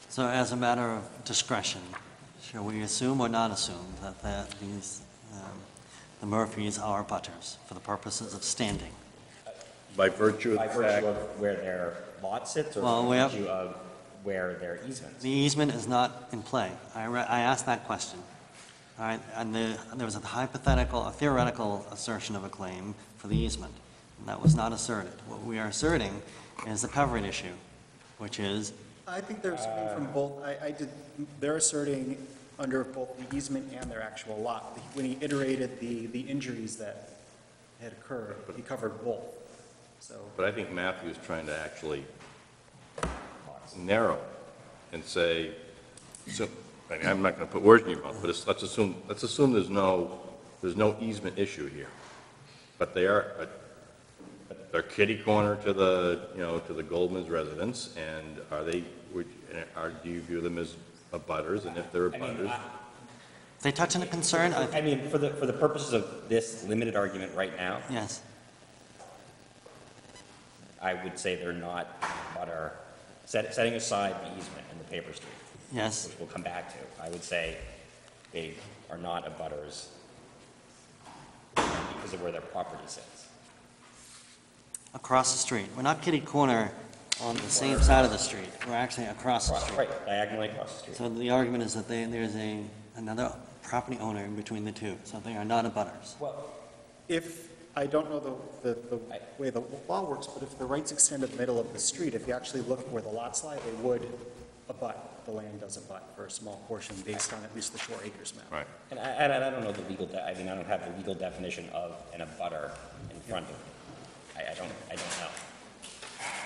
so as a matter of discretion, shall we assume or not assume that that these, um, the Murphys are abutters for the purposes of standing? By virtue by of the fact, of where their lot sits or Well, we by have- virtue of where their easements? The easement is not in play. I, re- I asked that question. All right, and the, there was a hypothetical, a theoretical assertion of a claim for the easement. and That was not asserted. What we are asserting is the coverage issue, which is, I think they're asserting from both, I, I did, they're asserting under both the easement and their actual lot. When he iterated the, the injuries that had occurred, he covered both, so. but I think Matthew is trying to actually narrow and say, so, I mean, I'm not going to put words in your mouth, but it's, let's assume, let's assume there's no, there's no easement issue here. But they are, uh, they're kitty corner to the, you know, to the Goldman's residence, and are they, would, are, do you view them as abutters, and if there are I mean, abutters? I- if they touch on a concern, I, I mean, for the, for the purposes of this limited argument right now, yes. I would say they're not, but are, set- setting aside the easement and the paper street, Yes, which we'll come back to, I would say they are not abutters because of where their property sits. across the street. We're not kitty corner on the same side of the street. We're actually across the street. Right, diagonally across the street. So the argument is that they, there's a, another property owner in between the two, so they are not abutters. Well, If, I don't know the, the, the way the law works, but if the rights extend to the middle of the street, if you actually look at where the lots lie, they would abut, the land does abut for a small portion based on at least the Shore Acres map. Right. And I, and I don't know the legal, de- I mean, I don't have the legal definition of an abutter in front of me. I, I don't, I don't know.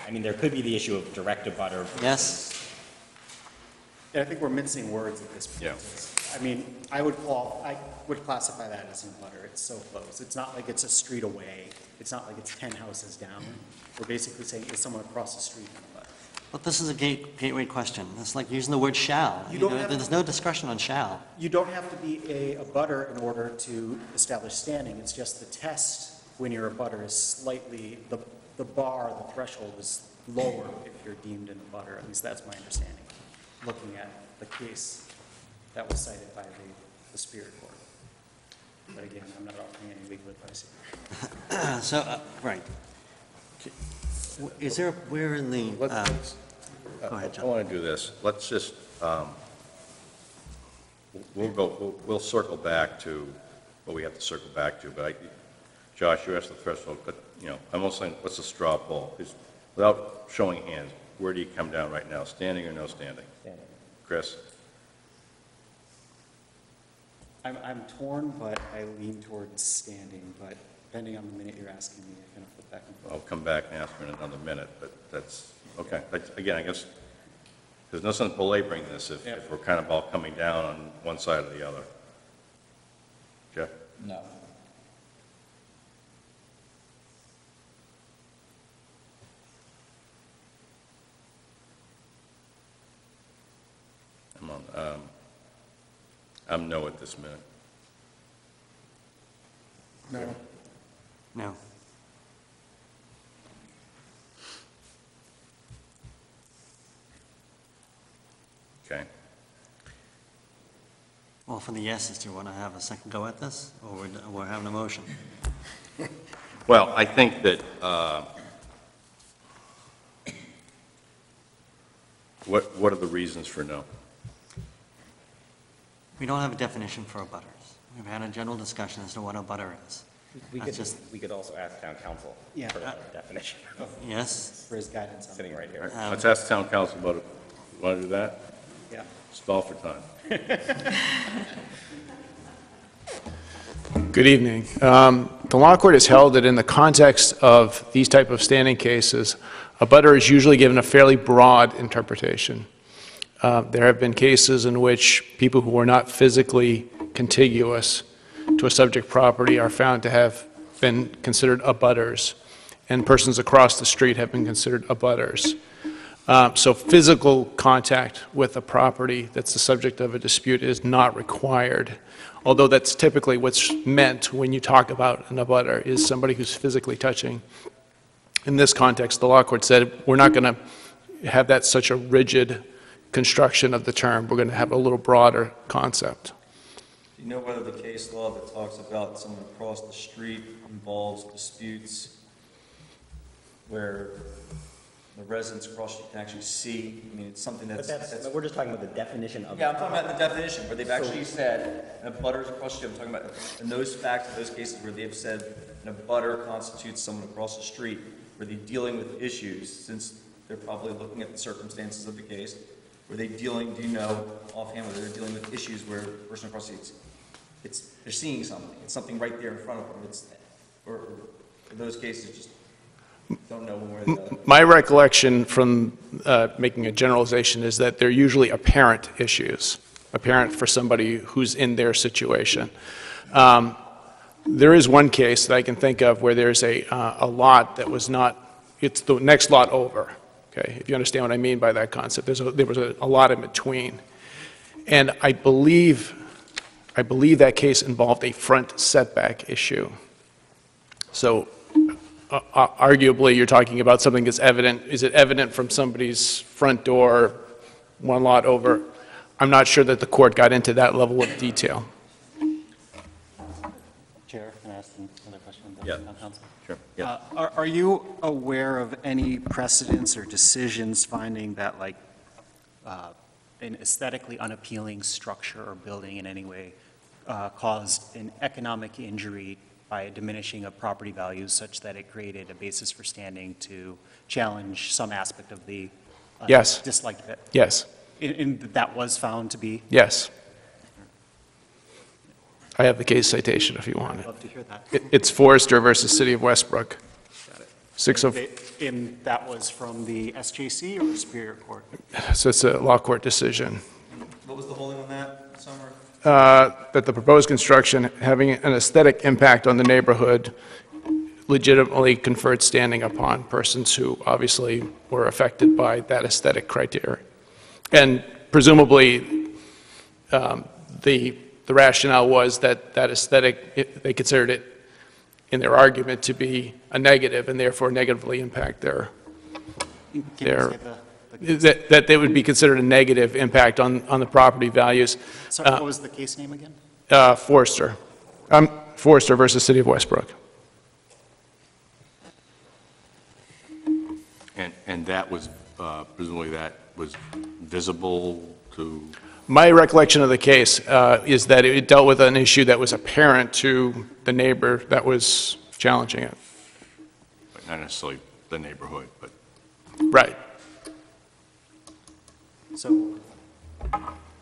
I mean, there could be the issue of direct abutter. Yes, And I think we're mincing words at this point. Yeah. I mean, I would call, I would classify that as an abutter, it's so close. It's not like it's a street away, it's not like it's 10 houses down. We're basically saying, is someone across the street an abutter? but this is a gate, gateway question. It's like using the word shall. You don't know, have- There's no discretion on shall. You don't have to be a abutter in order to establish standing, it's just the test when you're abutter is slightly, the, the bar, the threshold is lower if you're deemed an abutter, at least that's my understanding, looking at the case that was cited by the, the Superior Court. But again, I'm not offering any legal advice here. <coughs> So, uh, right. Is there, where in the, Let's- um, let's- go ahead, I want to do this. Let's just, um, we'll go, we'll- we'll circle back to what we have to circle back to, but I, Josh, you asked the threshold, but, you know, I'm also saying, what's a straw poll? Is- Without showing hands, where do you come down right now, standing or no standing? Standing. Chris? I'm, I'm torn, but I lean towards standing, but depending on the minute you're asking me, I can flip back and forth. I'll come back and ask for in another minute, but that's, okay. That's- Again, I guess, there's no sense belaboring this if, if we're kind of all coming down on one side or the other. Jeff? No. I'm on, um, I'm no at this minute. No. No. Okay. Well, for the yeses, do you want to have a second go at this, or we're, we're having a motion? <laughs> Well, I think that, uh, what, what are the reasons for no? We don't have a definition for abutters. We've had a general discussion as to what abutter is. We That's could, just- we could also ask town counsel Yeah. for a definition, Yes? For his guidance on. sitting right here. Um, Let's ask town counsel about it. Want to do that? Yeah. Stall for time. <laughs> Good evening. Um, The law court has held that in the context of these type of standing cases, abutter is usually given a fairly broad interpretation. Uh, There have been cases in which people who are not physically contiguous to a subject property are found to have been considered abutters, and persons across the street have been considered abutters. Um, So physical contact with a property that's the subject of a dispute is not required, although that's typically what's meant when you talk about an abutter, is somebody who's physically touching. In this context, the law court said, we're not going to have that such a rigid construction of the term, we're going to have a little broader concept. Do you know whether the case law that talks about someone across the street involves disputes where the residents across you can actually see? I mean, it's something But that's. that's, that's- we're just talking about the definition of. Yeah, I'm talking about the definition, where they've actually said, in abutters across the street, I'm talking about, in those facts, those cases where they've said, an abutter constitutes someone across the street, where they're dealing with issues, since they're probably looking at the circumstances of the case, were they dealing, do you know offhand whether they're dealing with issues where the person across the street, it's, they're seeing something, it's something right there in front of them, it's, or, or in those cases, just don't know one way or the other. My recollection from uh, making a generalization is that they're usually apparent issues, apparent for somebody who's in their situation. Um, There is one case that I can think of where there's a, uh, a lot that was not, it's the next lot over, okay? If you understand what I mean by that concept, there's a, there was a a lot in between. And I believe, I believe that case involved a front setback issue. So uh, uh, arguably, you're talking about something that's evident, is it evident from somebody's front door, one lot over? I'm not sure that the court got into that level of detail. Chair, can I ask another question? Yeah. counsel? Uh, Are are you aware of any precedents or decisions finding that, like, uh, an aesthetically unappealing structure or building in any way uh, caused an economic injury by diminishing of property values such that it created a basis for standing to challenge some aspect of the uh, Yes. disliked bit? Yes, And- And that was found to be? yes. I have the case citation if you want I'd it. love to hear that. It- It's Forester versus City of Westbrook. Got it. Six of, They- And that was from the SJC or Superior Court? so it's a law court decision. What was the holding on that, Summer? uh, that the proposed construction having an aesthetic impact on the neighborhood legitimately conferred standing upon persons who obviously were affected by that aesthetic criteria. And presumably, um, the the rationale was that that aesthetic, it- they considered it in their argument to be a negative and therefore negatively impact their, their, that, that they would be considered a negative impact on, on the property values. sorry, Uh, what was the case name again? uh, Forester, um, Forester versus City of Westbrook. And, and that was, uh, presumably that was visible to, My recollection of the case uh, is that it dealt with an issue that was apparent to the neighbor that was challenging it. but not necessarily the neighborhood, but Right. So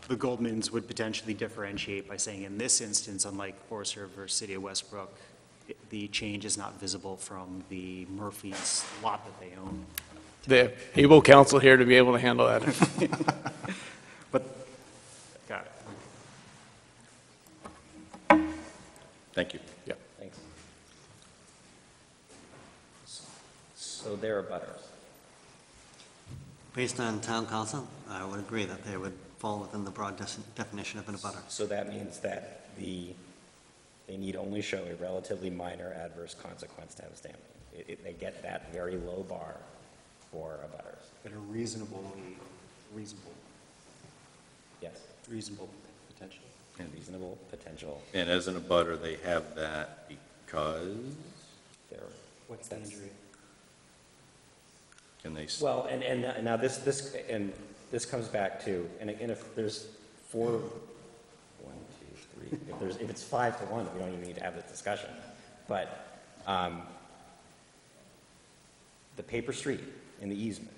the Goldmans would potentially differentiate by saying, in this instance, unlike Forester versus City of Westbrook, the change is not visible from the Murphy's lot that they own. The able counsel here to be able to handle that. <laughs> But, got it. Thank you. Yeah. Thanks. So there are abutters. Based on town counsel, I would agree that they would fall within the broad des- definition of an abutter. So that means that the, they need only show a relatively minor adverse consequence to have standing. It, it, they get that very low bar for abutters. But a reasonably, reasonable, Yes, reasonable potential. And- reasonable potential And as an abutter, they have that because, there. What's the injury? can they, s- Well, and, and now- now this, this, and this comes back to, and again, if there's four, one, two, three, if there's, if it's five to one, we don't even need to have this discussion. But, um, the paper street in the easement,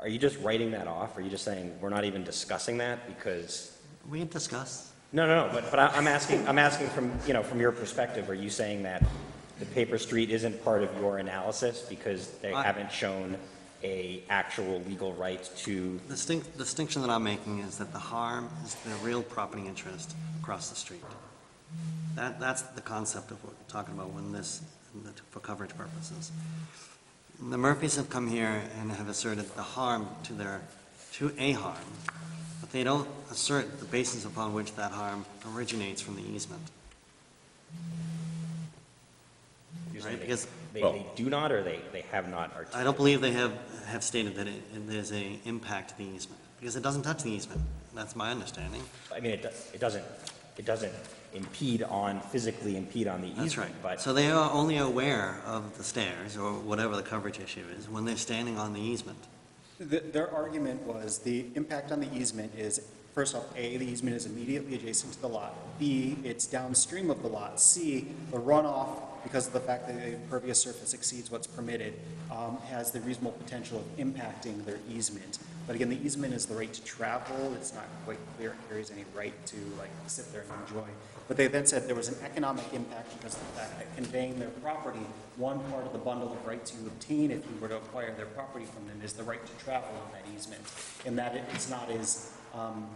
are you just writing that off? Are you just saying, we're not even discussing that because We had discussed, No, no, no, but, but I- I'm asking, I'm asking from, you know, from your perspective, are you saying that the paper street isn't part of your analysis because they I- haven't shown a actual legal right to, the distinct, distinction that I'm making is that the harm is the real property interest across the street. That, that's the concept of what we're talking about when this, for coverage purposes. The Murphys have come here and have asserted the harm to their, to a harm, but they don't assert the basis upon which that harm originates from the easement. you're Right, they, because- they, Well- they do not or they, they have not articulated? I don't believe they have, have stated that it, there's a impact to the easement, because it doesn't touch the easement. That's my understanding. I mean, it, do- it doesn't, it doesn't impede on, physically impede on the easement. That's right. But, So they are only aware of the stairs, or whatever the coverage issue is, when they're standing on the easement. The- Their argument was the impact on the easement is, first off, A, the easement is immediately adjacent to the lot. B, it's downstream of the lot. C, the runoff, because of the fact that the impervious surface exceeds what's permitted, um, has the reasonable potential of impacting their easement. But again, the easement is the right to travel. It's not quite clear it carries any right to like sit there and enjoy. But they then said there was an economic impact because of the fact that conveying their property, one part of the bundle of rights you obtain if you were to acquire their property from them is the right to travel on that easement. And that it's not as, um,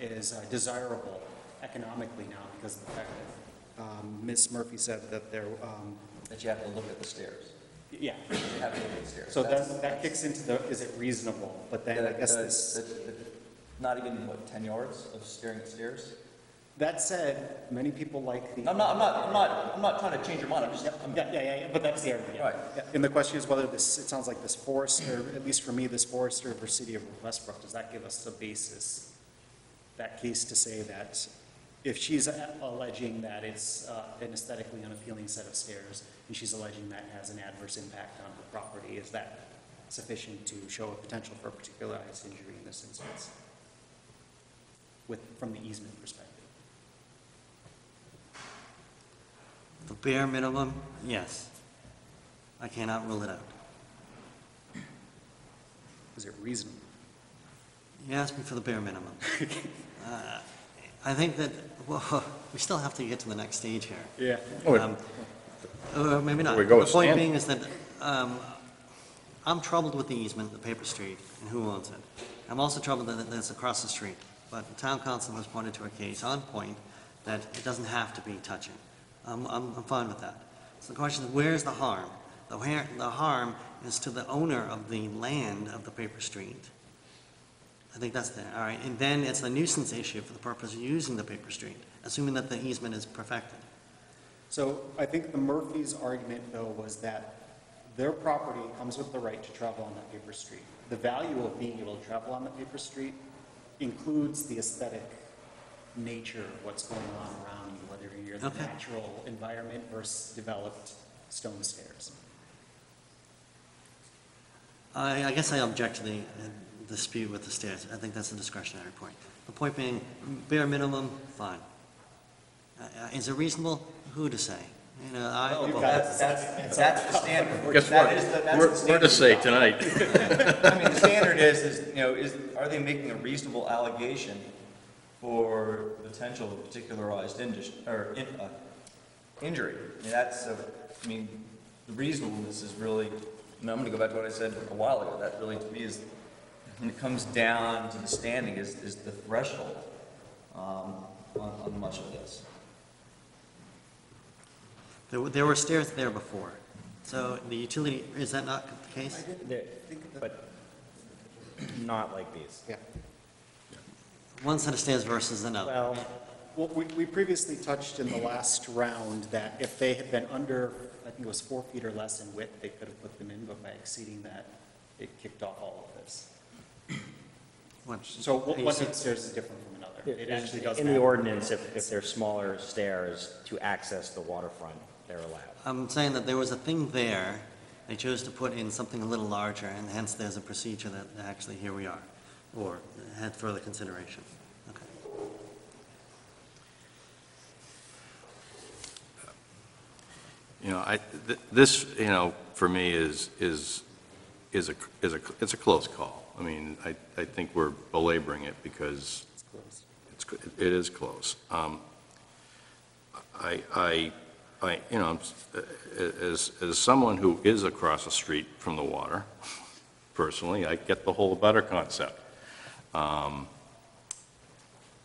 as uh, desirable economically now because of the fact that, um, Ms. Murphy said that there, um, That you have to look at the stairs. yeah. You have to look at the stairs. So That's- that, that kicks into the, is it reasonable? But then I guess this, Not even, what, 10 yards of staring at stairs? That said, many people like the. I'm not, I'm not, I'm not, I'm not trying to change your mind, I'm just, I'm, Yeah, yeah, yeah, yeah, but that's the argument. Right. Yeah, And the question is whether this, it sounds like this Forester, at least for me, this Forester versus City of Westbrook, does that give us a basis, that case to say that if she's a- alleging that it's uh, an aesthetically unappealing set of stairs, and she's alleging that has an adverse impact on her property, is that sufficient to show a potential for a particularized injury in this instance? With, from the easement perspective? The bare minimum, yes. I cannot rule it out. Is it reasonable? You asked me for the bare minimum. <laughs> Uh, I think that, well, we still have to get to the next stage here. Yeah. Um, Or maybe not. we go The point Stan. being is that um, I'm troubled with the easement, the paper street, and who owns it. I'm also troubled that it's across the street, but the town counsel has pointed to a case on point that it doesn't have to be touching. I'm, I'm, I'm fine with that. So the question is, where's the harm? The the harm is to the owner of the land of the paper street. I think that's there, all right. And then it's a nuisance issue for the purpose of using the paper street, assuming that the easement is perfected. So I think the Murphy's argument, though, was that their property comes with the right to travel on that paper street. The value of being able to travel on the paper street includes the aesthetic nature of what's going on around you, whether you're in the Okay. natural environment versus developed stone stairs. I, I guess I object to the uh, dispute with the stairs. I think that's a discretionary point. The point being, bare minimum, fine. Uh, Is it reasonable? Who to say? You know, I. Well, that's, that's, that's the standard. Guess That what? is the- that's We're the we're to say standard. tonight. <laughs> I mean, the standard is, is, you know, is, are they making a reasonable allegation for potential particularized indus, or, in, uh, injury? I mean, that's, uh, I mean, the reasonableness is really, and I'm gonna go back to what I said a while ago, that really to me is, when it comes down to the standing, is, is the threshold, um, on, on much of this. There were, there were stairs there before. So the utility, is that not the case? There- But not like these. Yeah. One set of stairs versus another. Well, Well, we, we previously touched in the last round that if they had been under, I think it was four feet or less in width, they could have put them in, but by exceeding that, it kicked off all of this. What- So are one you set of stairs is different from another. It actually does. In the have- ordinance, if, if they're smaller stairs to access the waterfront, they're allowed. I'm saying that there was a thing there, they chose to put in something a little larger, and hence there's a procedure that actually here we are, or had further consideration. Okay. You know, I, th- this, you know, for me is, is, is a, is a, it's a close call. I mean, I, I think we're belaboring it because it's, it is close. Um, I, I, I, you know, as, as someone who is across the street from the water, <laughs> personally, I get the whole abutter concept. Um,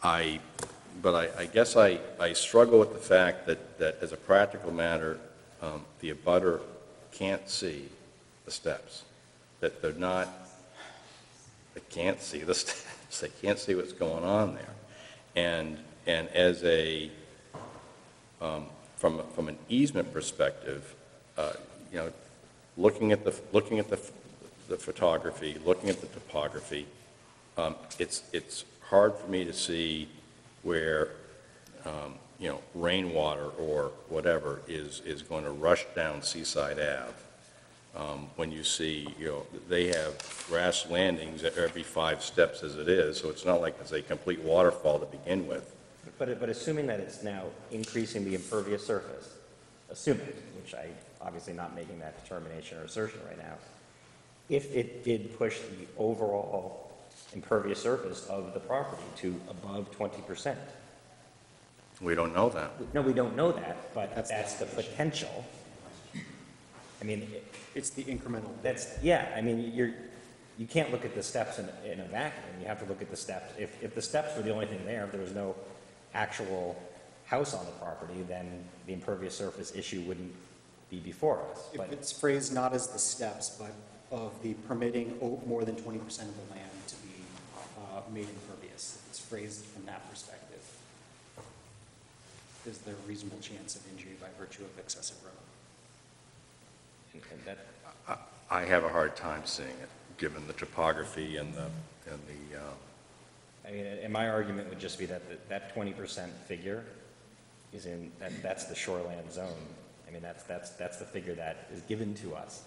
I, but I, I guess I, I struggle with the fact that, that as a practical matter, um, the abutter can't see the steps, that they're not, they can't see the <laughs> steps, they can't see what's going on there. And, and as a, um, from, from an easement perspective, uh, you know, looking at the, looking at the, the photography, looking at the topography, um, it's, it's hard for me to see where, um, you know, rainwater or whatever is, is going to rush down Seaside Ave. Um, When you see, you know, they have grass landings at every five steps as it is, so it's not like it's a complete waterfall to begin with. But, but assuming that it's now increasing the impervious surface, assuming, which I, obviously not making that determination or assertion right now, if it did push the overall impervious surface of the property to above twenty percent. We don't know that. No, we don't know that, but that's the potential. I mean, it- It's the incremental. that's, yeah, I mean, you're, you can't look at the steps in, in a vacuum. You have to look at the steps. If, if the steps were the only thing there, if there was no actual house on the property, then the impervious surface issue wouldn't be before us. If But it's phrased not as the steps, but of the permitting o- more than 20% of the land to be made impervious, if it's phrased from that perspective, is there a reasonable chance of injury by virtue of excessive runoff? and- and that, I have a hard time seeing it, given the topography and the, and the, uh, I mean, and my argument would just be that, that- that twenty percent figure is in, that, that's the shoreland zone. I mean, that's, that's, that's the figure that is given to us.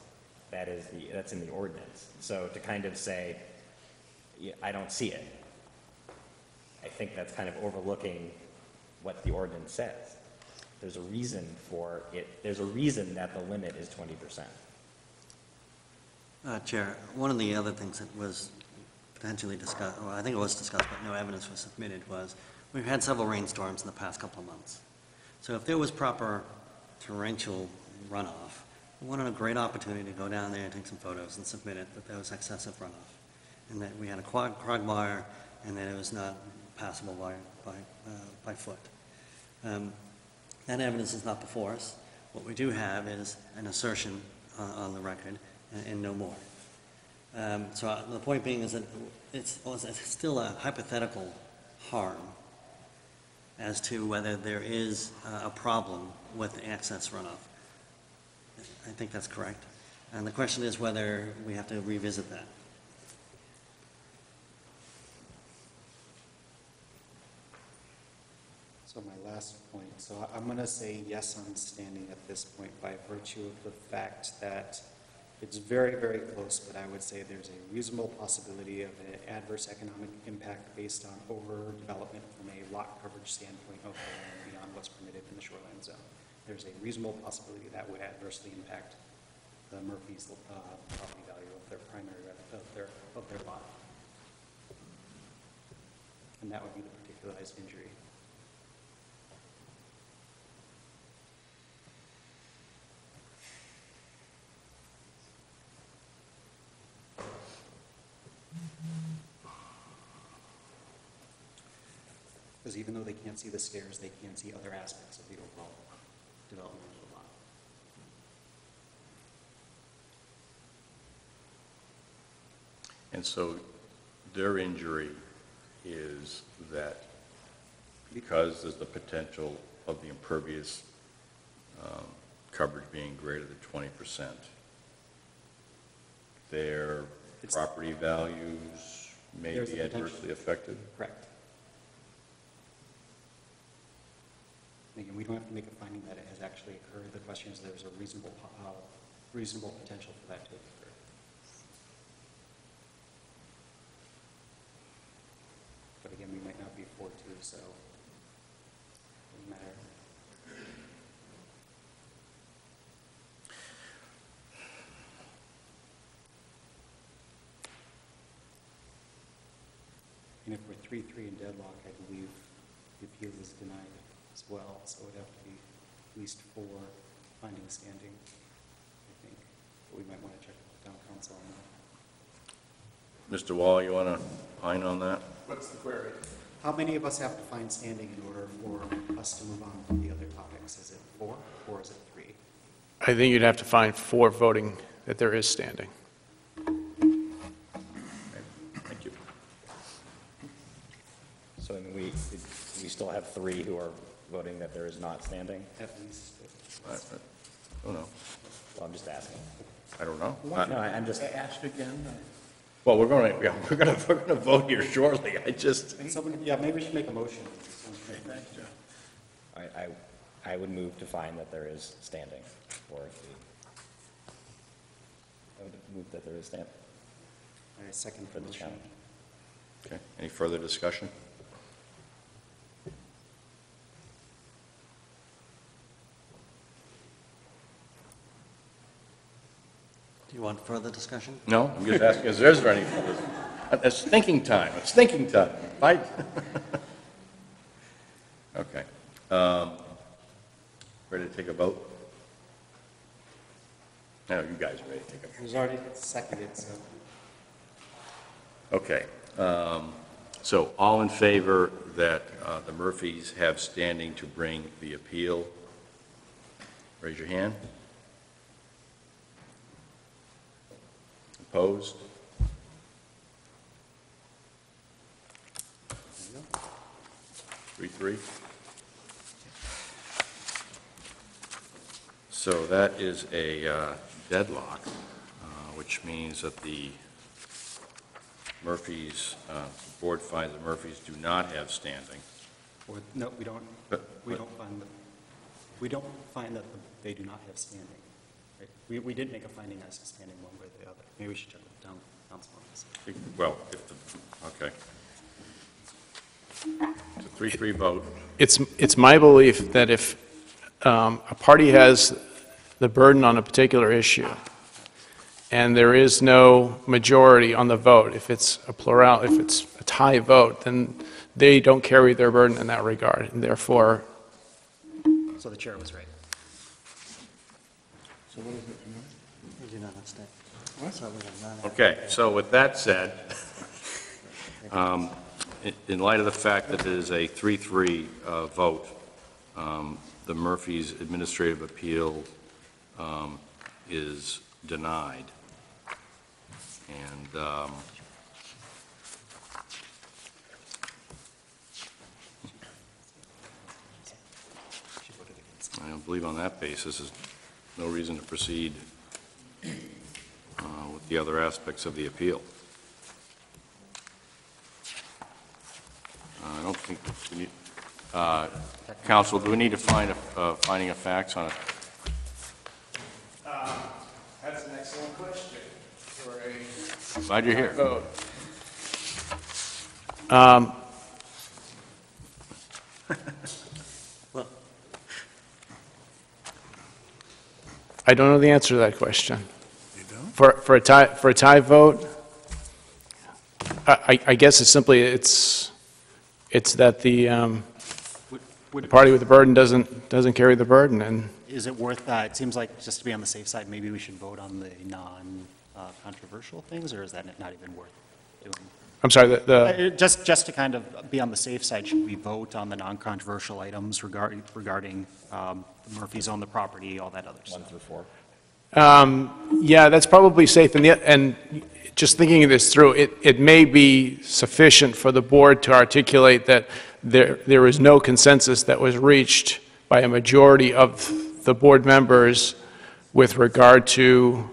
That is the, that's in the ordinance. So to kind of say, I don't see it, I think that's kind of overlooking what the ordinance says. There's a reason for it, there's a reason that the limit is twenty percent. Uh, Chair, one of the other things that was potentially discussed, well, I think it was discussed, but no evidence was submitted, was we've had several rainstorms in the past couple of months. So if there was proper torrential runoff, we wanted a great opportunity to go down there and take some photos and submit it that there was excessive runoff, and that we had a quag- quagmire, and that it was not passable by, by, uh, by foot. Um, That evidence is not before us. What we do have is an assertion on, on the record and, and no more. Um, So uh, the point being is that it's, it's still a hypothetical harm. as to whether there is uh, a problem with the access runoff. I think that's correct. And the question is whether we have to revisit that. So my last point, so I'm going to say yes on standing at this point by virtue of the fact that it's very, very close, but I would say there's a reasonable possibility of an adverse economic impact based on overdevelopment from a lot coverage standpoint over and beyond what's permitted in the shoreland zone. There's a reasonable possibility that would adversely impact the Murphy's uh, property value of their primary, of their, of their lot. And that would be the particularized injury. Because even though they can't see the stairs, they can see other aspects of the overall development of the lot. And so their injury is that because there's the potential of the impervious um, coverage being greater than 20%, their It's- property values may There's be potential. adversely affected? Correct. And Again, we don't have to make a finding that it has actually occurred. The question is, there's a reasonable, uh, reasonable potential for that to occur. But again, we might not be four two, so doesn't matter. And if we're three three in deadlock, I believe the appeal is denied as well, so it'd have to be at least four finding standing, I think. But we might want to check with the town counsel on that. Mr. Wall, you want to opine on that? What's the query? How many of us have to find standing in order for us to move on to the other topics? Is it four or is it three? I think you'd have to find four voting that there is standing. Thank you. So I mean, we, we still have three who are voting that there is not standing? At least, I I don't know. Well, I'm just asking. I don't know. No, I- I'm just, Asked again? Well, we're going to, yeah, we're going to, we're going to vote here shortly. I just, someone, yeah, maybe we should make a motion. I, I, I would move to find that there is standing for the, I would move that there is stand, I second for the the motion. challenge. okay, any further discussion? Do you want further discussion? No, I'm just asking, is there any, it's thinking time, it's thinking time, right? <laughs> Okay. um, Ready to take a vote? No, you guys are ready to take a vote. It was already seconded, so. Okay, um, so all in favor that uh, the Murphys have standing to bring the appeal? Raise your hand. Opposed? Three, three. So that is a uh, deadlock, uh, which means that the Murphys, uh, the board finds that Murphys do not have standing. Or, no, we don't, But- we but- don't find that, we don't find that they do not have standing. Right? We, we didn't make a finding as to standing one Maybe we should check with the town counsel on this. Well, if the, okay. It's a three-three vote. It's, it's my belief that if um, a party has the burden on a particular issue, and there is no majority on the vote, if it's a plural, if it's a tie vote, then they don't carry their burden in that regard, and therefore, So the chair was right. So what is it tonight? We do not have stay. Okay, so with that said, <laughs> um, in- in light of the fact that it is a 3-3 uh, vote, um, the Murphy's administrative appeal um, is denied. And um, I don't believe on that basis, there's no reason to proceed uh, with the other aspects of the appeal. Uh, I don't think, we need- uh, counsel, do we need to find a uh, finding of facts on it? That's an excellent question for a Glad you're here. vote. Um, <laughs> Well- I don't know the answer to that question. For, for a tie, for a tie vote, I, I- I guess it's simply, it's, it's that the, um, the party with the burden doesn't, doesn't carry the burden, and Is it worth, uh, it seems like, just to be on the safe side, maybe we should vote on the non-controversial things, or is that not even worth doing? I'm sorry, the, the, Uh, Just, just to kind of be on the safe side, should we vote on the non-controversial items regarding, regarding um, Murphy's on the property, all that other stuff? One through four. Um, Yeah, that's probably safe, and, the- and just thinking this through, it, it may be sufficient for the board to articulate that there, there is no consensus that was reached by a majority of the board members with regard to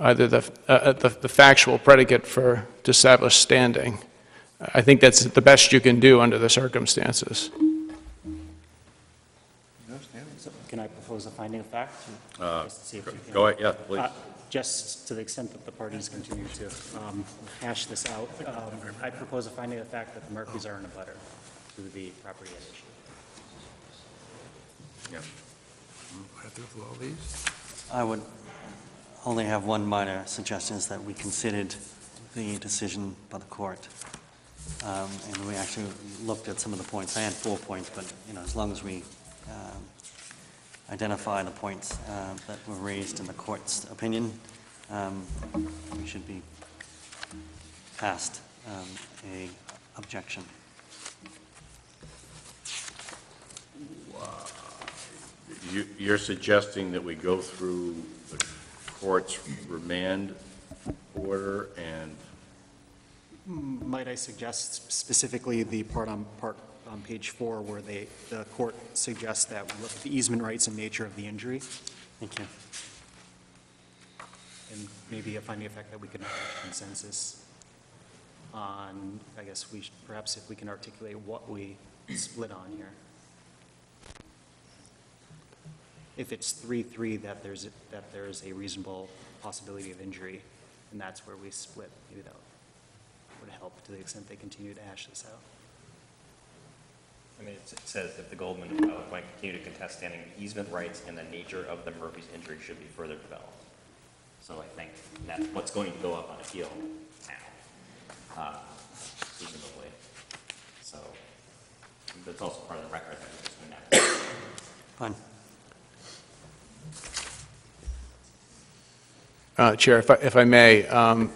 either the, uh, the the factual predicate for to establish standing. I think that's the best you can do under the circumstances. Can I propose a finding of fact? Uh, Just to see if we can- Go ahead, yeah, please. Uh, Just to the extent that the parties continue to um, hash this out, um, I propose a finding of fact that the Murphys are an abutter to the property at issue. I would only have one minor suggestion, is that we considered the decision by the court. Um, And we actually looked at some of the points. I had four points, but, you know, as long as we um, identify the points uh, that were raised in the court's opinion, um, we should be past um, a objection. You- You're suggesting that we go through the court's remand order and, Might I suggest specifically the part on, part on page four where they, the court suggests that we look at the easement rights and nature of the injury? Thank you. And maybe a finding of fact that we could have consensus on, I guess we, should- perhaps if we can articulate what we split on here. If it's three-three, that there's, that there's a reasonable possibility of injury, and that's where we split, maybe that would help to the extent they continue to hash this out. I mean, it's- it says that the Goldman appellate might continue to contest standing the easement rights and the nature of the Murphy's injury should be further developed. So I think that's what's going to go up on appeal now, uh, presumably. So that's also part of the record that we're just going to have. Fine. Uh, Chair, if I, if I may, um,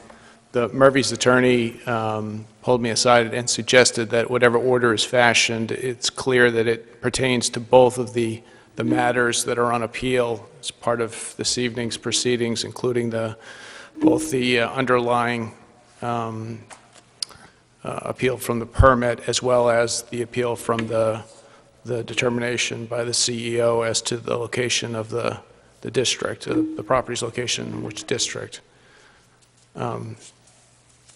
the Murphy's attorney um, pulled me aside and suggested that whatever order is fashioned, it's clear that it pertains to both of the, the matters that are on appeal as part of this evening's proceedings, including the, both the uh, underlying um, uh, appeal from the permit as well as the appeal from the, the determination by the CEO as to the location of the, the district, uh, the property's location, which district. Um, If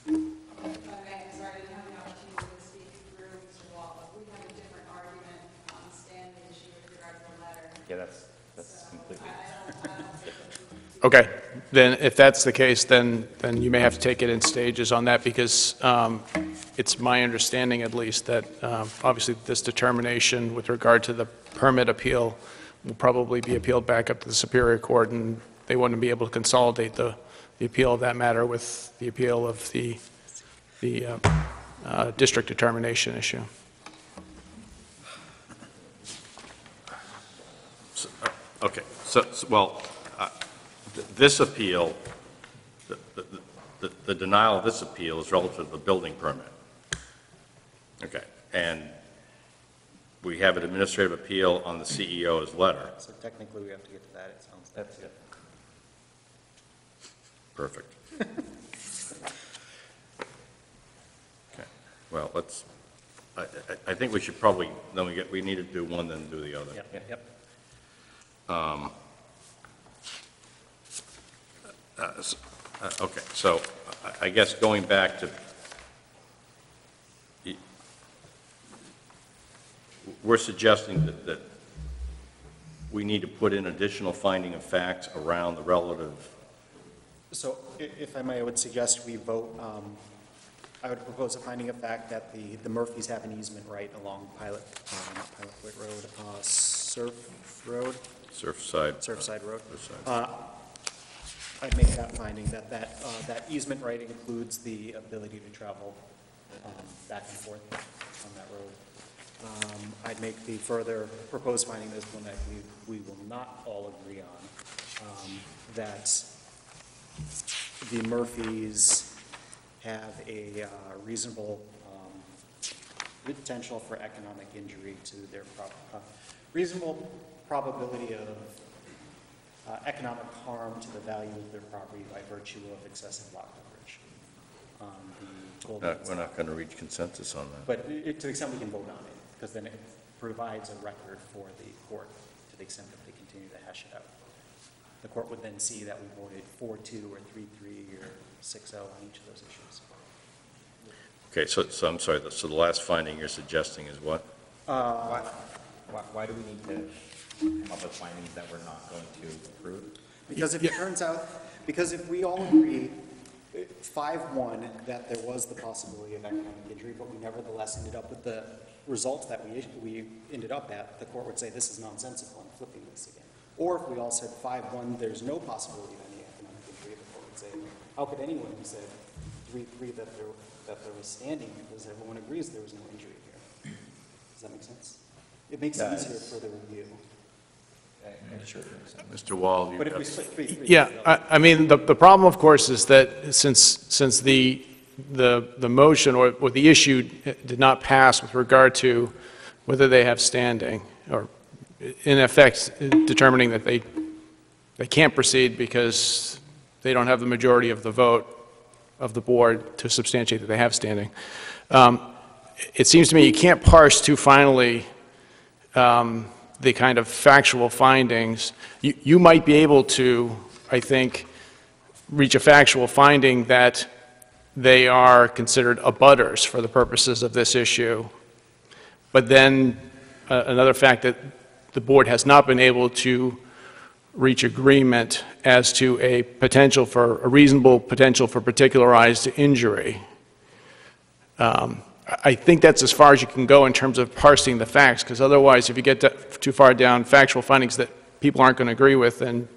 I may, I'm sorry, I didn't have the opportunity to speak through Mr. Wall, but we have a different argument on the standing issue with regard to the letter. Yeah, that's, that's completely. Okay, then if that's the case, then, then you may have to take it in stages on that, because um, it's my understanding at least that um, obviously this determination with regard to the permit appeal will probably be appealed back up to the Superior Court, and they wouldn't be able to consolidate the, the appeal of that matter with the appeal of the, the uh, uh, district determination issue. okay, so, so- well, uh, th- this appeal, the- the- the the denial of this appeal is relative to the building permit. Okay, and we have an administrative appeal on the CEO's letter. So technically, we have to get to that, it sounds like. That's it. Perfect. Okay, well, let's, I, I- I think we should probably, then we get, we need to do one, then do the other. Yep, yep. um, uh, uh, okay, so I- I guess going back to, y- we're suggesting that, that we need to put in additional finding of facts around the relative, So if I may, I would suggest we vote, um, I would propose a finding of fact that the the Murphys have an easement right along Pilot, uh, not Pilot Point Road, uh, Surf Road, Surfside. Surfside Road. Surfside. Uh, I'd make that finding, that that, uh, that easement right includes the ability to travel um, back and forth on that road. Um, I'd make the further proposed finding, this one that we, we will not all agree on, um, that the Murphys have a uh, reasonable um, potential for economic injury to their, prop- uh, reasonable probability of uh, economic harm to the value of their property by virtue of excessive lot coverage. Um, the Not- we're not going to reach consensus on that. But i- to the extent we can vote on it, because then it provides a record for the court to the extent that they continue to hash it out. The court would then see that we voted four-two or three-three or 6 0 on each of those issues. Okay, so, so I'm sorry, so the last finding you're suggesting is what? Why, why- why do we need to come up with findings that we're not going to approve? Because if it turns out, because if we all agree, eh, five-one, that there was the possibility of economic injury, but we nevertheless ended up with the results that we, we ended up at, the court would say, this is nonsensical, I'm flipping this again. Or if we all said five-one, there's no possibility of any economic injury, the court would say, how could anyone who said three-three that there, that there was standing, because everyone agrees there was no injury here? Does that make sense? It makes it easier for the review. Sure. Mr. Wall, you But if we split three-three. Yeah, I, I mean, the, the problem, of course, is that since, since the, the, the motion or, or the issue did not pass with regard to whether they have standing, or in effect determining that they, they can't proceed because they don't have the majority of the vote of the board to substantiate that they have standing. Um, It seems to me you can't parse too finally um, the kind of factual findings. You, you might be able to, I think, reach a factual finding that they are considered abutters for the purposes of this issue. But then, uh, another fact that the board has not been able to reach agreement as to a potential for, a reasonable potential for particularized injury. Um, I think that's as far as you can go in terms of parsing the facts, because otherwise, if you get to- too far down factual findings that people aren't going to agree with, then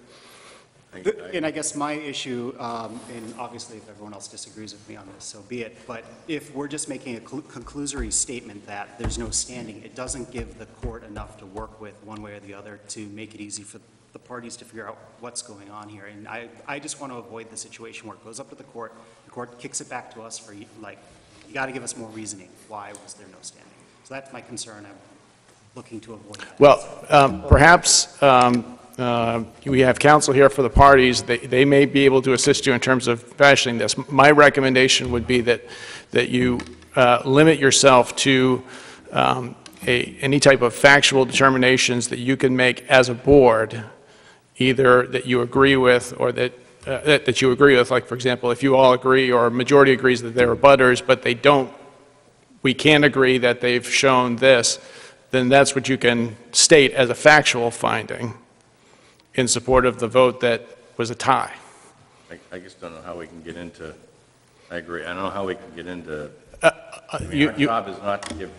And I guess my issue, um, and obviously if everyone else disagrees with me on this, so be it, but if we're just making a conclusory statement that there's no standing, it doesn't give the court enough to work with one way or the other to make it easy for the parties to figure out what's going on here. And I, I just want to avoid the situation where it goes up to the court, the court kicks it back to us for, like, you got to give us more reasoning. Why was there no standing? So that's my concern. I'm looking to avoid that. Well, um, perhaps um, uh, we have counsel here for the parties. They they may be able to assist you in terms of fashioning this. My recommendation would be that, that you uh, limit yourself to um, a, any type of factual determinations that you can make as a board, either that you agree with or that, uh, that that you agree with. Like, for example, if you all agree or a majority agrees that they're abutters, but they don't we can't agree that they've shown this, then that's what you can state as a factual finding in support of the vote that was a tie. I, I just don't know how we can get into, I agree, I don't know how we can get into, Uh, I mean, you- our you- job is not to give,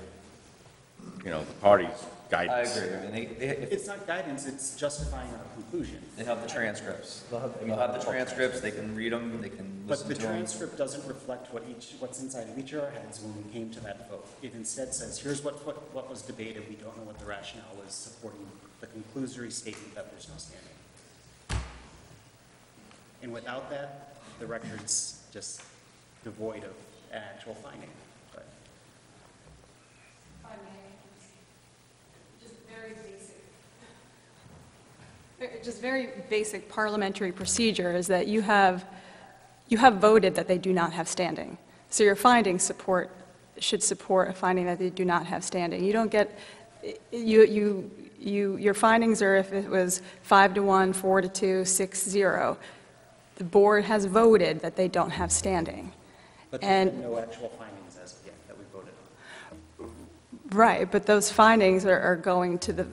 you know, the parties I guidance. agree, I mean, they, they, if It's not guidance, it's justifying our conclusion. they have the transcripts, they'll have, they'll have the transcripts, they can read them, they can But listen the to them. transcript doesn't reflect what each, what's inside of each of our heads when we came to that vote. It instead says, here's what, what, what was debated, we don't know what the rationale was supporting the conclusory statement that there's no standing. And without that, the record's just devoid of actual finding, but. Just very basic. Just very basic parliamentary procedure is that you have, you have voted that they do not have standing. So your findings support, should support a finding that they do not have standing. You don't get, you, you, you, your findings are if it was five to one, four to two, six, zero. The board has voted that they don't have standing. But And- no actual findings as of yet that we voted on. Right, but those findings are, are going to the,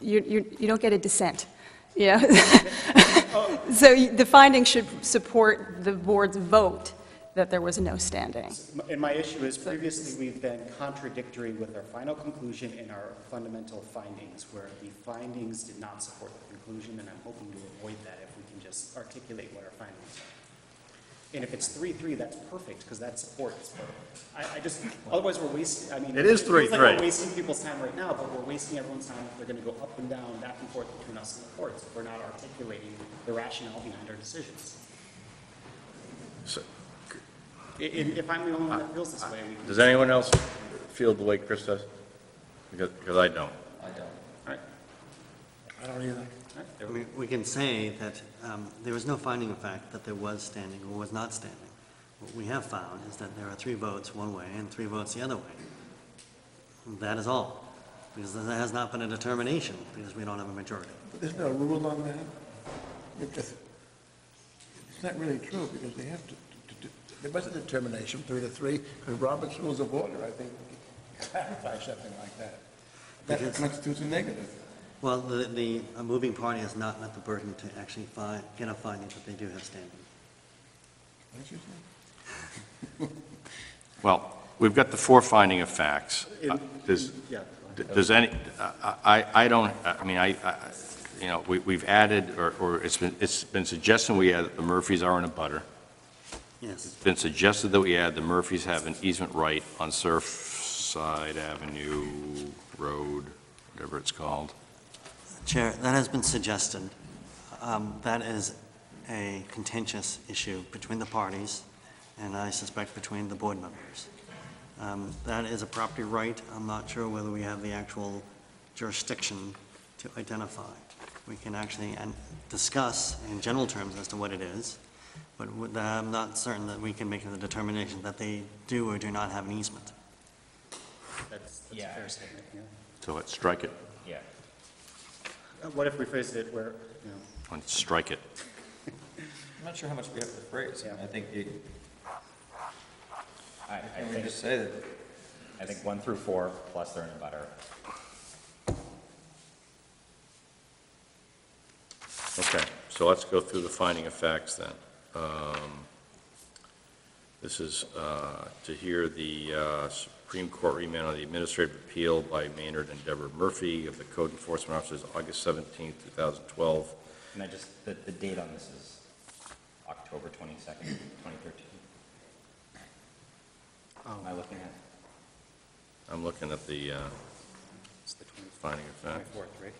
you, you, you don't get a dissent, you <laughs> oh. know? So the findings should support the board's vote that there was no standing. And my issue is previously we've been contradictory with our final conclusion and our fundamental findings, where the findings did not support the conclusion, and I'm hoping to avoid that if we can just articulate what our findings are. And if it's three-three, that's perfect, because that supports, but I, I just, otherwise we're wasting, I mean. It is feels like 3-3. we're wasting people's time right now, but we're wasting everyone's time if they're gonna go up and down, back and forth between us and the courts, if we're not articulating the rationale behind our decisions. So, I- i- If I'm the only one that feels this way, we can. Does anyone else feel the way Chris does? Because, because I don't. I don't. All right. I don't either. I mean, we can say that um, there was no finding of fact that there was standing or was not standing. What we have found is that there are three votes one way and three votes the other way. That is all, because there has not been a determination, because we don't have a majority. But there's no rule on that? It just- It's not really true, because they have to, to- to- there was a determination, three to three, because Robert's Rules of Order, I think, clarify something like that. That Because- constitutes a negative. Well, the, the a moving party has not met the burden to actually find, get a finding that they do have standing. What did you say? <laughs> Well, we've got the four finding of facts. Uh, Does, Yeah. does any, I, I I don't, I mean, I, I- you know, we, we've added, or, or it's been, it's been suggested we add that the Murphys are an abutter. Yes. It's been suggested that we add the Murphys have an easement right on Surfside Avenue Road, whatever it's called. Chair, that has been suggested. Um, That is a contentious issue between the parties, and I suspect between the board members. Um, That is a property right. I'm not sure whether we have the actual jurisdiction to identify. We can actually and discuss in general terms as to what it is, but would- I'm not certain that we can make the determination that they do or do not have an easement. That's, that's a Yeah. fair statement, yeah. So let's strike it, Yeah. Uh, What if we phrased it where, you know, let's strike it. I'm not sure how much we have to phrase. Yeah. I think it, I, I we think, just say that I think one through four, plus they're an abutter. Okay, so let's go through the finding of facts then. Um, This is uh, to hear the uh, Supreme Court remand on the administrative appeal by Maynard and Deborah Murphy of the Code Enforcement Officers, August 17, 2012. And I just, the, the date on this is October twenty-second, twenty thirteen. oh, Am I looking at? I'm looking at the uh, it's the 20 finding of facts. 24th, right?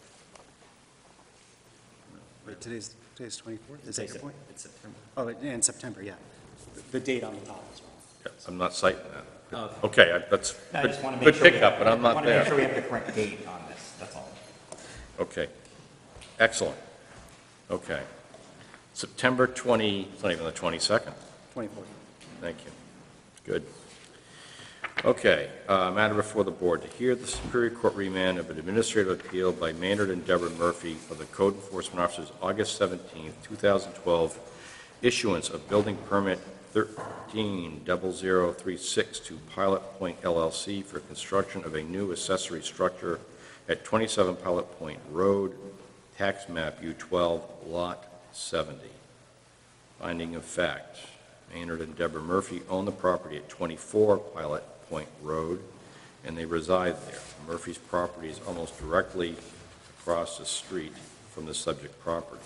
Wait, today's, today's 24th? Is that It's your point? It's September. Oh, in September, yeah. The- The date on the top is wrong. Yeah, I'm not citing that. Oh. Okay, I- that's I just want to good make sure. we pickup, have- but I'm not Want to make sure there. we have the correct date on this, that's all. Okay, excellent. Okay. September 20, it's not even the 22nd. 24th. Thank you. Good. Okay, uh, matter before the board, to hear the Superior Court remand of an administrative appeal by Maynard and Deborah Murphy for the Code Enforcement Officers, August 17, 2012, issuance of building permit 130036 to Pilot Point LLC for construction of a new accessory structure at 27 Pilot Point Road, tax map U12, Lot 70. Finding of fact, Maynard and Deborah Murphy own the property at 24 Pilot Point Road, and they reside there. Murphy's property is almost directly across the street from the subject property.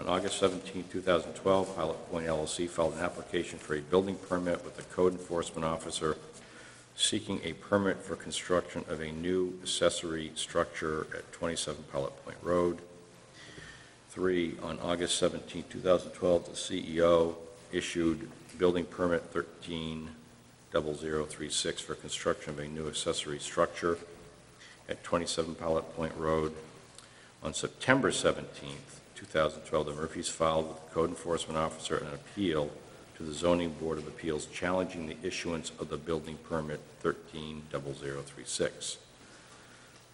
On August 17, 2012, Pilot Point LLC filed an application for a building permit with the code enforcement officer seeking a permit for construction of a new accessory structure at 27 Pilot Point Road. Three, on August 17, 2012, the CEO issued building permit 130036 for construction of a new accessory structure at 27 Pilot Point Road. On September 17, 2012, the Murphys filed with the code enforcement officer an appeal to the zoning board of appeals challenging the issuance of the building permit 130036.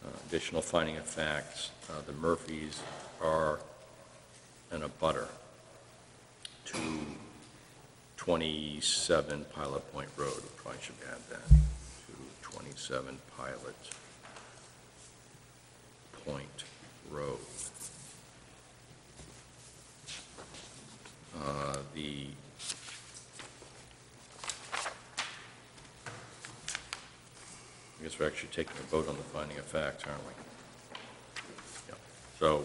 Uh, Additional finding of facts, uh, the Murphys are an abutter to 27 Pilot Point Road. I probably should add that, to 27 Pilot Point Road. Uh, The I guess we're actually taking a vote on the finding of facts, aren't we? So,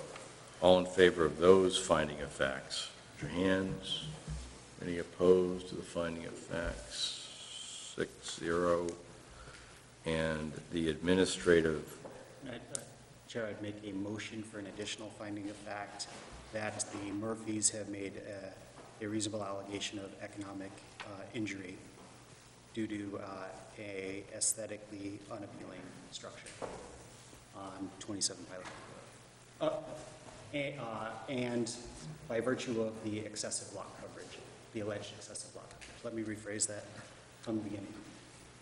all in favor of those finding of facts? Raise your hands. Any opposed to the finding of facts? Six, zero. And the administrative, uh, Chair, I'd make a motion for an additional finding of fact that the Murphys have made uh, a reasonable allegation of economic uh, injury due to uh, a aesthetically unappealing structure on 27 Pilot Uh, a- uh, And by virtue of the excessive coverage, the alleged excessive coverage. Let me rephrase that from the beginning.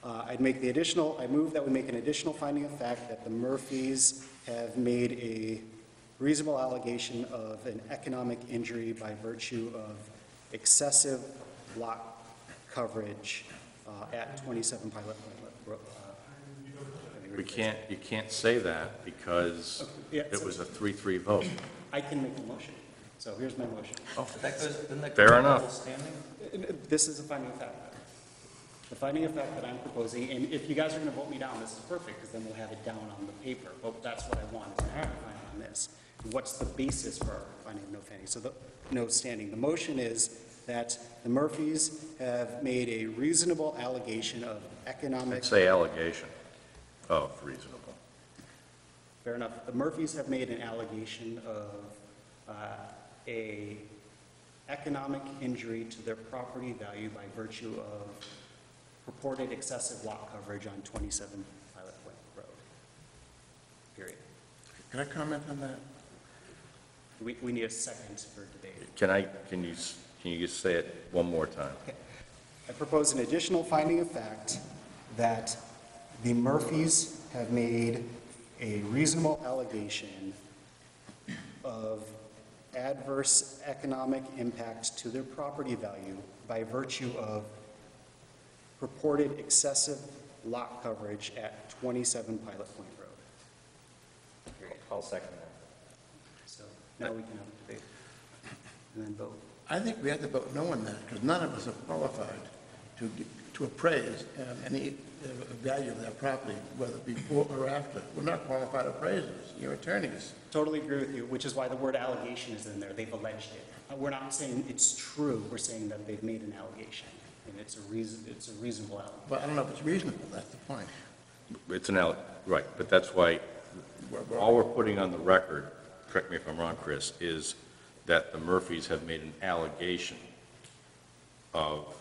Uh, I'd make the additional, I move that we make an additional finding of fact that the Murphys have made a reasonable allegation of an economic injury by virtue of excessive block coverage uh, at 27 Pilot Point uh, we can't, you can't say that because yeah, it so- was a 3-3 vote. I can make the motion. So here's my motion. That goes, doesn't that go Fair to enough. level standing? This is a finding of fact. The finding of fact that I'm proposing, and if you guys are going to vote me down, this is perfect, because then we'll have it down on the paper. But that's what I want, is to have a finding on this. What's the basis for our finding of no standing? So the, no standing. The motion is that the Murphys have made a reasonable allegation of economic. I'd say allegation of reasonable. Fair enough. The Murphys have made an allegation of uh, a economic injury to their property value by virtue of purported excessive lot coverage on 27 Pilot Point Road. Period. Can I comment on that? We, we need a second for debate. Can I, can you, can you just say it one more time? I propose an additional finding of fact that the Murphys have made a reasonable allegation of adverse economic impact to their property value by virtue of purported excessive lot coverage at 27 Pilot Point Road. Period. I'll second that. So now we can have a debate and then vote. I think we have to vote no on that, because none of us are qualified to, to appraise um, any value of that property, whether before or after. We're not qualified appraisers, you're attorneys. Totally agree with you, which is why the word allegation is in there. They've alleged it. Uh, We're not saying it's true, we're saying that they've made an allegation, and it's a reason, it's a reasonable allegation. But I don't know if it's reasonable, that's the point. It's an, al- right, but that's why, all we're putting on the record, correct me if I'm wrong, Chris, is that the Murphys have made an allegation of,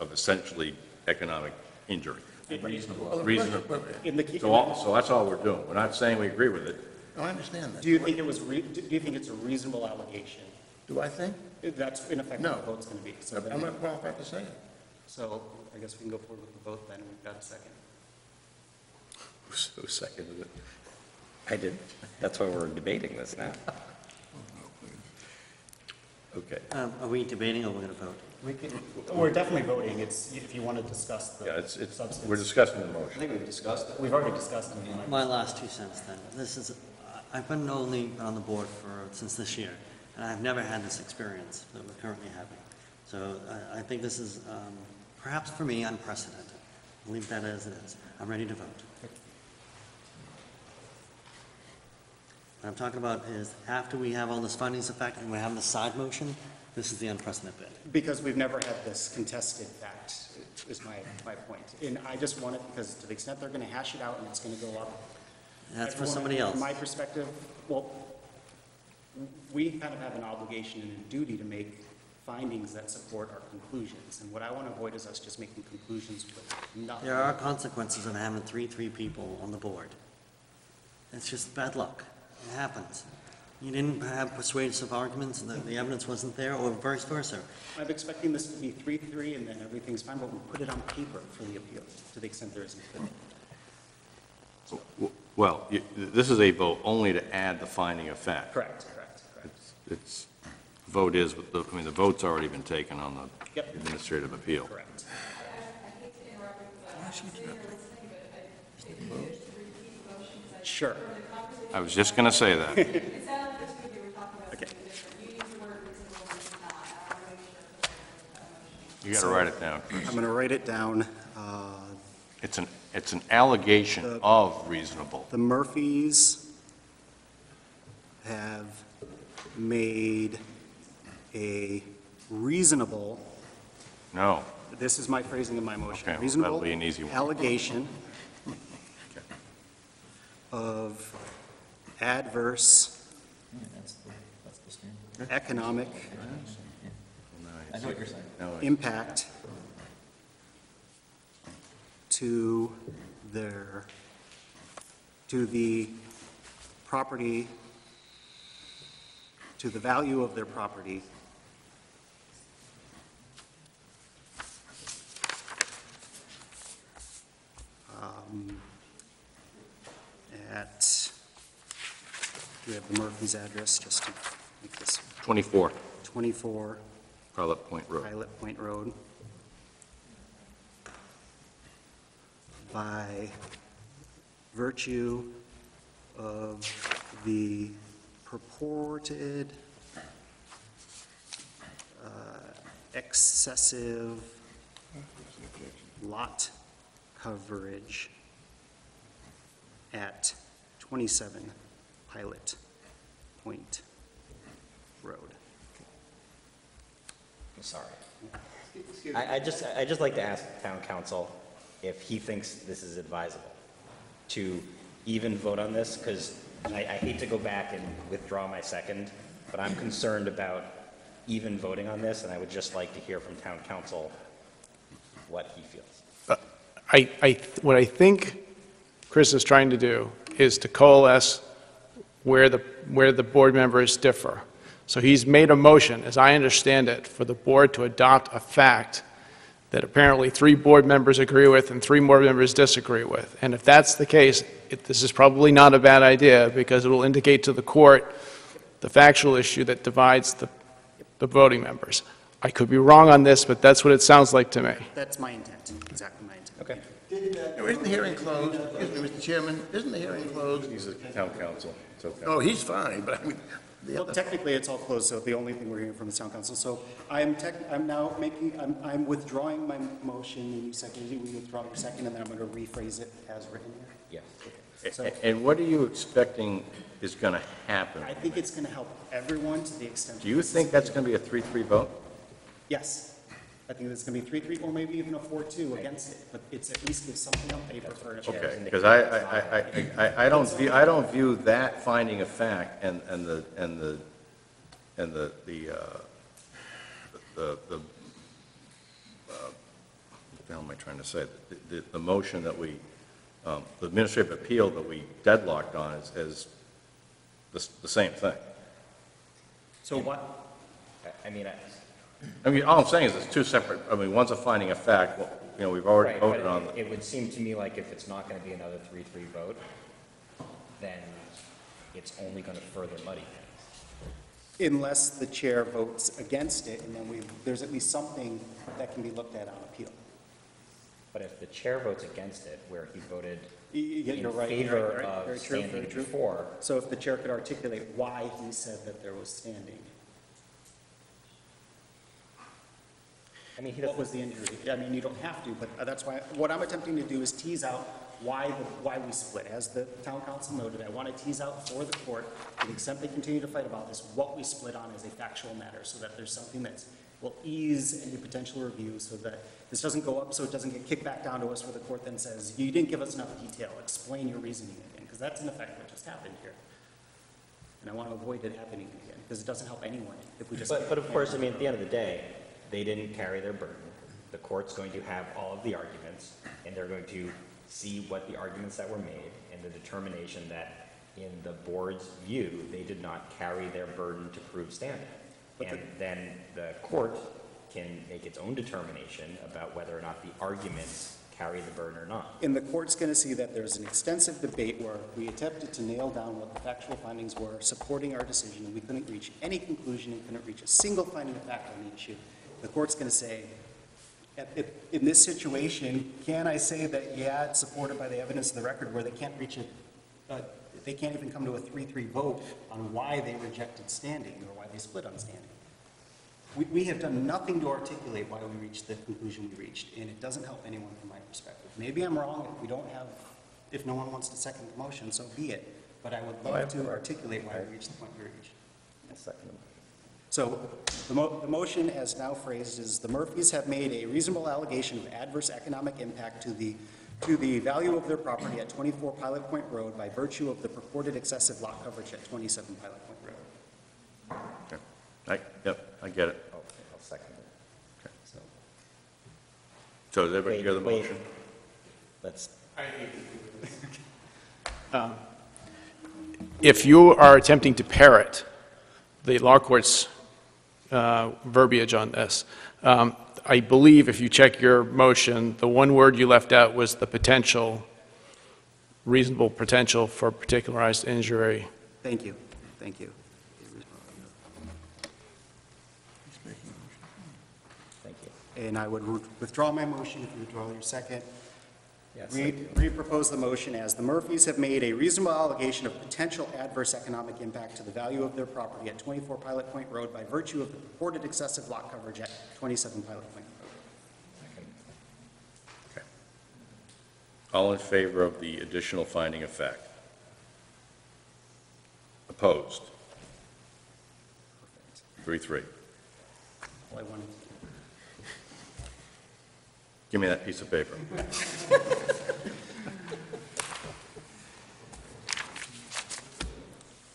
of essentially economic injury. Well, Reasonable. In the, So, all- so that's all we're doing. We're not saying we agree with it. No, I understand that. do you think it was, re- do you think it's a reasonable allegation? Do I think? That's in effect No. what the vote's going to be. So I'm then, not qualified to say it. so I guess we can go forward with the vote then, we've got a second. Who seconded it? I did. That's why we're debating this now. Okay. Um, Are we debating or we're going to vote? We can, we're definitely voting, it's, if you want to discuss the Yeah, it's, it's, substance. we're discussing the motion. I motion. think we've discussed it. We've already discussed it. My last two cents then. This is, I've been only been on the board for, since this year, and I've never had this experience that we're currently having. So I, I think this is um, perhaps for me unprecedented. Leave that as it is. I'm ready to vote. What I'm talking about is after we have all this findings of fact and we're having the side motion, this is the unprecedented bit. Because we've never had this contested fact, is my, my point. And I just want it, because to the extent they're going to hash it out and it's going to go up. That's for everyone- somebody else. From my perspective, well, we kind of have an obligation and a duty to make findings that support our conclusions. And what I want to avoid is us just making conclusions with nothing. There are consequences of having three, three people on the board. It's just bad luck. It happens. You didn't have persuasive arguments, the, the evidence wasn't there, or vice versa. I'm expecting this to be three-three and then everything's fine, but we'll put it on paper for the appeal, to the extent there is an appeal. Well, you- this is a vote only to add the finding of fact. Correct, correct, correct. It's- It's, vote is, the- I mean, the vote's already been taken on the Yep. administrative appeal. Correct. Sure. I was just going to say that. <laughs> You got to write it down. I'm going to write it down. Uh, It's an, it's an allegation of reasonable. The Murphys have made a reasonable, No. this is my phrasing of my motion. Okay, well, reasonable that'll be an easy one. Allegation <laughs> of adverse That's the, that's the standard. economic I know what you're saying. No, impact to their, to the property, to the value of their property. Um, at, do we have the Murphy's address, just to make this 24, 24 Pilot Point Road. Pilot Point Road by virtue of the purported uh, excessive lot coverage at 27 Pilot Point Road. I'm sorry. I, I just, I just like to ask town counsel if he thinks this is advisable to even vote on this, because I, I hate to go back and withdraw my second, but I'm concerned about even voting on this, and I would just like to hear from town counsel what he feels. Uh, I, I, what I think Chris is trying to do is to coalesce where the, where the board members differ. So he's made a motion, as I understand it, for the board to adopt a fact that apparently three board members agree with and three board members disagree with. And if that's the case, it, this is probably not a bad idea, because it will indicate to the court the factual issue that divides the, the voting members. I could be wrong on this, but that's what it sounds like to me. That's my intent, exactly my intent. Okay. No, Isn't the hearing closed? Excuse me, Mr. Chairman, isn't the hearing closed? He's a town counsel, it's okay. Oh, he's fine, but I mean, the Well, other, technically, it's all closed, so the only thing we're hearing from the town counsel. So I'm tech, I'm now making, I'm, I'm withdrawing my motion, and you seconded it, we withdraw your second, and then I'm going to rephrase it as written here. Yes. So A- And what are you expecting is going to happen? I think it's going to help everyone to the extent. Do you think that's going to be a 3-3 vote? Yes. I think it's going to be three-three, or maybe even a four-two against it, but it's at least gives something on paper for an Okay, because I, I, I, I- I, I don't view, I don't view that finding of fact and, and the, and the, and the, the, uh, the, the, uh, what the hell am I trying to say? The, the, the motion that we, um, the administrative appeal that we deadlocked on is, is the, s- the same thing. So what, I- I mean, I. I mean, all I'm saying is it's two separate, I mean, one's a finding of fact, well, you know, we've already Right, but voted on. it- It would seem to me like if it's not going to be another three-three vote, then it's only going to further muddy things. unless the chair votes against it, and then we, there's at least something that can be looked at on appeal. But if the chair votes against it, where he voted Y- y- in You're right, you're favor right, right. Very of true, very standing true. before, So if the chair could articulate why he said that there was standing. I mean, he What doesn't, was the injury? I mean, you don't have to, but uh, that's why, what I'm attempting to do is tease out why, the why we split. As the town counsel noted, I want to tease out for the court, to the extent they continue to fight about this, what we split on as a factual matter, so that there's something that will ease any potential review, so that this doesn't go up, so it doesn't get kicked back down to us, where the court then says, you didn't give us enough detail, explain your reasoning again, because that's in effect what just happened here. And I want to avoid it happening again, because it doesn't help anyone if we just. but, but of course, I mean, at the end of the day, they didn't carry their burden. The court's going to have all of the arguments, and they're going to see what the arguments that were made, and the determination that, in the board's view, they did not carry their burden to prove standing. And then the court can make its own determination about whether or not the arguments carry the burden or not. And the court's going to see that there's an extensive debate where we attempted to nail down what the factual findings were supporting our decision, and we couldn't reach any conclusion and couldn't reach a single finding of fact on the issue. The court's going to say, in this situation, can I say that, yeah, it's supported by the evidence of the record where they can't reach a, uh, they can't even come to a 3-3 vote on why they rejected standing or why they split on standing? We, we have done nothing to articulate why we reached the conclusion we reached, and it doesn't help anyone from my perspective. Maybe I'm wrong, if we don't have, if no one wants to second the motion, so be it. But I would love to articulate why we reached the point we reached. So the mo, the motion as now phrased is, the Murphys have made a reasonable allegation of adverse economic impact to the, to the value of their property at 24 Pilot Point Road by virtue of the purported excessive lot coverage at 27 Pilot Point Road. Okay. I, yep, I get it. I'll second it. So So does everybody Wait, hear the wait. motion? Let's, <laughs> um, If you are attempting to parrot the law court's verbiage on this, um, I believe if you check your motion, the one word you left out was the potential, reasonable potential for particularized injury. Thank you, thank you. thank you. And I would withdraw my motion if you withdraw your second. Yes, Re- Repropose the motion as the Murphys have made a reasonable allegation of potential adverse economic impact to the value of their property at 24 Pilot Point Road by virtue of the purported excessive lot coverage at 27 Pilot Point Road. All in favor of the additional finding of fact? Opposed? Three, three. All I wanted Give me that piece of paper.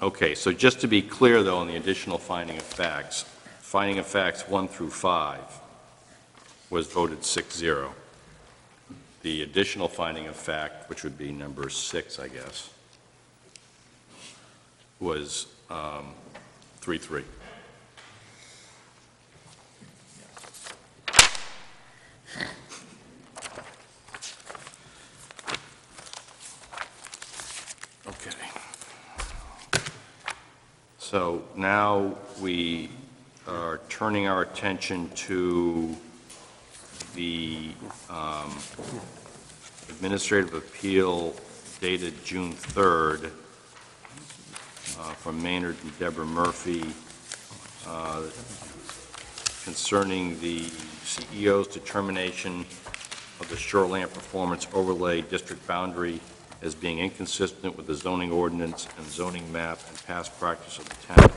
Okay, so just to be clear, though, on the additional finding of facts, finding of facts one through five was voted 6-0. The additional finding of fact, which would be number six, I guess, was um, 3-3. Okay. So now we are turning our attention to the um, administrative appeal dated June 3rd uh, from Maynard and Deborah Murphy uh, concerning the CEO's determination of the shoreland performance overlay district boundary as being inconsistent with the zoning ordinance and zoning map and past practice of the town.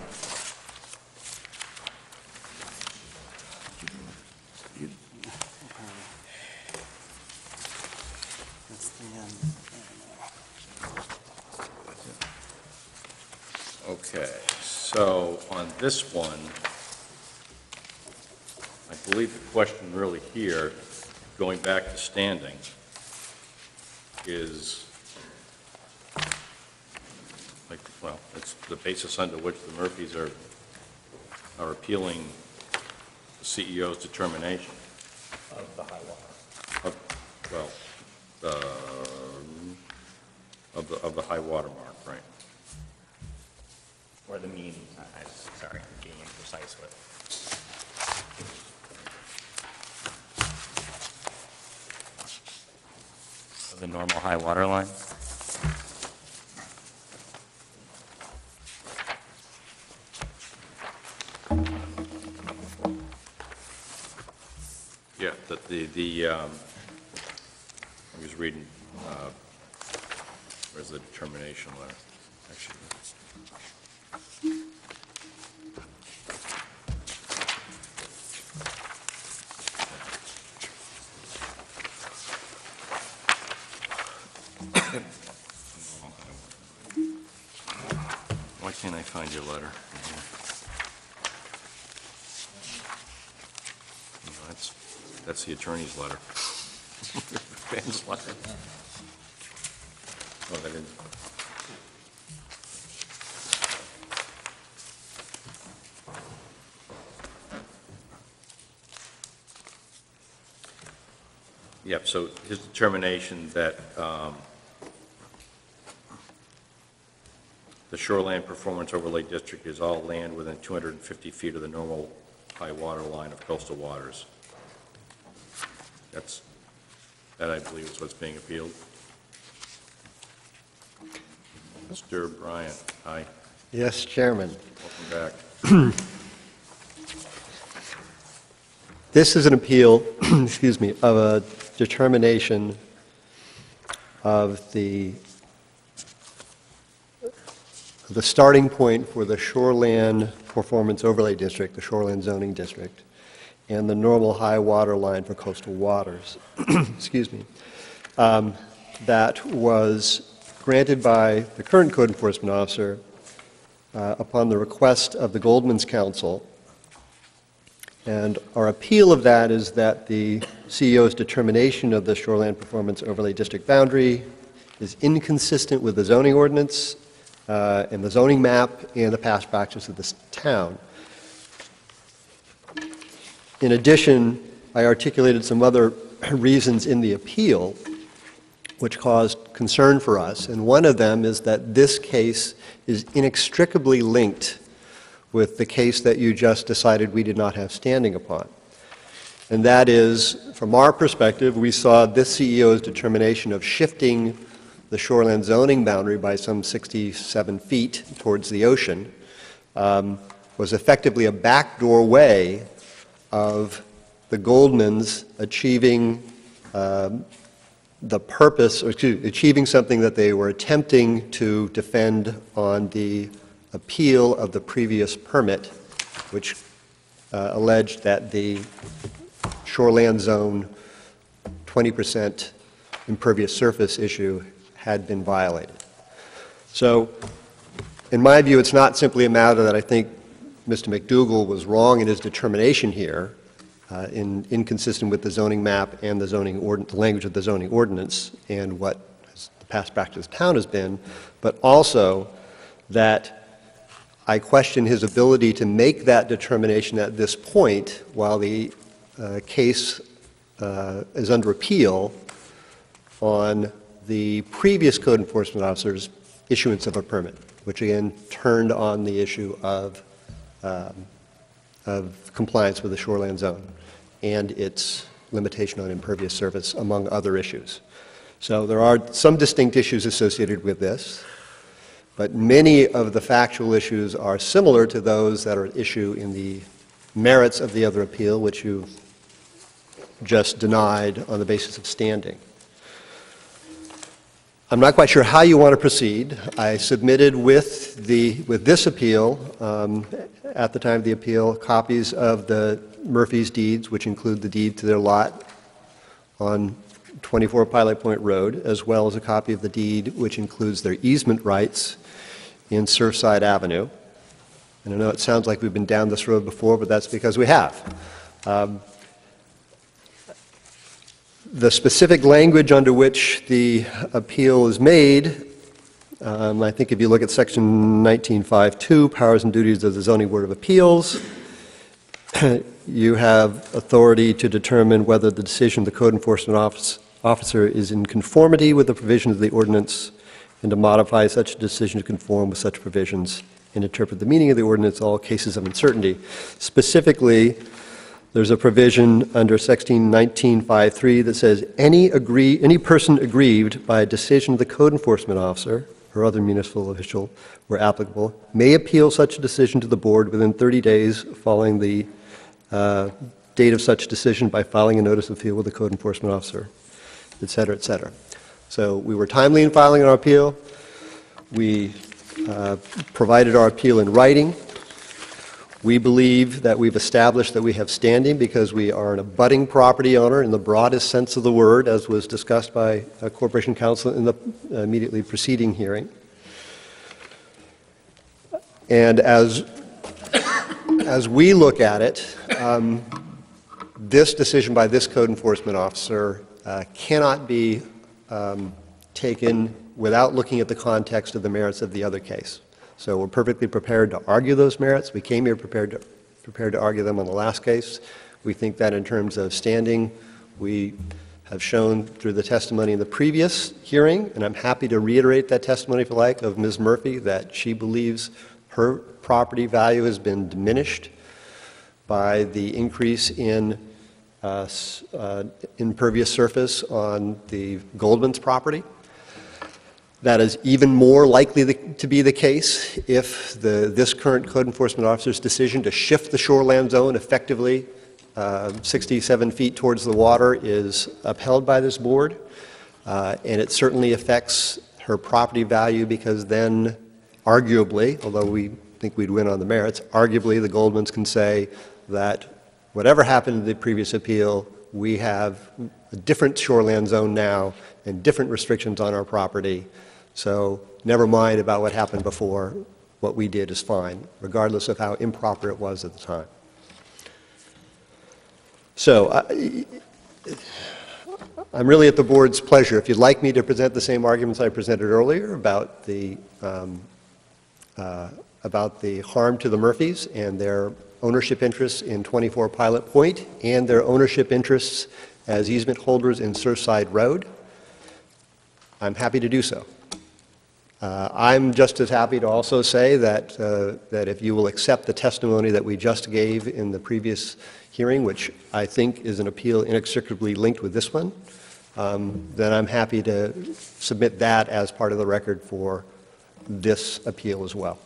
Okay, so on this one, I believe the question really here, going back to standing, is, like, well, it's the basis under which the Murphys are, are appealing the CEO's determination. Of the high water. Of, well, the, of the, of the high water mark, right? Or the mean, I, I, sorry, I'm being imprecise with. The normal high water line? Yeah, that the, the, um, I was reading, uh, where's the determination letter? Actually, Why can't I find your letter? No, That's, that's the attorney's letter. Ben's letter. Oh, that Yep, so his determination that um, the shoreland performance overlay district is all land within 250 feet of the normal high water line of coastal waters. That's, that I believe is what's being appealed. Mr. Bryant, aye, Yes, Chairman. welcome back. <clears throat> This is an appeal, <clears throat> excuse me, of a determination of the, the starting point for the shoreland performance overlay district, the shoreland zoning district, and the normal high water line for coastal waters, <clears throat> excuse me, um, that was granted by the current code enforcement officer uh, upon the request of the Goldman's Counsel and our appeal of that is that the CEO's determination of the shoreland performance overlay district boundary is inconsistent with the zoning ordinance uh, and the zoning map and the past practice of this town. In addition, I articulated some other <clears throat> reasons in the appeal which caused concern for us, and one of them is that this case is inextricably linked with the case that you just decided we did not have standing upon. And that is, from our perspective, we saw this CEO's determination of shifting the shoreland zoning boundary by some 67 feet towards the ocean um, was effectively a backdoor way of the Goldmans achieving um, the purpose, or excuse, achieving something that they were attempting to defend on the appeal of the previous permit, which uh, alleged that the shoreland zone 20% impervious surface issue had been violated. So, in my view, it's not simply a matter that I think Mr. McDougal was wrong in his determination here, uh, in, inconsistent with the zoning map and the zoning the language of the zoning ordinance and what the past practice of the town has been, but also that I question his ability to make that determination at this point while the uh, case uh, is under appeal on the previous code enforcement officer's issuance of a permit, which again turned on the issue of, um, of compliance with the shoreland zone and its limitation on impervious surface, among other issues. So there are some distinct issues associated with this. But many of the factual issues are similar to those that are at issue in the merits of the other appeal, which you just denied on the basis of standing. I'm not quite sure how you want to proceed. I submitted with the, with this appeal, um, at the time of the appeal, copies of the Murphy's deeds, which include the deed to their lot on 24 Pilot Point Road, as well as a copy of the deed which includes their easement rights in Surfside Avenue. And I know it sounds like we've been down this road before, but that's because we have. Um, The specific language under which the appeal is made, um, I think if you look at section 19.5.2, powers and duties of the zoning board of appeals, <clears throat> you have authority to determine whether the decision of the code enforcement office- officer is in conformity with the provisions of the ordinance and to modify such a decision to conform with such provisions and interpret the meaning of the ordinance in all cases of uncertainty. Specifically, there's a provision under section 1953 that says any agree, any person aggrieved by a decision of the code enforcement officer or other municipal official where applicable may appeal such a decision to the board within 30 days following the uh, date of such decision by filing a notice of appeal with the code enforcement officer, et cetera, et cetera. So we were timely in filing our appeal. We uh, provided our appeal in writing. We believe that we've established that we have standing because we are an abutting property owner in the broadest sense of the word, as was discussed by uh, Corporation Counsel in the immediately preceding hearing. And as, as we look at it, um, this decision by this code enforcement officer uh, cannot be um, taken without looking at the context of the merits of the other case. So we're perfectly prepared to argue those merits. We came here prepared to, prepared to argue them on the last case. We think that in terms of standing, we have shown through the testimony in the previous hearing, and I'm happy to reiterate that testimony if you like, of Ms. Murphy, that she believes her property value has been diminished by the increase in uh, uh, impervious surface on the Goldman's property. That is even more likely to be the case if the, this current code enforcement officer's decision to shift the shoreland zone effectively uh, 67 feet towards the water is upheld by this board. Uh, And it certainly affects her property value because then arguably, although we think we'd win on the merits, arguably the Goldmans can say that whatever happened in the previous appeal, we have a different shoreland zone now and different restrictions on our property. So never mind about what happened before, what we did is fine, regardless of how improper it was at the time. So I- I'm really at the board's pleasure. If you'd like me to present the same arguments I presented earlier about the, um, uh, about the harm to the Murphys and their ownership interests in 24 Pilot Point and their ownership interests as easement holders in Surfside Road, I'm happy to do so. Uh, I'm just as happy to also say that, uh, that if you will accept the testimony that we just gave in the previous hearing, which I think is an appeal inextricably linked with this one, um, then I'm happy to submit that as part of the record for this appeal as well.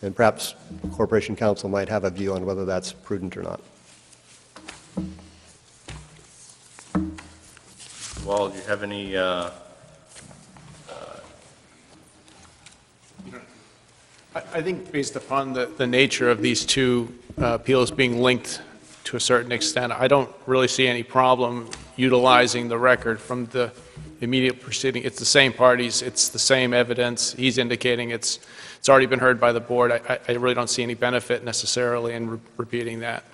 And perhaps Corporation Counsel might have a view on whether that's prudent or not. Well, do you have any, uh, I think based upon the, the nature of these two uh, appeals being linked to a certain extent, I don't really see any problem utilizing the record from the immediate proceeding. It's the same parties, it's the same evidence. He's indicating it's, it's already been heard by the board. I, I- really don't see any benefit necessarily in re- repeating that.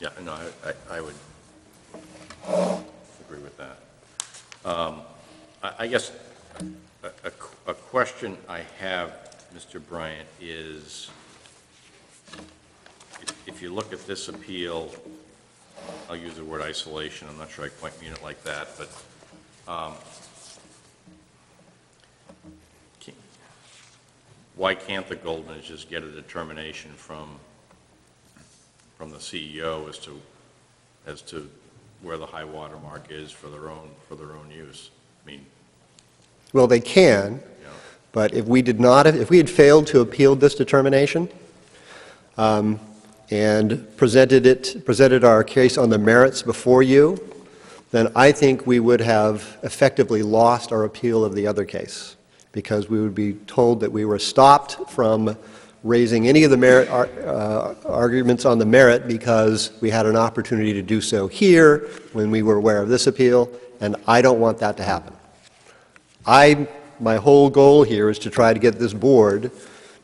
yeah, no, I- I I would agree with that. Um, I I guess a- a a question I have, Mr. Bryant, is if- if you look at this appeal, I'll use the word isolation, I'm not sure I quite mean it like that, but um, ca- why can't the Goldmans just get a determination from, from the CEO as to, as to where the high water mark is for their own, for their own use? I mean, Well, they can, but if we did not, if we had failed to appeal this determination um, and presented it, presented our case on the merits before you, then I think we would have effectively lost our appeal of the other case, because we would be told that we were stopped from raising any of the merit, uh, arguments on the merit because we had an opportunity to do so here when we were aware of this appeal, and I don't want that to happen. I, my whole goal here is to try to get this board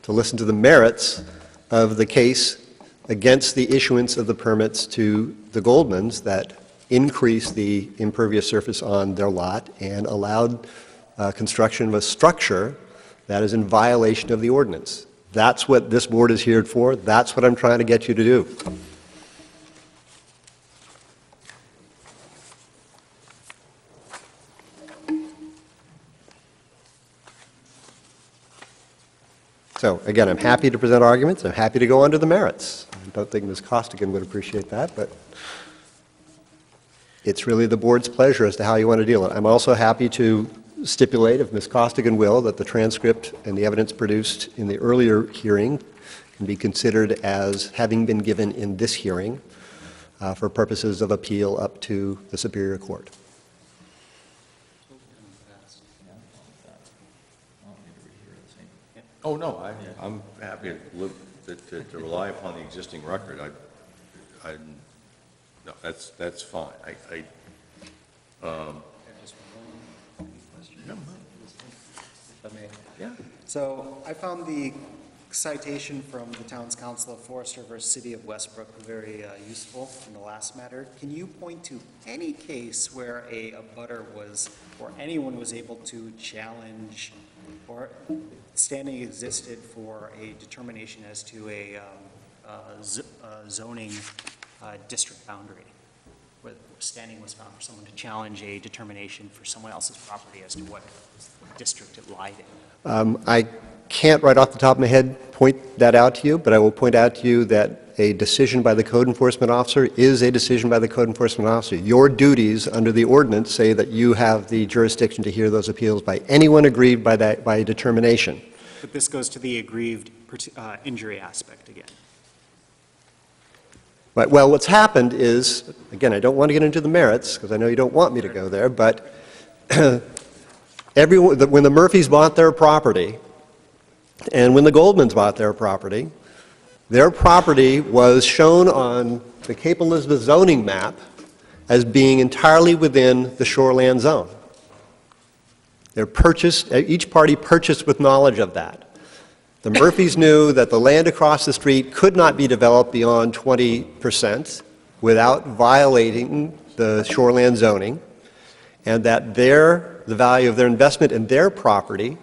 to listen to the merits of the case against the issuance of the permits to the Goldmans that increased the impervious surface on their lot and allowed uh, construction of a structure that is in violation of the ordinance. That's what this board is here for. That's what I'm trying to get you to do. So again, I'm happy to present arguments. I'm happy to go under the merits. I don't think Ms. Costigan would appreciate that, but it's really the board's pleasure as to how you want to deal with it. I'm also happy to stipulate, if Ms. Costigan will, that the transcript and the evidence produced in the earlier hearing can be considered as having been given in this hearing uh, for purposes of appeal up to the Superior Court. Oh, no, I, I'm happy to live, to- to, to rely upon the existing record. I, I, no, that's, that's fine. I, I, um, If I may. Yeah. So I found the citation from the town's counsel of Forester versus City of Westbrook very uh, useful in the last matter. Can you point to any case where a abutter was, or anyone was able to challenge, or standing existed for a determination as to a um, uh, z- uh, zoning uh, district boundary? where standing was found for someone to challenge a determination for someone else's property as to what district it lied in. Um, I can't right off the top of my head point that out to you, but I will point out to you that a decision by the code enforcement officer is a decision by the code enforcement officer. Your duties under the ordinance say that you have the jurisdiction to hear those appeals by anyone aggrieved by that, by a determination. But this goes to the aggrieved uh, injury aspect again. Right, well, what's happened is, again, I don't want to get into the merits, because I know you don't want me to go there, but <clears throat> everyone, when the Murphys bought their property, and when the Goldmans bought their property, their property was shown on the Cape Elizabeth zoning map as being entirely within the shoreland zone. They're purchased, uh, each party purchased with knowledge of that. The Murphys <coughs> knew that the land across the street could not be developed beyond 20% without violating the shoreland zoning, and that their, the value of their investment in their property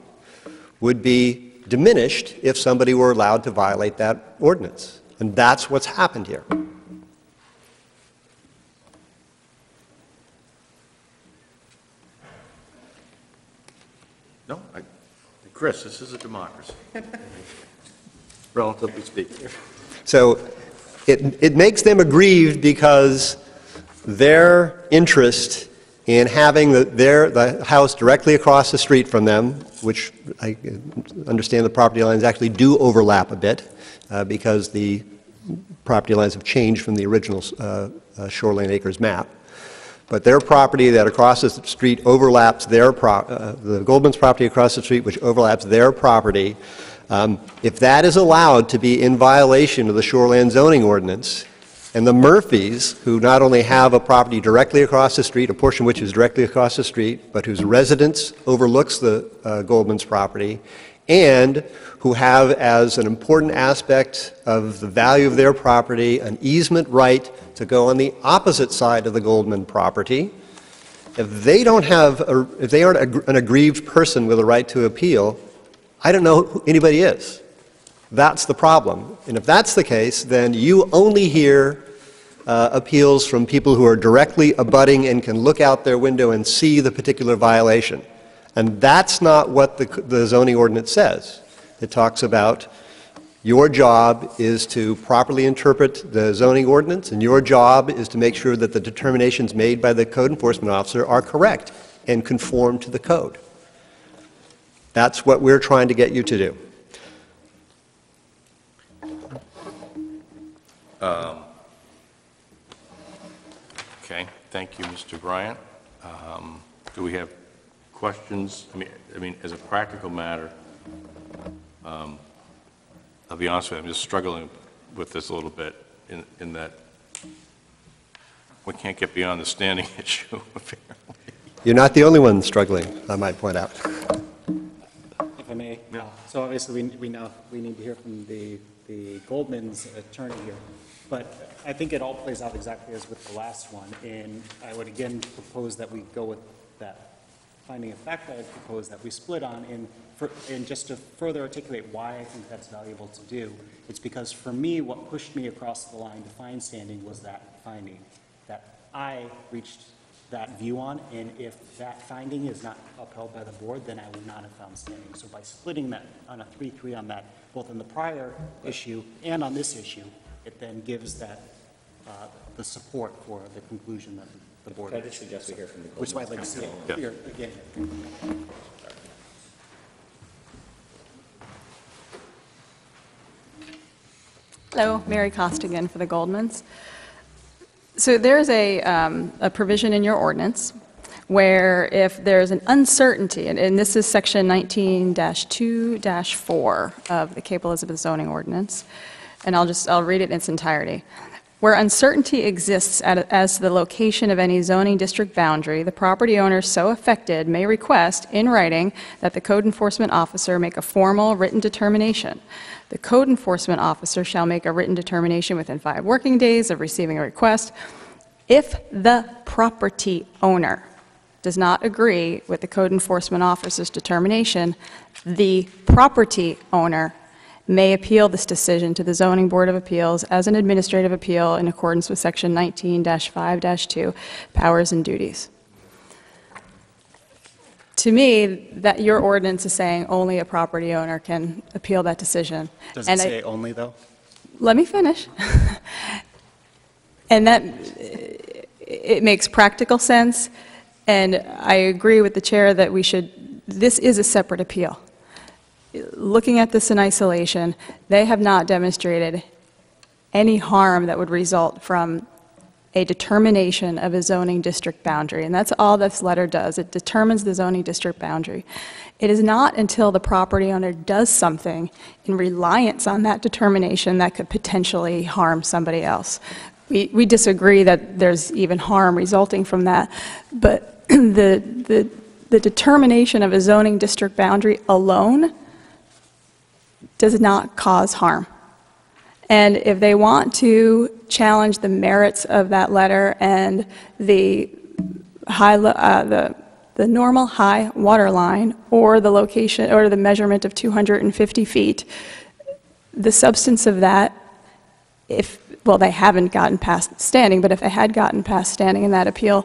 would be diminished if somebody were allowed to violate that ordinance. And that's what's happened here. No, I, Chris, this is a democracy. <laughs> Relatively speaking. So it, it makes them aggrieved because their interest in having the, their, the house directly across the street from them, which I understand the property lines actually do overlap a bit, uh, because the property lines have changed from the original uh, uh, Acres map. But their property that across the street overlaps their, pro- uh, the Goldman's property across the street, which overlaps their property, um, if that is allowed to be in violation of the shoreland zoning ordinance, and the Murphys, who not only have a property directly across the street, a portion which is directly across the street, but whose residence overlooks the uh, Goldman's property, and who have as an important aspect of the value of their property an easement right to go on the opposite side of the Goldman property, if they don't have, a, if they aren't an aggrieved person with a right to appeal, I don't know who anybody is. That's the problem. And if that's the case, then you only hear uh, appeals from people who are directly abutting and can look out their window and see the particular violation. And that's not what the, the zoning ordinance says. It talks about your job is to properly interpret the zoning ordinance, and your job is to make sure that the determinations made by the code enforcement officer are correct and conform to the code. That's what we're trying to get you to do. Um, Okay, thank you, Mr. Bryant. Um, Do we have questions? I mean, I mean, as a practical matter, um, I'll be honest with you, I'm just struggling with this a little bit in, in that we can't get beyond the standing <laughs> issue, apparently. You're not the only one struggling, I might point out. If I may. uh, So obviously, we, we know, we need to hear from the, the Goldman's attorney here. But I think it all plays out exactly as with the last one. And I would again propose that we go with that finding of fact that I propose that we split on. And for, and just to further articulate why I think that's valuable to do, it's because for me, what pushed me across the line to find standing was that finding that I reached that view on, and if that finding is not upheld by the board, then I would not have found standing. So by splitting that on a three-three on that, both in the prior issue and on this issue, it then gives that, uh, the support for the conclusion that the board. Can I just suggest we hear from the Which is why I'd like to see it Yeah. here again. Hello, Mary Costigan for the Goldmans. So there's a, um, a provision in your ordinance where if there's an uncertainty, and, and this is section 19-2-4 of the Cape Elizabeth zoning ordinance, and I'll just, I'll read it in its entirety. Where uncertainty exists as to the location of any zoning district boundary, the property owner so affected may request in writing that the code enforcement officer make a formal written determination. The code enforcement officer shall make a written determination within five working days of receiving a request. If the property owner does not agree with the code enforcement officer's determination, the property owner may appeal this decision to the Zoning Board of Appeals as an administrative appeal in accordance with Section 19-5-2, powers and duties. To me, that your ordinance is saying only a property owner can appeal that decision. Does And it I- say only, though? let me finish. And that, it makes practical sense, and I agree with the chair that we should, this is a separate appeal. Looking at this in isolation, they have not demonstrated any harm that would result from a determination of a zoning district boundary, and that's all this letter does. It determines the zoning district boundary. It is not until the property owner does something in reliance on that determination that could potentially harm somebody else. We, we disagree that there's even harm resulting from that, but <clears throat> the, the, the determination of a zoning district boundary alone does not cause harm. And if they want to challenge the merits of that letter and the high, uh, the, the normal high water line or the location, or the measurement of 250 feet, the substance of that, if, well, they haven't gotten past standing, but if they had gotten past standing in that appeal,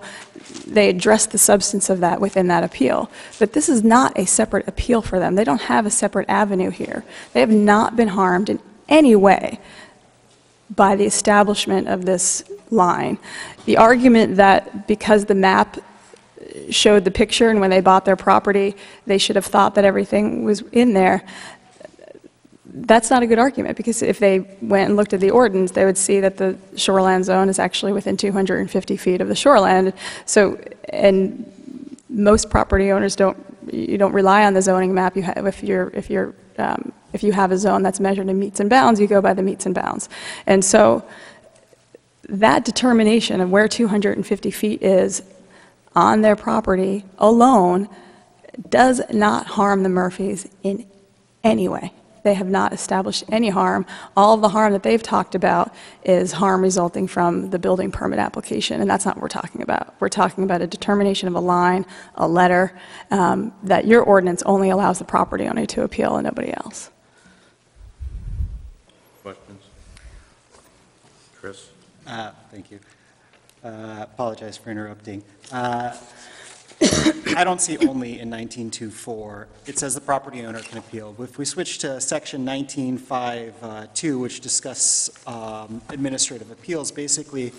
they addressed the substance of that within that appeal. But this is not a separate appeal for them. They don't have a separate avenue here. They have not been harmed in any way by the establishment of this line. The argument that because the map showed the picture and when they bought their property, they should have thought that everything was in there, that's not a good argument, because if they went and looked at the ordinance, they would see that the shoreland zone is actually within 250 feet of the shoreland. So, and most property owners don't, you don't rely on the zoning map. You have, if you're, if you're, um, if you have a zone that's measured in metes and bounds, you go by the metes and bounds. And so that determination of where 250 feet is on their property alone does not harm the Murphys in any way. They have not established any harm. All of the harm that they've talked about is harm resulting from the building permit application, and that's not what we're talking about. We're talking about a determination of a line, a letter, um, that your ordinance only allows the property owner to appeal and nobody else. Questions? Chris? Uh, Thank you. Uh, Apologize for interrupting. Uh, I don't see only in 1924. It says the property owner can appeal. If we switch to section 1952, which discusses um, administrative appeals, basically,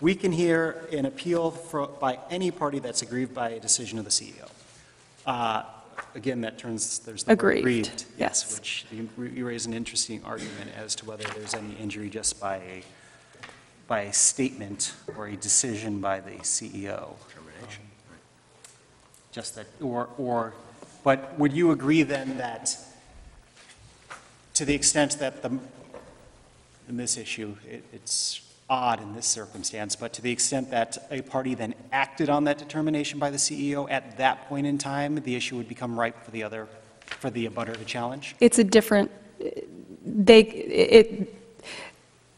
we can hear an appeal fro- by any party that's aggrieved by a decision of the CEO. Uh, Again, that turns, there's the Aggrieved, aggrieved. yes. Which you you raise an interesting argument as to whether there's any injury just by a by a statement or a decision by the CEO. Just that, or, or, but would you agree then that, to the extent that the, in this issue, it- it's odd in this circumstance, but to the extent that a party then acted on that determination by the CEO, at that point in time, the issue would become ripe for the other, for the abutter to challenge? It's a different, they, it,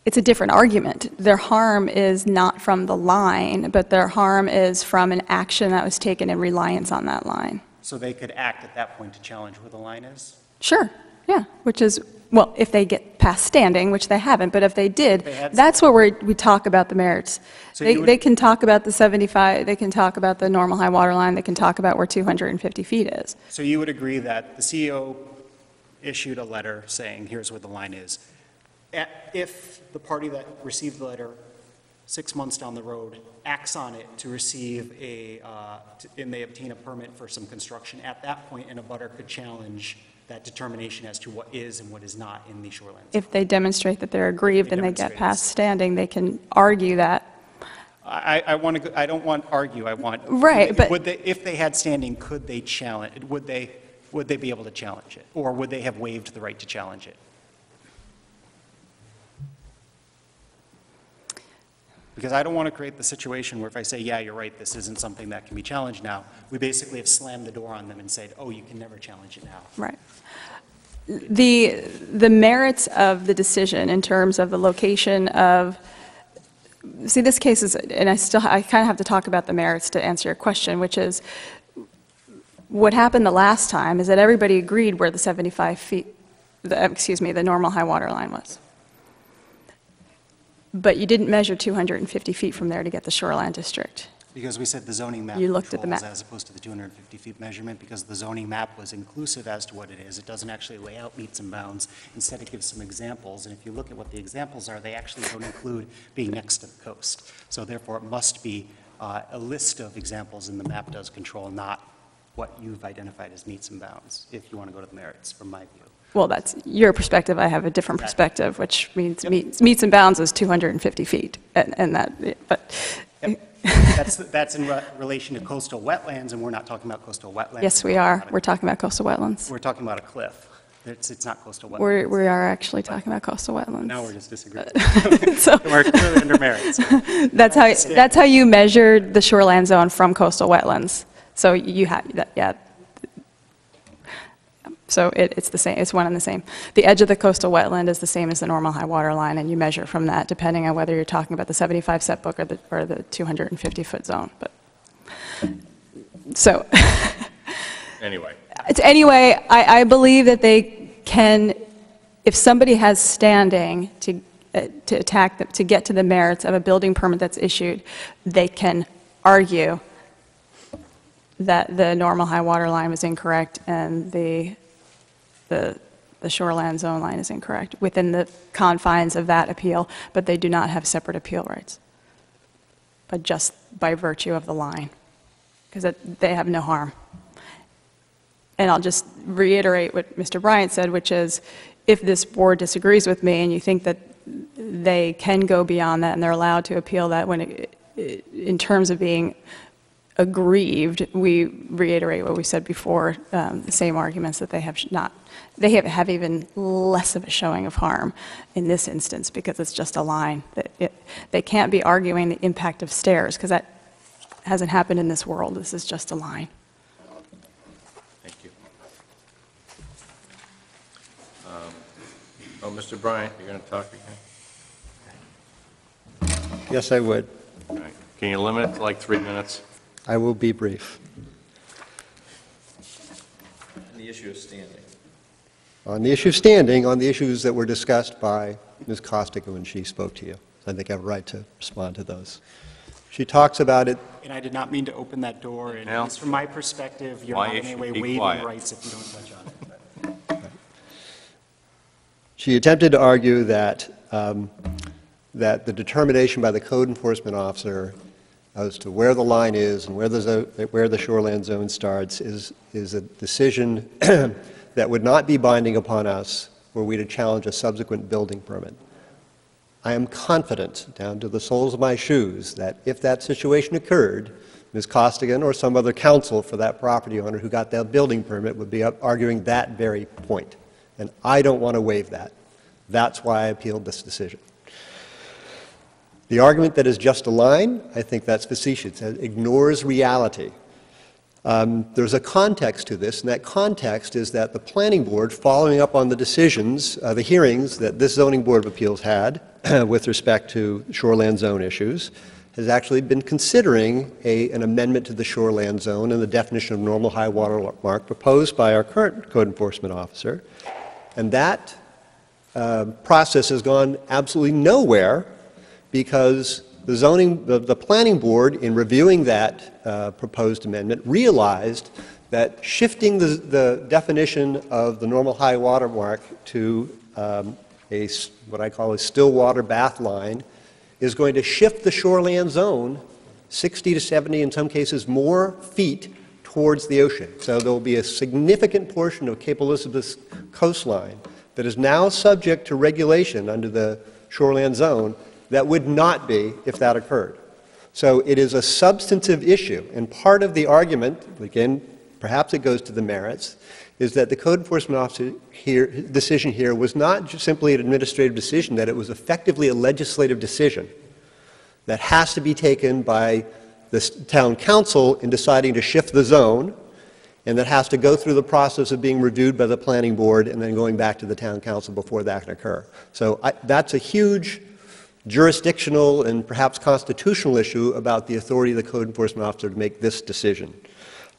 it's a different argument. Their harm is not from the line, but their harm is from an action that was taken in reliance on that line. So they could act at that point to challenge where the line is? Sure, yeah, which is, well, if they get past standing, which they haven't, but if they did, They that's where we, we talk about the merits. So They, would- they can talk about the 75, they can talk about the normal high water line, they can talk about where 250 feet is. So you would agree that the CEO issued a letter saying, here's where the line is. A- If the party that received the letter six months down the road acts on it to receive a, uh, t- and they obtain a permit for some construction, at that point, an abutter could challenge that determination as to what is and what is not in the shoreline. If they demonstrate that they're aggrieved They and they get demonstrate past standing, they can argue that. I, I want to, I don't want argue, I want. Right, but- Would they, if they had standing, could they challenge, would they, would they be able to challenge it? Or would they have waived the right to challenge it? Because I don't want to create the situation where if I say, yeah, you're right, this isn't something that can be challenged now, we basically have slammed the door on them and said, oh, you can never challenge it now. Right. The, the merits of the decision in terms of the location of, see, this case is, and I still, I kind of have to talk about the merits to answer your question, which is, what happened the last time is that everybody agreed where the 75 feet the, excuse me, the normal high water line was. But you didn't measure 250 feet from there to get the shoreline district. Because we said the zoning map You looked at the controls map. as opposed to the 250 feet measurement, because the zoning map was inclusive as to what it is. It doesn't actually lay out metes and bounds. Instead, it gives some examples, and if you look at what the examples are, they actually don't include being next to the coast. So therefore, it must be uh, a list of examples, and the map does control, not what you've identified as metes and bounds, if you want to go to the merits, from my view. Well, that's your perspective, I have a different perspective, which means meets metes and bounds is 250 feet, and and that, but, <laughs> That's, that's in re- relation to coastal wetlands, and we're not talking about coastal wetlands. yes, we are, we're talking about coastal wetlands. We're talking about a cliff. It's, it's not coastal wetlands. We're, we are actually talking about coastal wetlands. Now we're just disagreeing. <laughs> So- <laughs> We're clearly under merit, so. That's how, that's how you measured the shoreline zone from coastal wetlands. So you have, that, yeah. So it, it's the same, it's one and the same. The edge of the coastal wetland is the same as the normal high water line, and you measure from that, depending on whether you're talking about the 75 setback or the, or the 250-foot zone, but. So, <laughs> Anyway, it's- anyway, I, I believe that they can, if somebody has standing to, uh, to attack, the- to get to the merits of a building permit that's issued, they can argue that the normal high water line was incorrect and the, the the shoreline zone line is incorrect within the confines of that appeal, but they do not have separate appeal rights, but just by virtue of the line, because they have no harm. And I'll just reiterate what Mr. Bryant said, which is, if this board disagrees with me and you think that they can go beyond that and they're allowed to appeal that when, it- in terms of being aggrieved, we reiterate what we said before, um, the same arguments that they have not, they have, have even less of a showing of harm in this instance because it's just a line. That it- They can't be arguing the impact of stairs because that hasn't happened in this world. This is just a line. thank you. Um, Oh, Mr. Bryant, you're going to talk again? Yes, I would. All right. Can you limit it to like three minutes? I will be brief. And the issue of standing. On the issue of standing, on the issues that were discussed by Ms. Costigan when she spoke to you, I think I have a right to respond to those. She talks about it, And I did not mean to open that door, and Al? from my perspective, you're Why not in you any way be waiving quiet. rights if you don't touch on it. she attempted to argue that, um, that the determination by the code enforcement officer as to where the line is and where the, where the shoreland zone starts is, is a decision <clears throat> that would not be binding upon us were we to challenge a subsequent building permit. I am confident, down to the soles of my shoes, that if that situation occurred, Ms. Costigan or some other counsel for that property owner who got that building permit would be up arguing that very point. And I don't want to waive that. That's why I appealed this decision. The argument that is just a line, I think that's facetious. It ignores reality. Um, There's a context to this, and that context is that the planning board, following up on the decisions, uh, the hearings that this zoning board of appeals had <clears throat> with respect to shoreland zone issues, has actually been considering a, an amendment to the shoreland zone and the definition of normal high water mark proposed by our current code enforcement officer. And that uh, process has gone absolutely nowhere because the zoning, the, the planning board, in reviewing that uh, proposed amendment, realized that shifting the, the definition of the normal high water mark to um, a, what I call a still water bath line is going to shift the shoreland zone 60 to 70, in some cases more, feet towards the ocean. So there will be a significant portion of Cape Elizabeth's coastline that is now subject to regulation under the shoreland zone that would not be if that occurred. So it is a substantive issue, and part of the argument, again, perhaps it goes to the merits, is that the code enforcement officer here, decision here was not simply an administrative decision, that it was effectively a legislative decision that has to be taken by the town council in deciding to shift the zone, and that has to go through the process of being reviewed by the planning board and then going back to the town council before that can occur. So I, that's a huge jurisdictional and perhaps constitutional issue about the authority of the code enforcement officer to make this decision.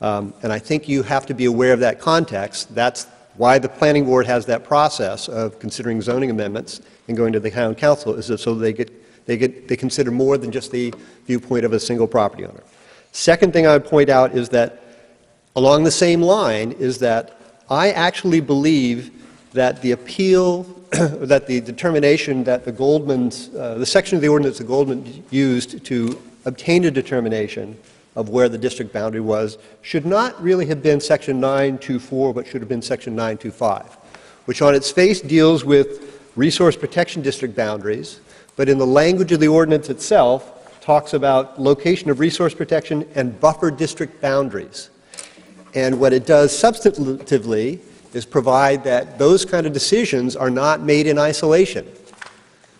Um, and I think you have to be aware of that context. That's why the planning board has that process of considering zoning amendments and going to the town council is so they get, they get, they consider more than just the viewpoint of a single property owner. Second thing I would point out is that along the same line is that I actually believe that the appeal, <clears throat> that the determination that the Goldmans, uh, the section of the ordinance the Goldman used to obtain a determination of where the district boundary was should not really have been section 924, but should have been section 925, which on its face deals with resource protection district boundaries, but in the language of the ordinance itself talks about location of resource protection and buffer district boundaries. And what it does substantively is provide that those kind of decisions are not made in isolation.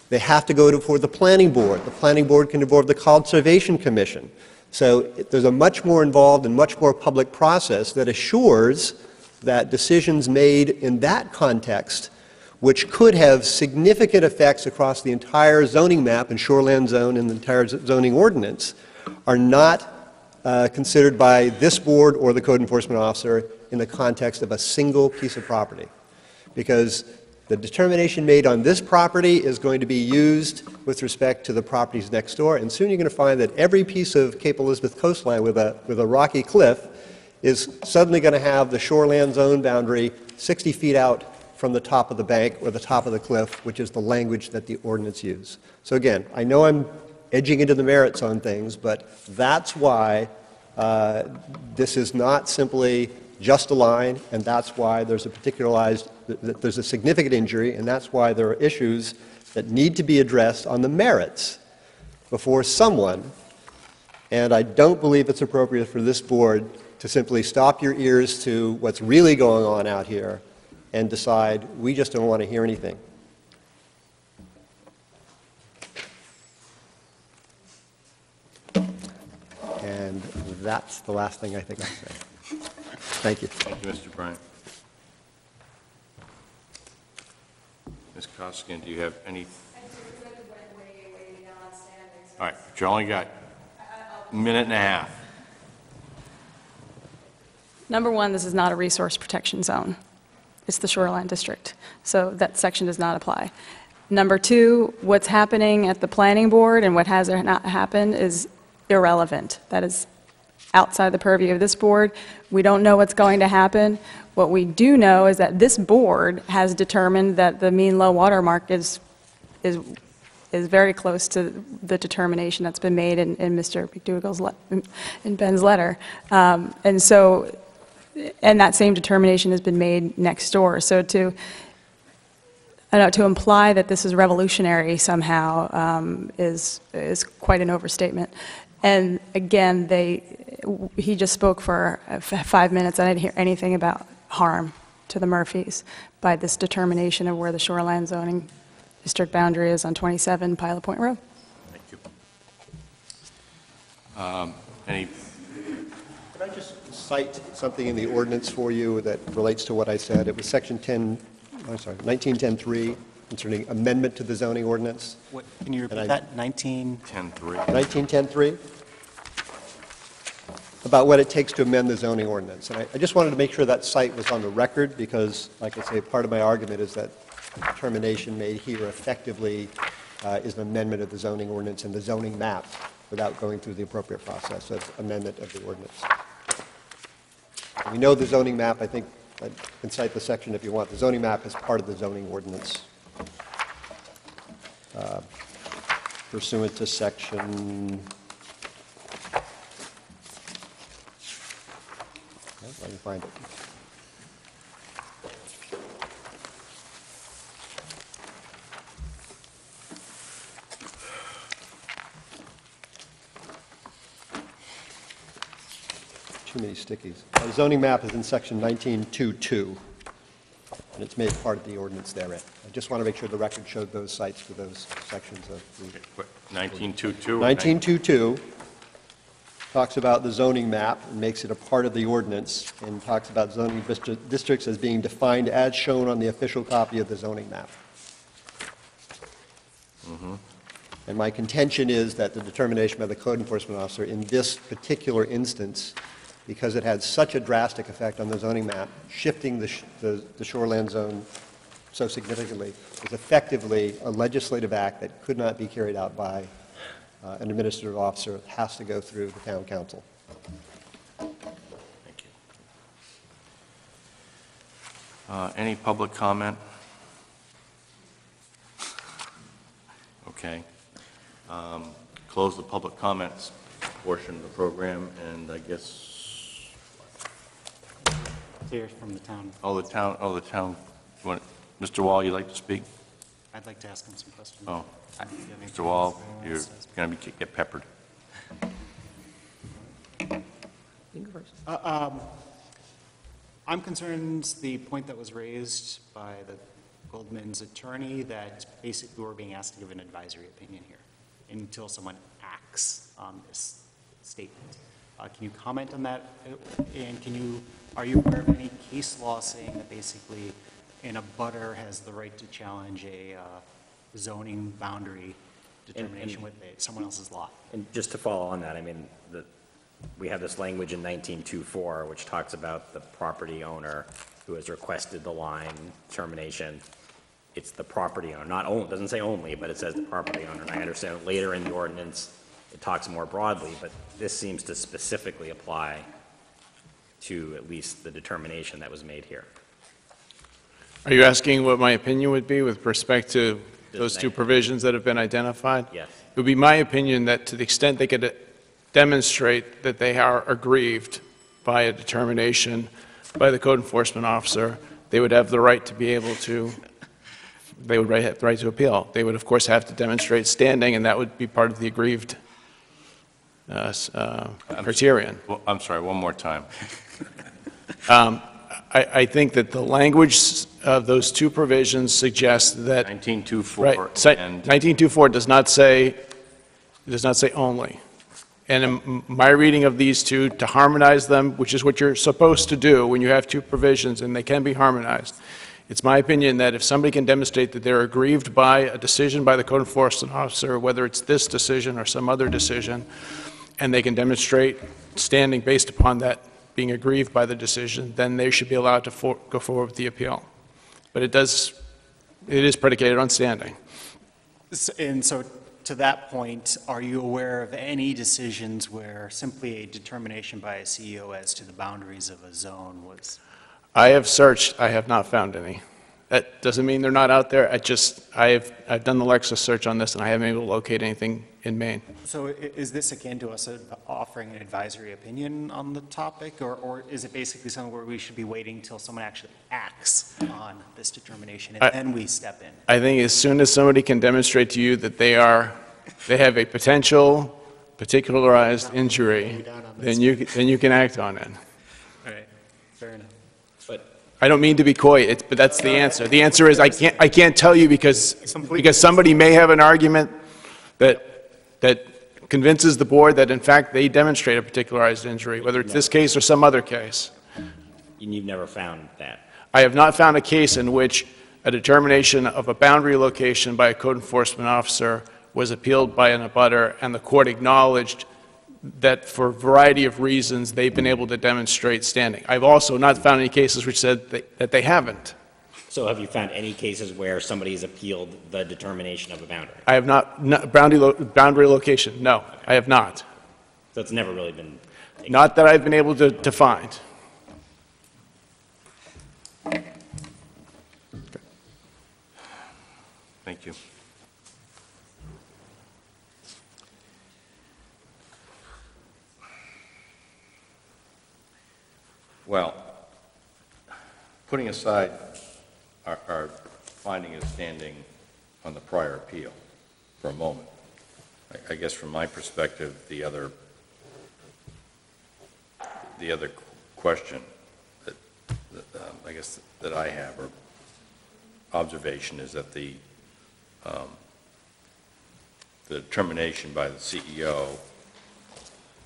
They have to go to, for the planning board. The planning board can involve the conservation commission. So there's a much more involved and much more public process that assures that decisions made in that context, which could have significant effects across the entire zoning map and shoreland zone and the entire zoning ordinance, are not uh, considered by this board or the code enforcement officer in the context of a single piece of property. Because the determination made on this property is going to be used with respect to the properties next door, and soon you're going to find that every piece of Cape Elizabeth coastline with a, with a rocky cliff is suddenly going to have the shoreland zone boundary 60 feet out from the top of the bank or the top of the cliff, which is the language that the ordinance use. So again, I know I'm edging into the merits on things, but that's why uh, this is not simply just a line, and that's why there's a particularized, th- th- there's a significant injury, and that's why there are issues that need to be addressed on the merits before someone, and I don't believe it's appropriate for this board to simply stop your ears to what's really going on out here and decide, we just don't want to hear anything. And that's the last thing I think I'll say. Thank you. Thank you, Mr. Bryant. Ms. Costigan, do you have any? All right, but you only got a minute and a half. Number one, this is not a resource protection zone. It's the shoreline district, so that section does not apply. Number two, what's happening at the planning board and what has or not happened is irrelevant. That is outside the purview of this board. We don't know what's going to happen. What we do know is that this board has determined that the mean low water mark is, is, is very close to the determination that's been made in, in Mr. McDougal's, le- in Ben's letter. Um, And so, and that same determination has been made next door. So to, I know, to imply that this is revolutionary somehow um, is, is quite an overstatement. And again, they, he just spoke for uh, five minutes, and I didn't hear anything about harm to the Murphys by this determination of where the shoreline zoning district boundary is on 27 Pilot Point Road. Thank you. Um, Any, Could I just cite something in the ordinance for you that relates to what I said? It was section 10, I'm sorry, 1910-3 concerning amendment to the zoning ordinance. What, can you repeat I- that? 19? 10-3. 1910-3, about what it takes to amend the zoning ordinance. And I, I just wanted to make sure that cite was on the record, because, like I say, part of my argument is that the determination made here effectively uh, is an amendment of the zoning ordinance and the zoning map without going through the appropriate process of amendment of the ordinance. We know the zoning map, I think, I can cite the section if you want. The zoning map is part of the zoning ordinance uh, pursuant to section, if I can find it. Too many stickies. The zoning map is in section 1922, and it's made part of the ordinance therein. I just want to make sure the record showed those cites for those sections of the 1922? 1922 talks about the zoning map and makes it a part of the ordinance and talks about zoning distri- districts as being defined as shown on the official copy of the zoning map. Mm-hmm. And my contention is that the determination by the code enforcement officer in this particular instance because it had such a drastic effect on the zoning map, shifting the sh- the the shoreland zone so significantly, was effectively a legislative act that could not be carried out by uh, an administrative officer. Has to go through the town council. Thank you. Uh, Any public comment? Okay. Um, Close the public comments portion of the program, and I guess, Clear from the town. oh, the town, oh, the town, you Mr. Wall, you'd like to speak? I'd like to ask him some questions. Oh, If you have any Mr. Wall, questions, you're anyone else? going to get peppered. Uh, um, I'm concerned the point that was raised by the Goldman's attorney, that basically we're being asked to give an advisory opinion here until someone acts on this statement. Uh, Can you comment on that? Uh, And can you, are you aware of any case law saying that basically an abutter has the right to challenge a uh, zoning boundary determination with a- someone else's lot? And just to follow on that, I mean, the, we have this language in 1924, which talks about the property owner who has requested the line termination. It's the property owner, not only, doesn't say only, but it says the property owner. And I understand later in the ordinance, it talks more broadly, but this seems to specifically apply to at least the determination that was made here. Are you asking what my opinion would be with respect to Does those two provisions that have been identified? Yes. It would be my opinion that to the extent they could demonstrate that they are aggrieved by a determination by the code enforcement officer, they would have the right to be able to, they would right- have the right to appeal. They would, of course, have to demonstrate standing, and that would be part of the aggrieved uh, uh, criterion. Well, I'm sorry, one more time. Um, I, I think that the language of those two provisions suggests that 1924 Right. And 1924 does not say, does not say only. And in my reading of these two, to harmonize them, which is what you're supposed to do when you have two provisions, and they can be harmonized, it's my opinion that if somebody can demonstrate that they're aggrieved by a decision by the code enforcement officer, whether it's this decision or some other decision, and they can demonstrate standing based upon that being aggrieved by the decision, then they should be allowed to for- go forward with the appeal. But it does, it is predicated on standing. And so, to that point, are you aware of any decisions where simply a determination by a CEO as to the boundaries of a zone was? I have searched, I have not found any. That doesn't mean they're not out there, I just, I have, I've done the Lexis search on this, and I haven't been able to locate anything in Maine. So is this akin to us offering an advisory opinion on the topic, or, or is it basically something where we should be waiting till someone actually acts on this determination, I- and then we step in? I think as soon as somebody can demonstrate to you that they are, they have a potential particularized injury, then you, then you can act on it. All right, fair enough. But I don't mean to be coy, it's, but that's the answer. The answer is, I can't, I can't tell you because, because somebody may have an argument that, that convinces the board that in fact they demonstrate a particularized injury, whether it's this case or some other case. you've never found that. I have not found a case in which a determination of a boundary location by a code enforcement officer was appealed by an abutter, and the court acknowledged that for a variety of reasons, they've been able to demonstrate standing. I've also not found any cases which said that that they haven't. So have you found any cases where somebody has appealed the determination of a boundary? I have not, no- boundary, lo- boundary location, no, I have not. So it's never really been, Not that I've been able to, to find. Thank you. Well, putting aside our, finding of standing on the prior appeal for a moment, I, I guess from my perspective, the other, the other question that, that, um, I guess that I have, or observation, is that the, um, the determination by the CEO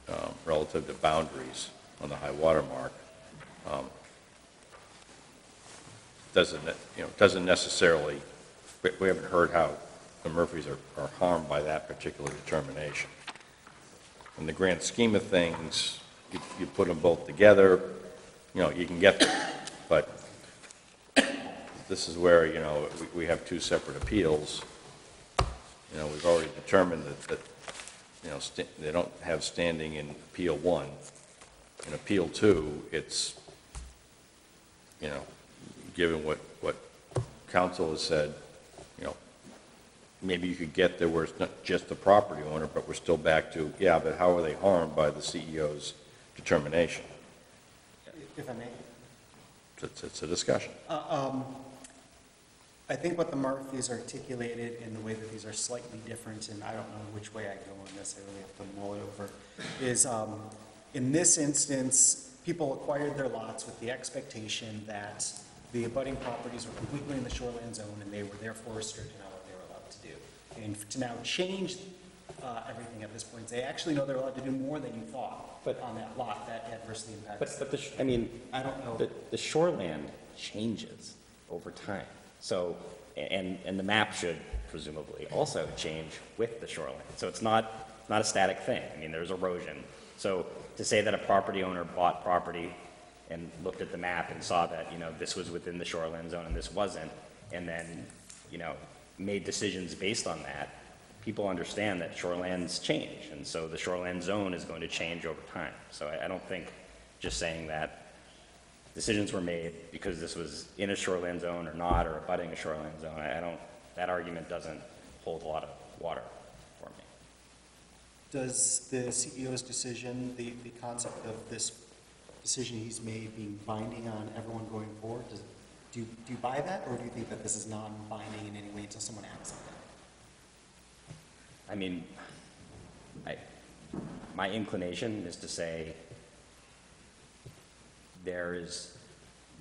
um, relative to boundaries on the high water mark um, doesn't, you know, doesn't necessarily, we haven't heard how the Murphys are are harmed by that particular determination. In the grand scheme of things, you, you put them both together, you know, you can get there. But this is where, you know, we, we have two separate appeals. You know, we've already determined that, that, you know, they don't have standing in Appeal One. In Appeal Two, it's, you know, given what, what counsel has said, you know, maybe you could get there where it's not just the property owner, but we're still back to, yeah, but how are they harmed by the CEO's determination? If I may. It's, it's a discussion. Uh, um, I think what the Murphys articulated in the way that these are slightly different, and I don't know which way I go on this, I really have to mull it over, is, um, in this instance, people acquired their lots with the expectation that the abutting properties were completely in the shoreline zone, and they were therefore restricted on what they were allowed to do. And to now change, uh, everything at this point, they actually know they're allowed to do more than you thought But- on that lot that adversely impacts. But, but the, sh- I mean, I don't know. the, the shoreland changes over time. So, and, and the map should presumably also change with the shoreline. So it's not, not a static thing. I mean, there's erosion. So to say that a property owner bought property and looked at the map and saw that, you know, this was within the shoreline zone and this wasn't, and then, you know, made decisions based on that, people understand that shorelands change, and so the shoreland zone is going to change over time. So I, I don't think just saying that decisions were made because this was in a shoreland zone or not, or abutting a shoreland zone, I I don't, that argument doesn't hold a lot of water for me. Does the CEO's decision, the, the concept of this decision he's made being binding on everyone going forward, does, do, you- do you buy that, or do you think that this is non-binding in any way until someone acts on that? I mean, I, my inclination is to say there is,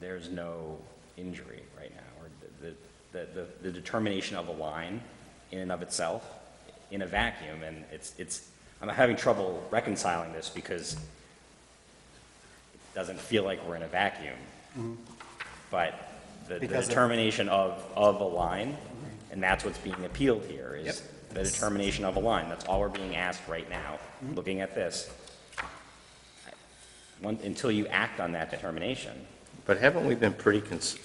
there's no injury right now, or the, the, the, the determination of a line in and of itself, in a vacuum, and it's, it's, I'm having trouble reconciling this because it doesn't feel like we're in a vacuum. Mm-hmm. But the, the Because of- determination of, of a line, and that's what's being appealed here, is the determination of a line. That's all we're being asked right now, mm-hmm. looking at this. One- Until you act on that determination, But haven't we been pretty cons,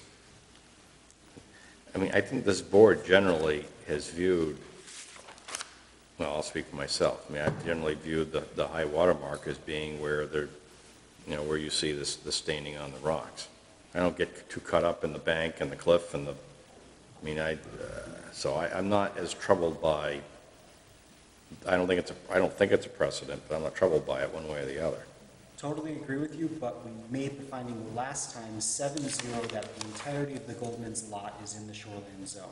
I mean, I think this board generally has viewed, well, I'll speak for myself. I mean, I've generally viewed the, the high water mark as being where there, you know, where you see this, the staining on the rocks. I don't get too caught up in the bank and the cliff and the, I mean, I, uh, so I, I'm not as troubled by, I don't think it's, a I don't think it's a precedent, but I'm not troubled by it one way or the other. Totally agree with you, but we made the finding last time, seven zero, that the entirety of the Goldman's lot is in the shoreline zone.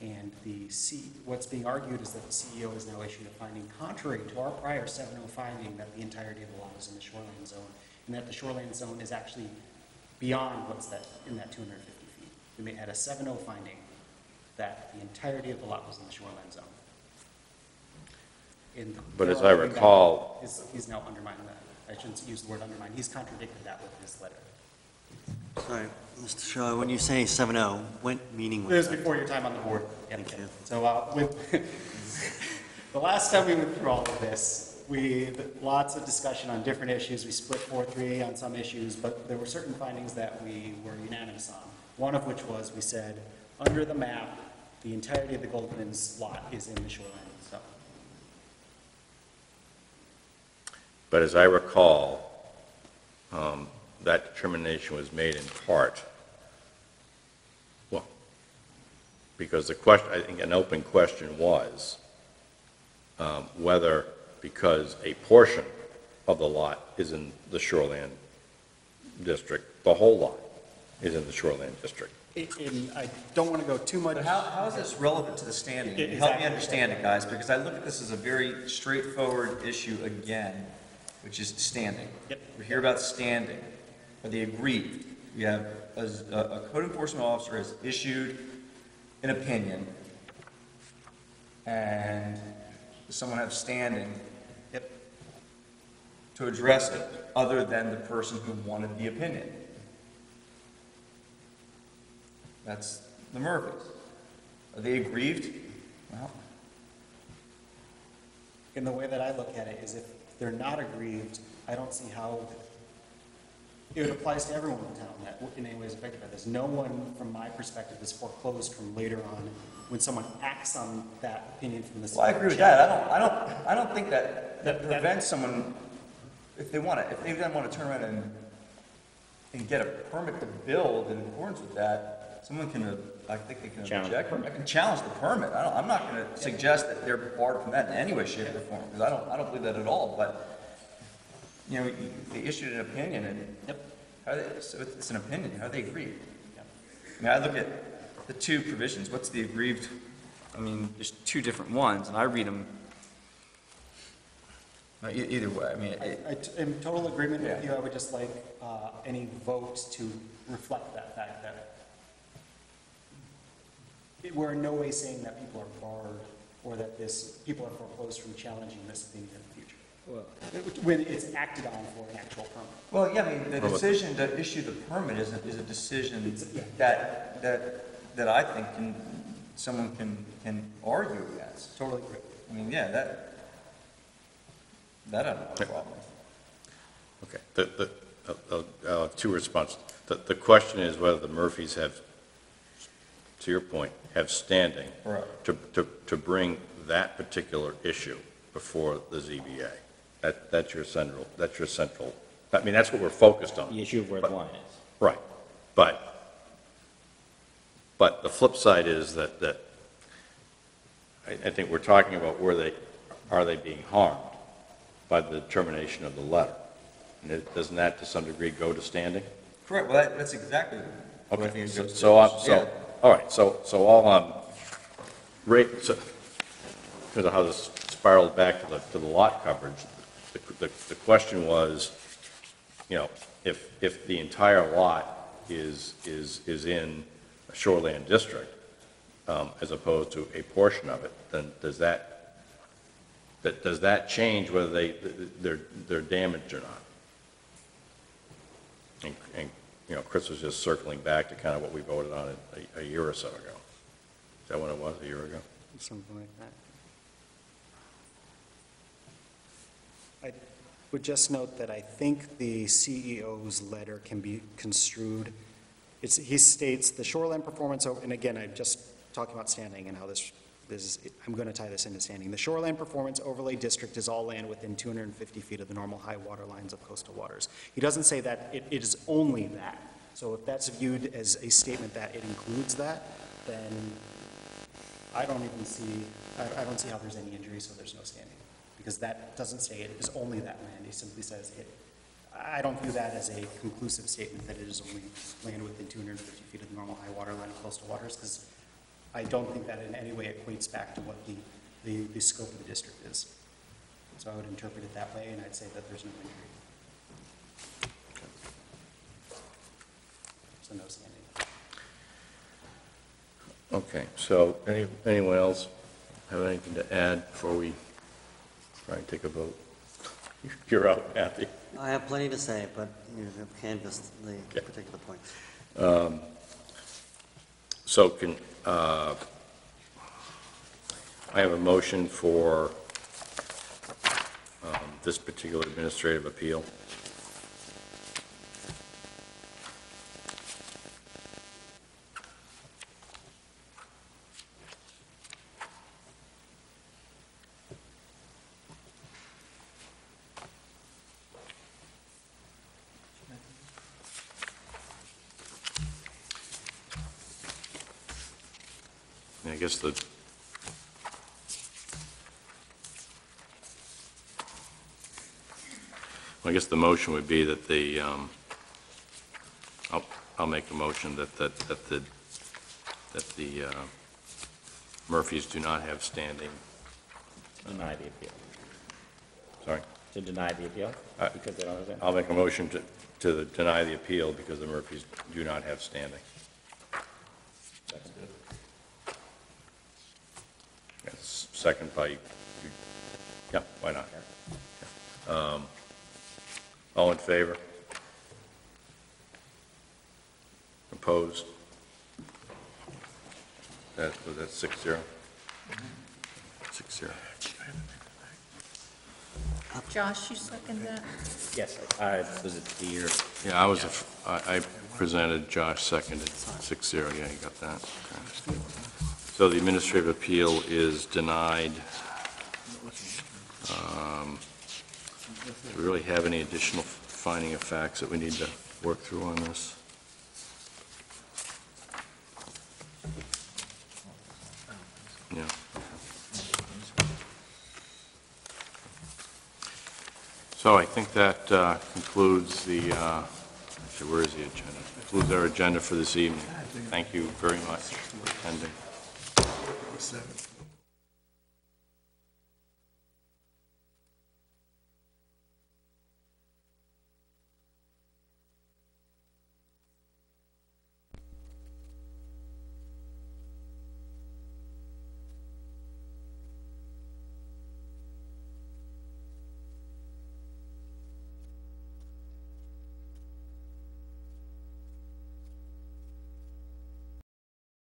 And the C, what's being argued is that the CEO has now issued a finding contrary to our prior 7-0 finding that the entirety of the lot is in the shoreline zone, and that the shoreline zone is actually beyond what's that, in that two hundred and fifty feet. We made, had a 7-0 finding that the entirety of the lot was in the shoreline zone. And But as I recall- Is, he's now undermining that. I shouldn't use the word undermine. He's contradicted that with his letter. Sorry, Mr. Shaw, when you say 7-0, what meaning It was was that? before your time on the board. Thank you. So, uh, with, <laughs> the last time we went through all of this, we, lots of discussion on different issues. We split four, three on some issues, but there were certain findings that we were unanimous on. One of which was, we said, under the map, the entirety of the Goldman's lot is in the shoreline zone. But as I recall, um, that determination was made in part, well, because the question, I think an open question was um, whether, because a portion of the lot is in the shoreland district, the whole lot is in the shoreland district. And I don't want to go too much. But how, how is this relevant to the standing? Yeah, Help me exactly. understand it, guys, because I look at this as a very straightforward issue again, which is standing. Yep. We hear about standing, are they aggrieved? We have, a, a code enforcement officer has issued an opinion, and does someone have standing? Yep. To address it, other than the person who wanted the opinion? That's the Murphys. Are they aggrieved? Well, And the way that I look at it is if they're not aggrieved, I don't see how, it applies to everyone in town that in any way is affected by this. No one, from my perspective, is foreclosed from later on when someone acts on that opinion from the. Well, I agree with that. I don't, I don't, I don't think that, that prevents someone, if they want to, if they then want to turn around and, and get a permit to build in accordance with that, someone can, uh, I think they can Challenge the object. I can challenge the permit. I don't, I'm not going to suggest that they're barred from that in any way, shape, or form, because I don't, I don't believe that at all, but, you know, they issued an opinion and, how they, so it's it's an opinion, how they agree. I mean, I look at the two provisions, what's the aggrieved, I mean, there's two different ones, and I read them either way, I mean, it- I t- am in total agreement with you. I would just like uh, any votes to reflect that fact that it- we're in no way saying that people are barred or that this, people are foreclosed from challenging this opinion in the future. When it's acted on for an actual permit. well, yeah, I mean, the decision to issue the permit is a, is a decision that, that, that I think can, someone can, can argue against. Totally agree. I mean, yeah, that, that I don't have a problem with. Okay, the, the, uh, uh, uh, two responses. The, the question is whether the Murphys have, to your point, have standing Right. to, to, to bring that particular issue before the ZBA. That, that's your central, that's your central, I mean, that's what we're focused on. The issue of where the line is. Right, but, but the flip side is that, that, I, I think we're talking about where they, are they being harmed by the determination of the letter? And it, doesn't that to some degree go to standing? Correct, well, that, that's exactly what I Okay, think so, goes so, I'm- Yeah. so, all right, so, so all I'm, um, right, so, because of how this spiraled back to the, to the lot coverage, the, the, the question was, you know, if, if the entire lot is, is, is in a shoreland district, um, as opposed to a portion of it, then does that, that, does that change whether they, they're, they're damaged or not? And, and, you know, Chris was just circling back to kind of what we voted on a, a year or so ago. Is that what it was, a year ago? Something like that. I would just note that I think the CEO's letter can be construed, it's, he states, "The shoreline performance," o-" and again, I'm just talking about standing and how this, this, is- I'm going to tie this into standing. "The shoreline performance overlay district is all land within 250 feet of the normal high water lines of coastal waters." He doesn't say that it, it is only that. So if that's viewed as a statement that it includes that, then I don't even see, I, I don't see how there's any injury, so there's no standing. Because that doesn't say it is only that land, it simply says it. I don't view that as a conclusive statement that it is only land within two hundred and fifty feet of the normal high water line of coastal waters, because I don't think that in any way equates back to what the, the, the scope of the district is. So I would interpret it that way, and I'd say that there's no injury. So no standing. Okay, so any, anyone else have anything to add before we try take a vote? You're out, Kathy. I have plenty to say, but you have canvassed the particular point. Um, So can, uh, I have a motion for um, this particular administrative appeal. I guess the, I guess the motion would be that the, um, I'll, I'll make a motion that, that, that the, that the uh, Murphys do not have standing. Deny the appeal. Sorry? To deny the appeal? Uh, Because they don't have it? I'll make a motion to, to deny the appeal because the Murphys do not have standing. That's good. Second by, yeah, why not? Um, All in favor? Opposed? That, was that six zero? Six zero. Josh, you second that? Yes, I, was it the year? Yeah, I was, a f- I I presented, Josh seconded, six zero, yeah, you got that. Okay. So the administrative appeal is denied. Um, Do we really have any additional finding of facts that we need to work through on this? Yeah. So I think that uh, concludes the, uh, where is the agenda? Concludes our agenda for this evening. Thank you very much for attending.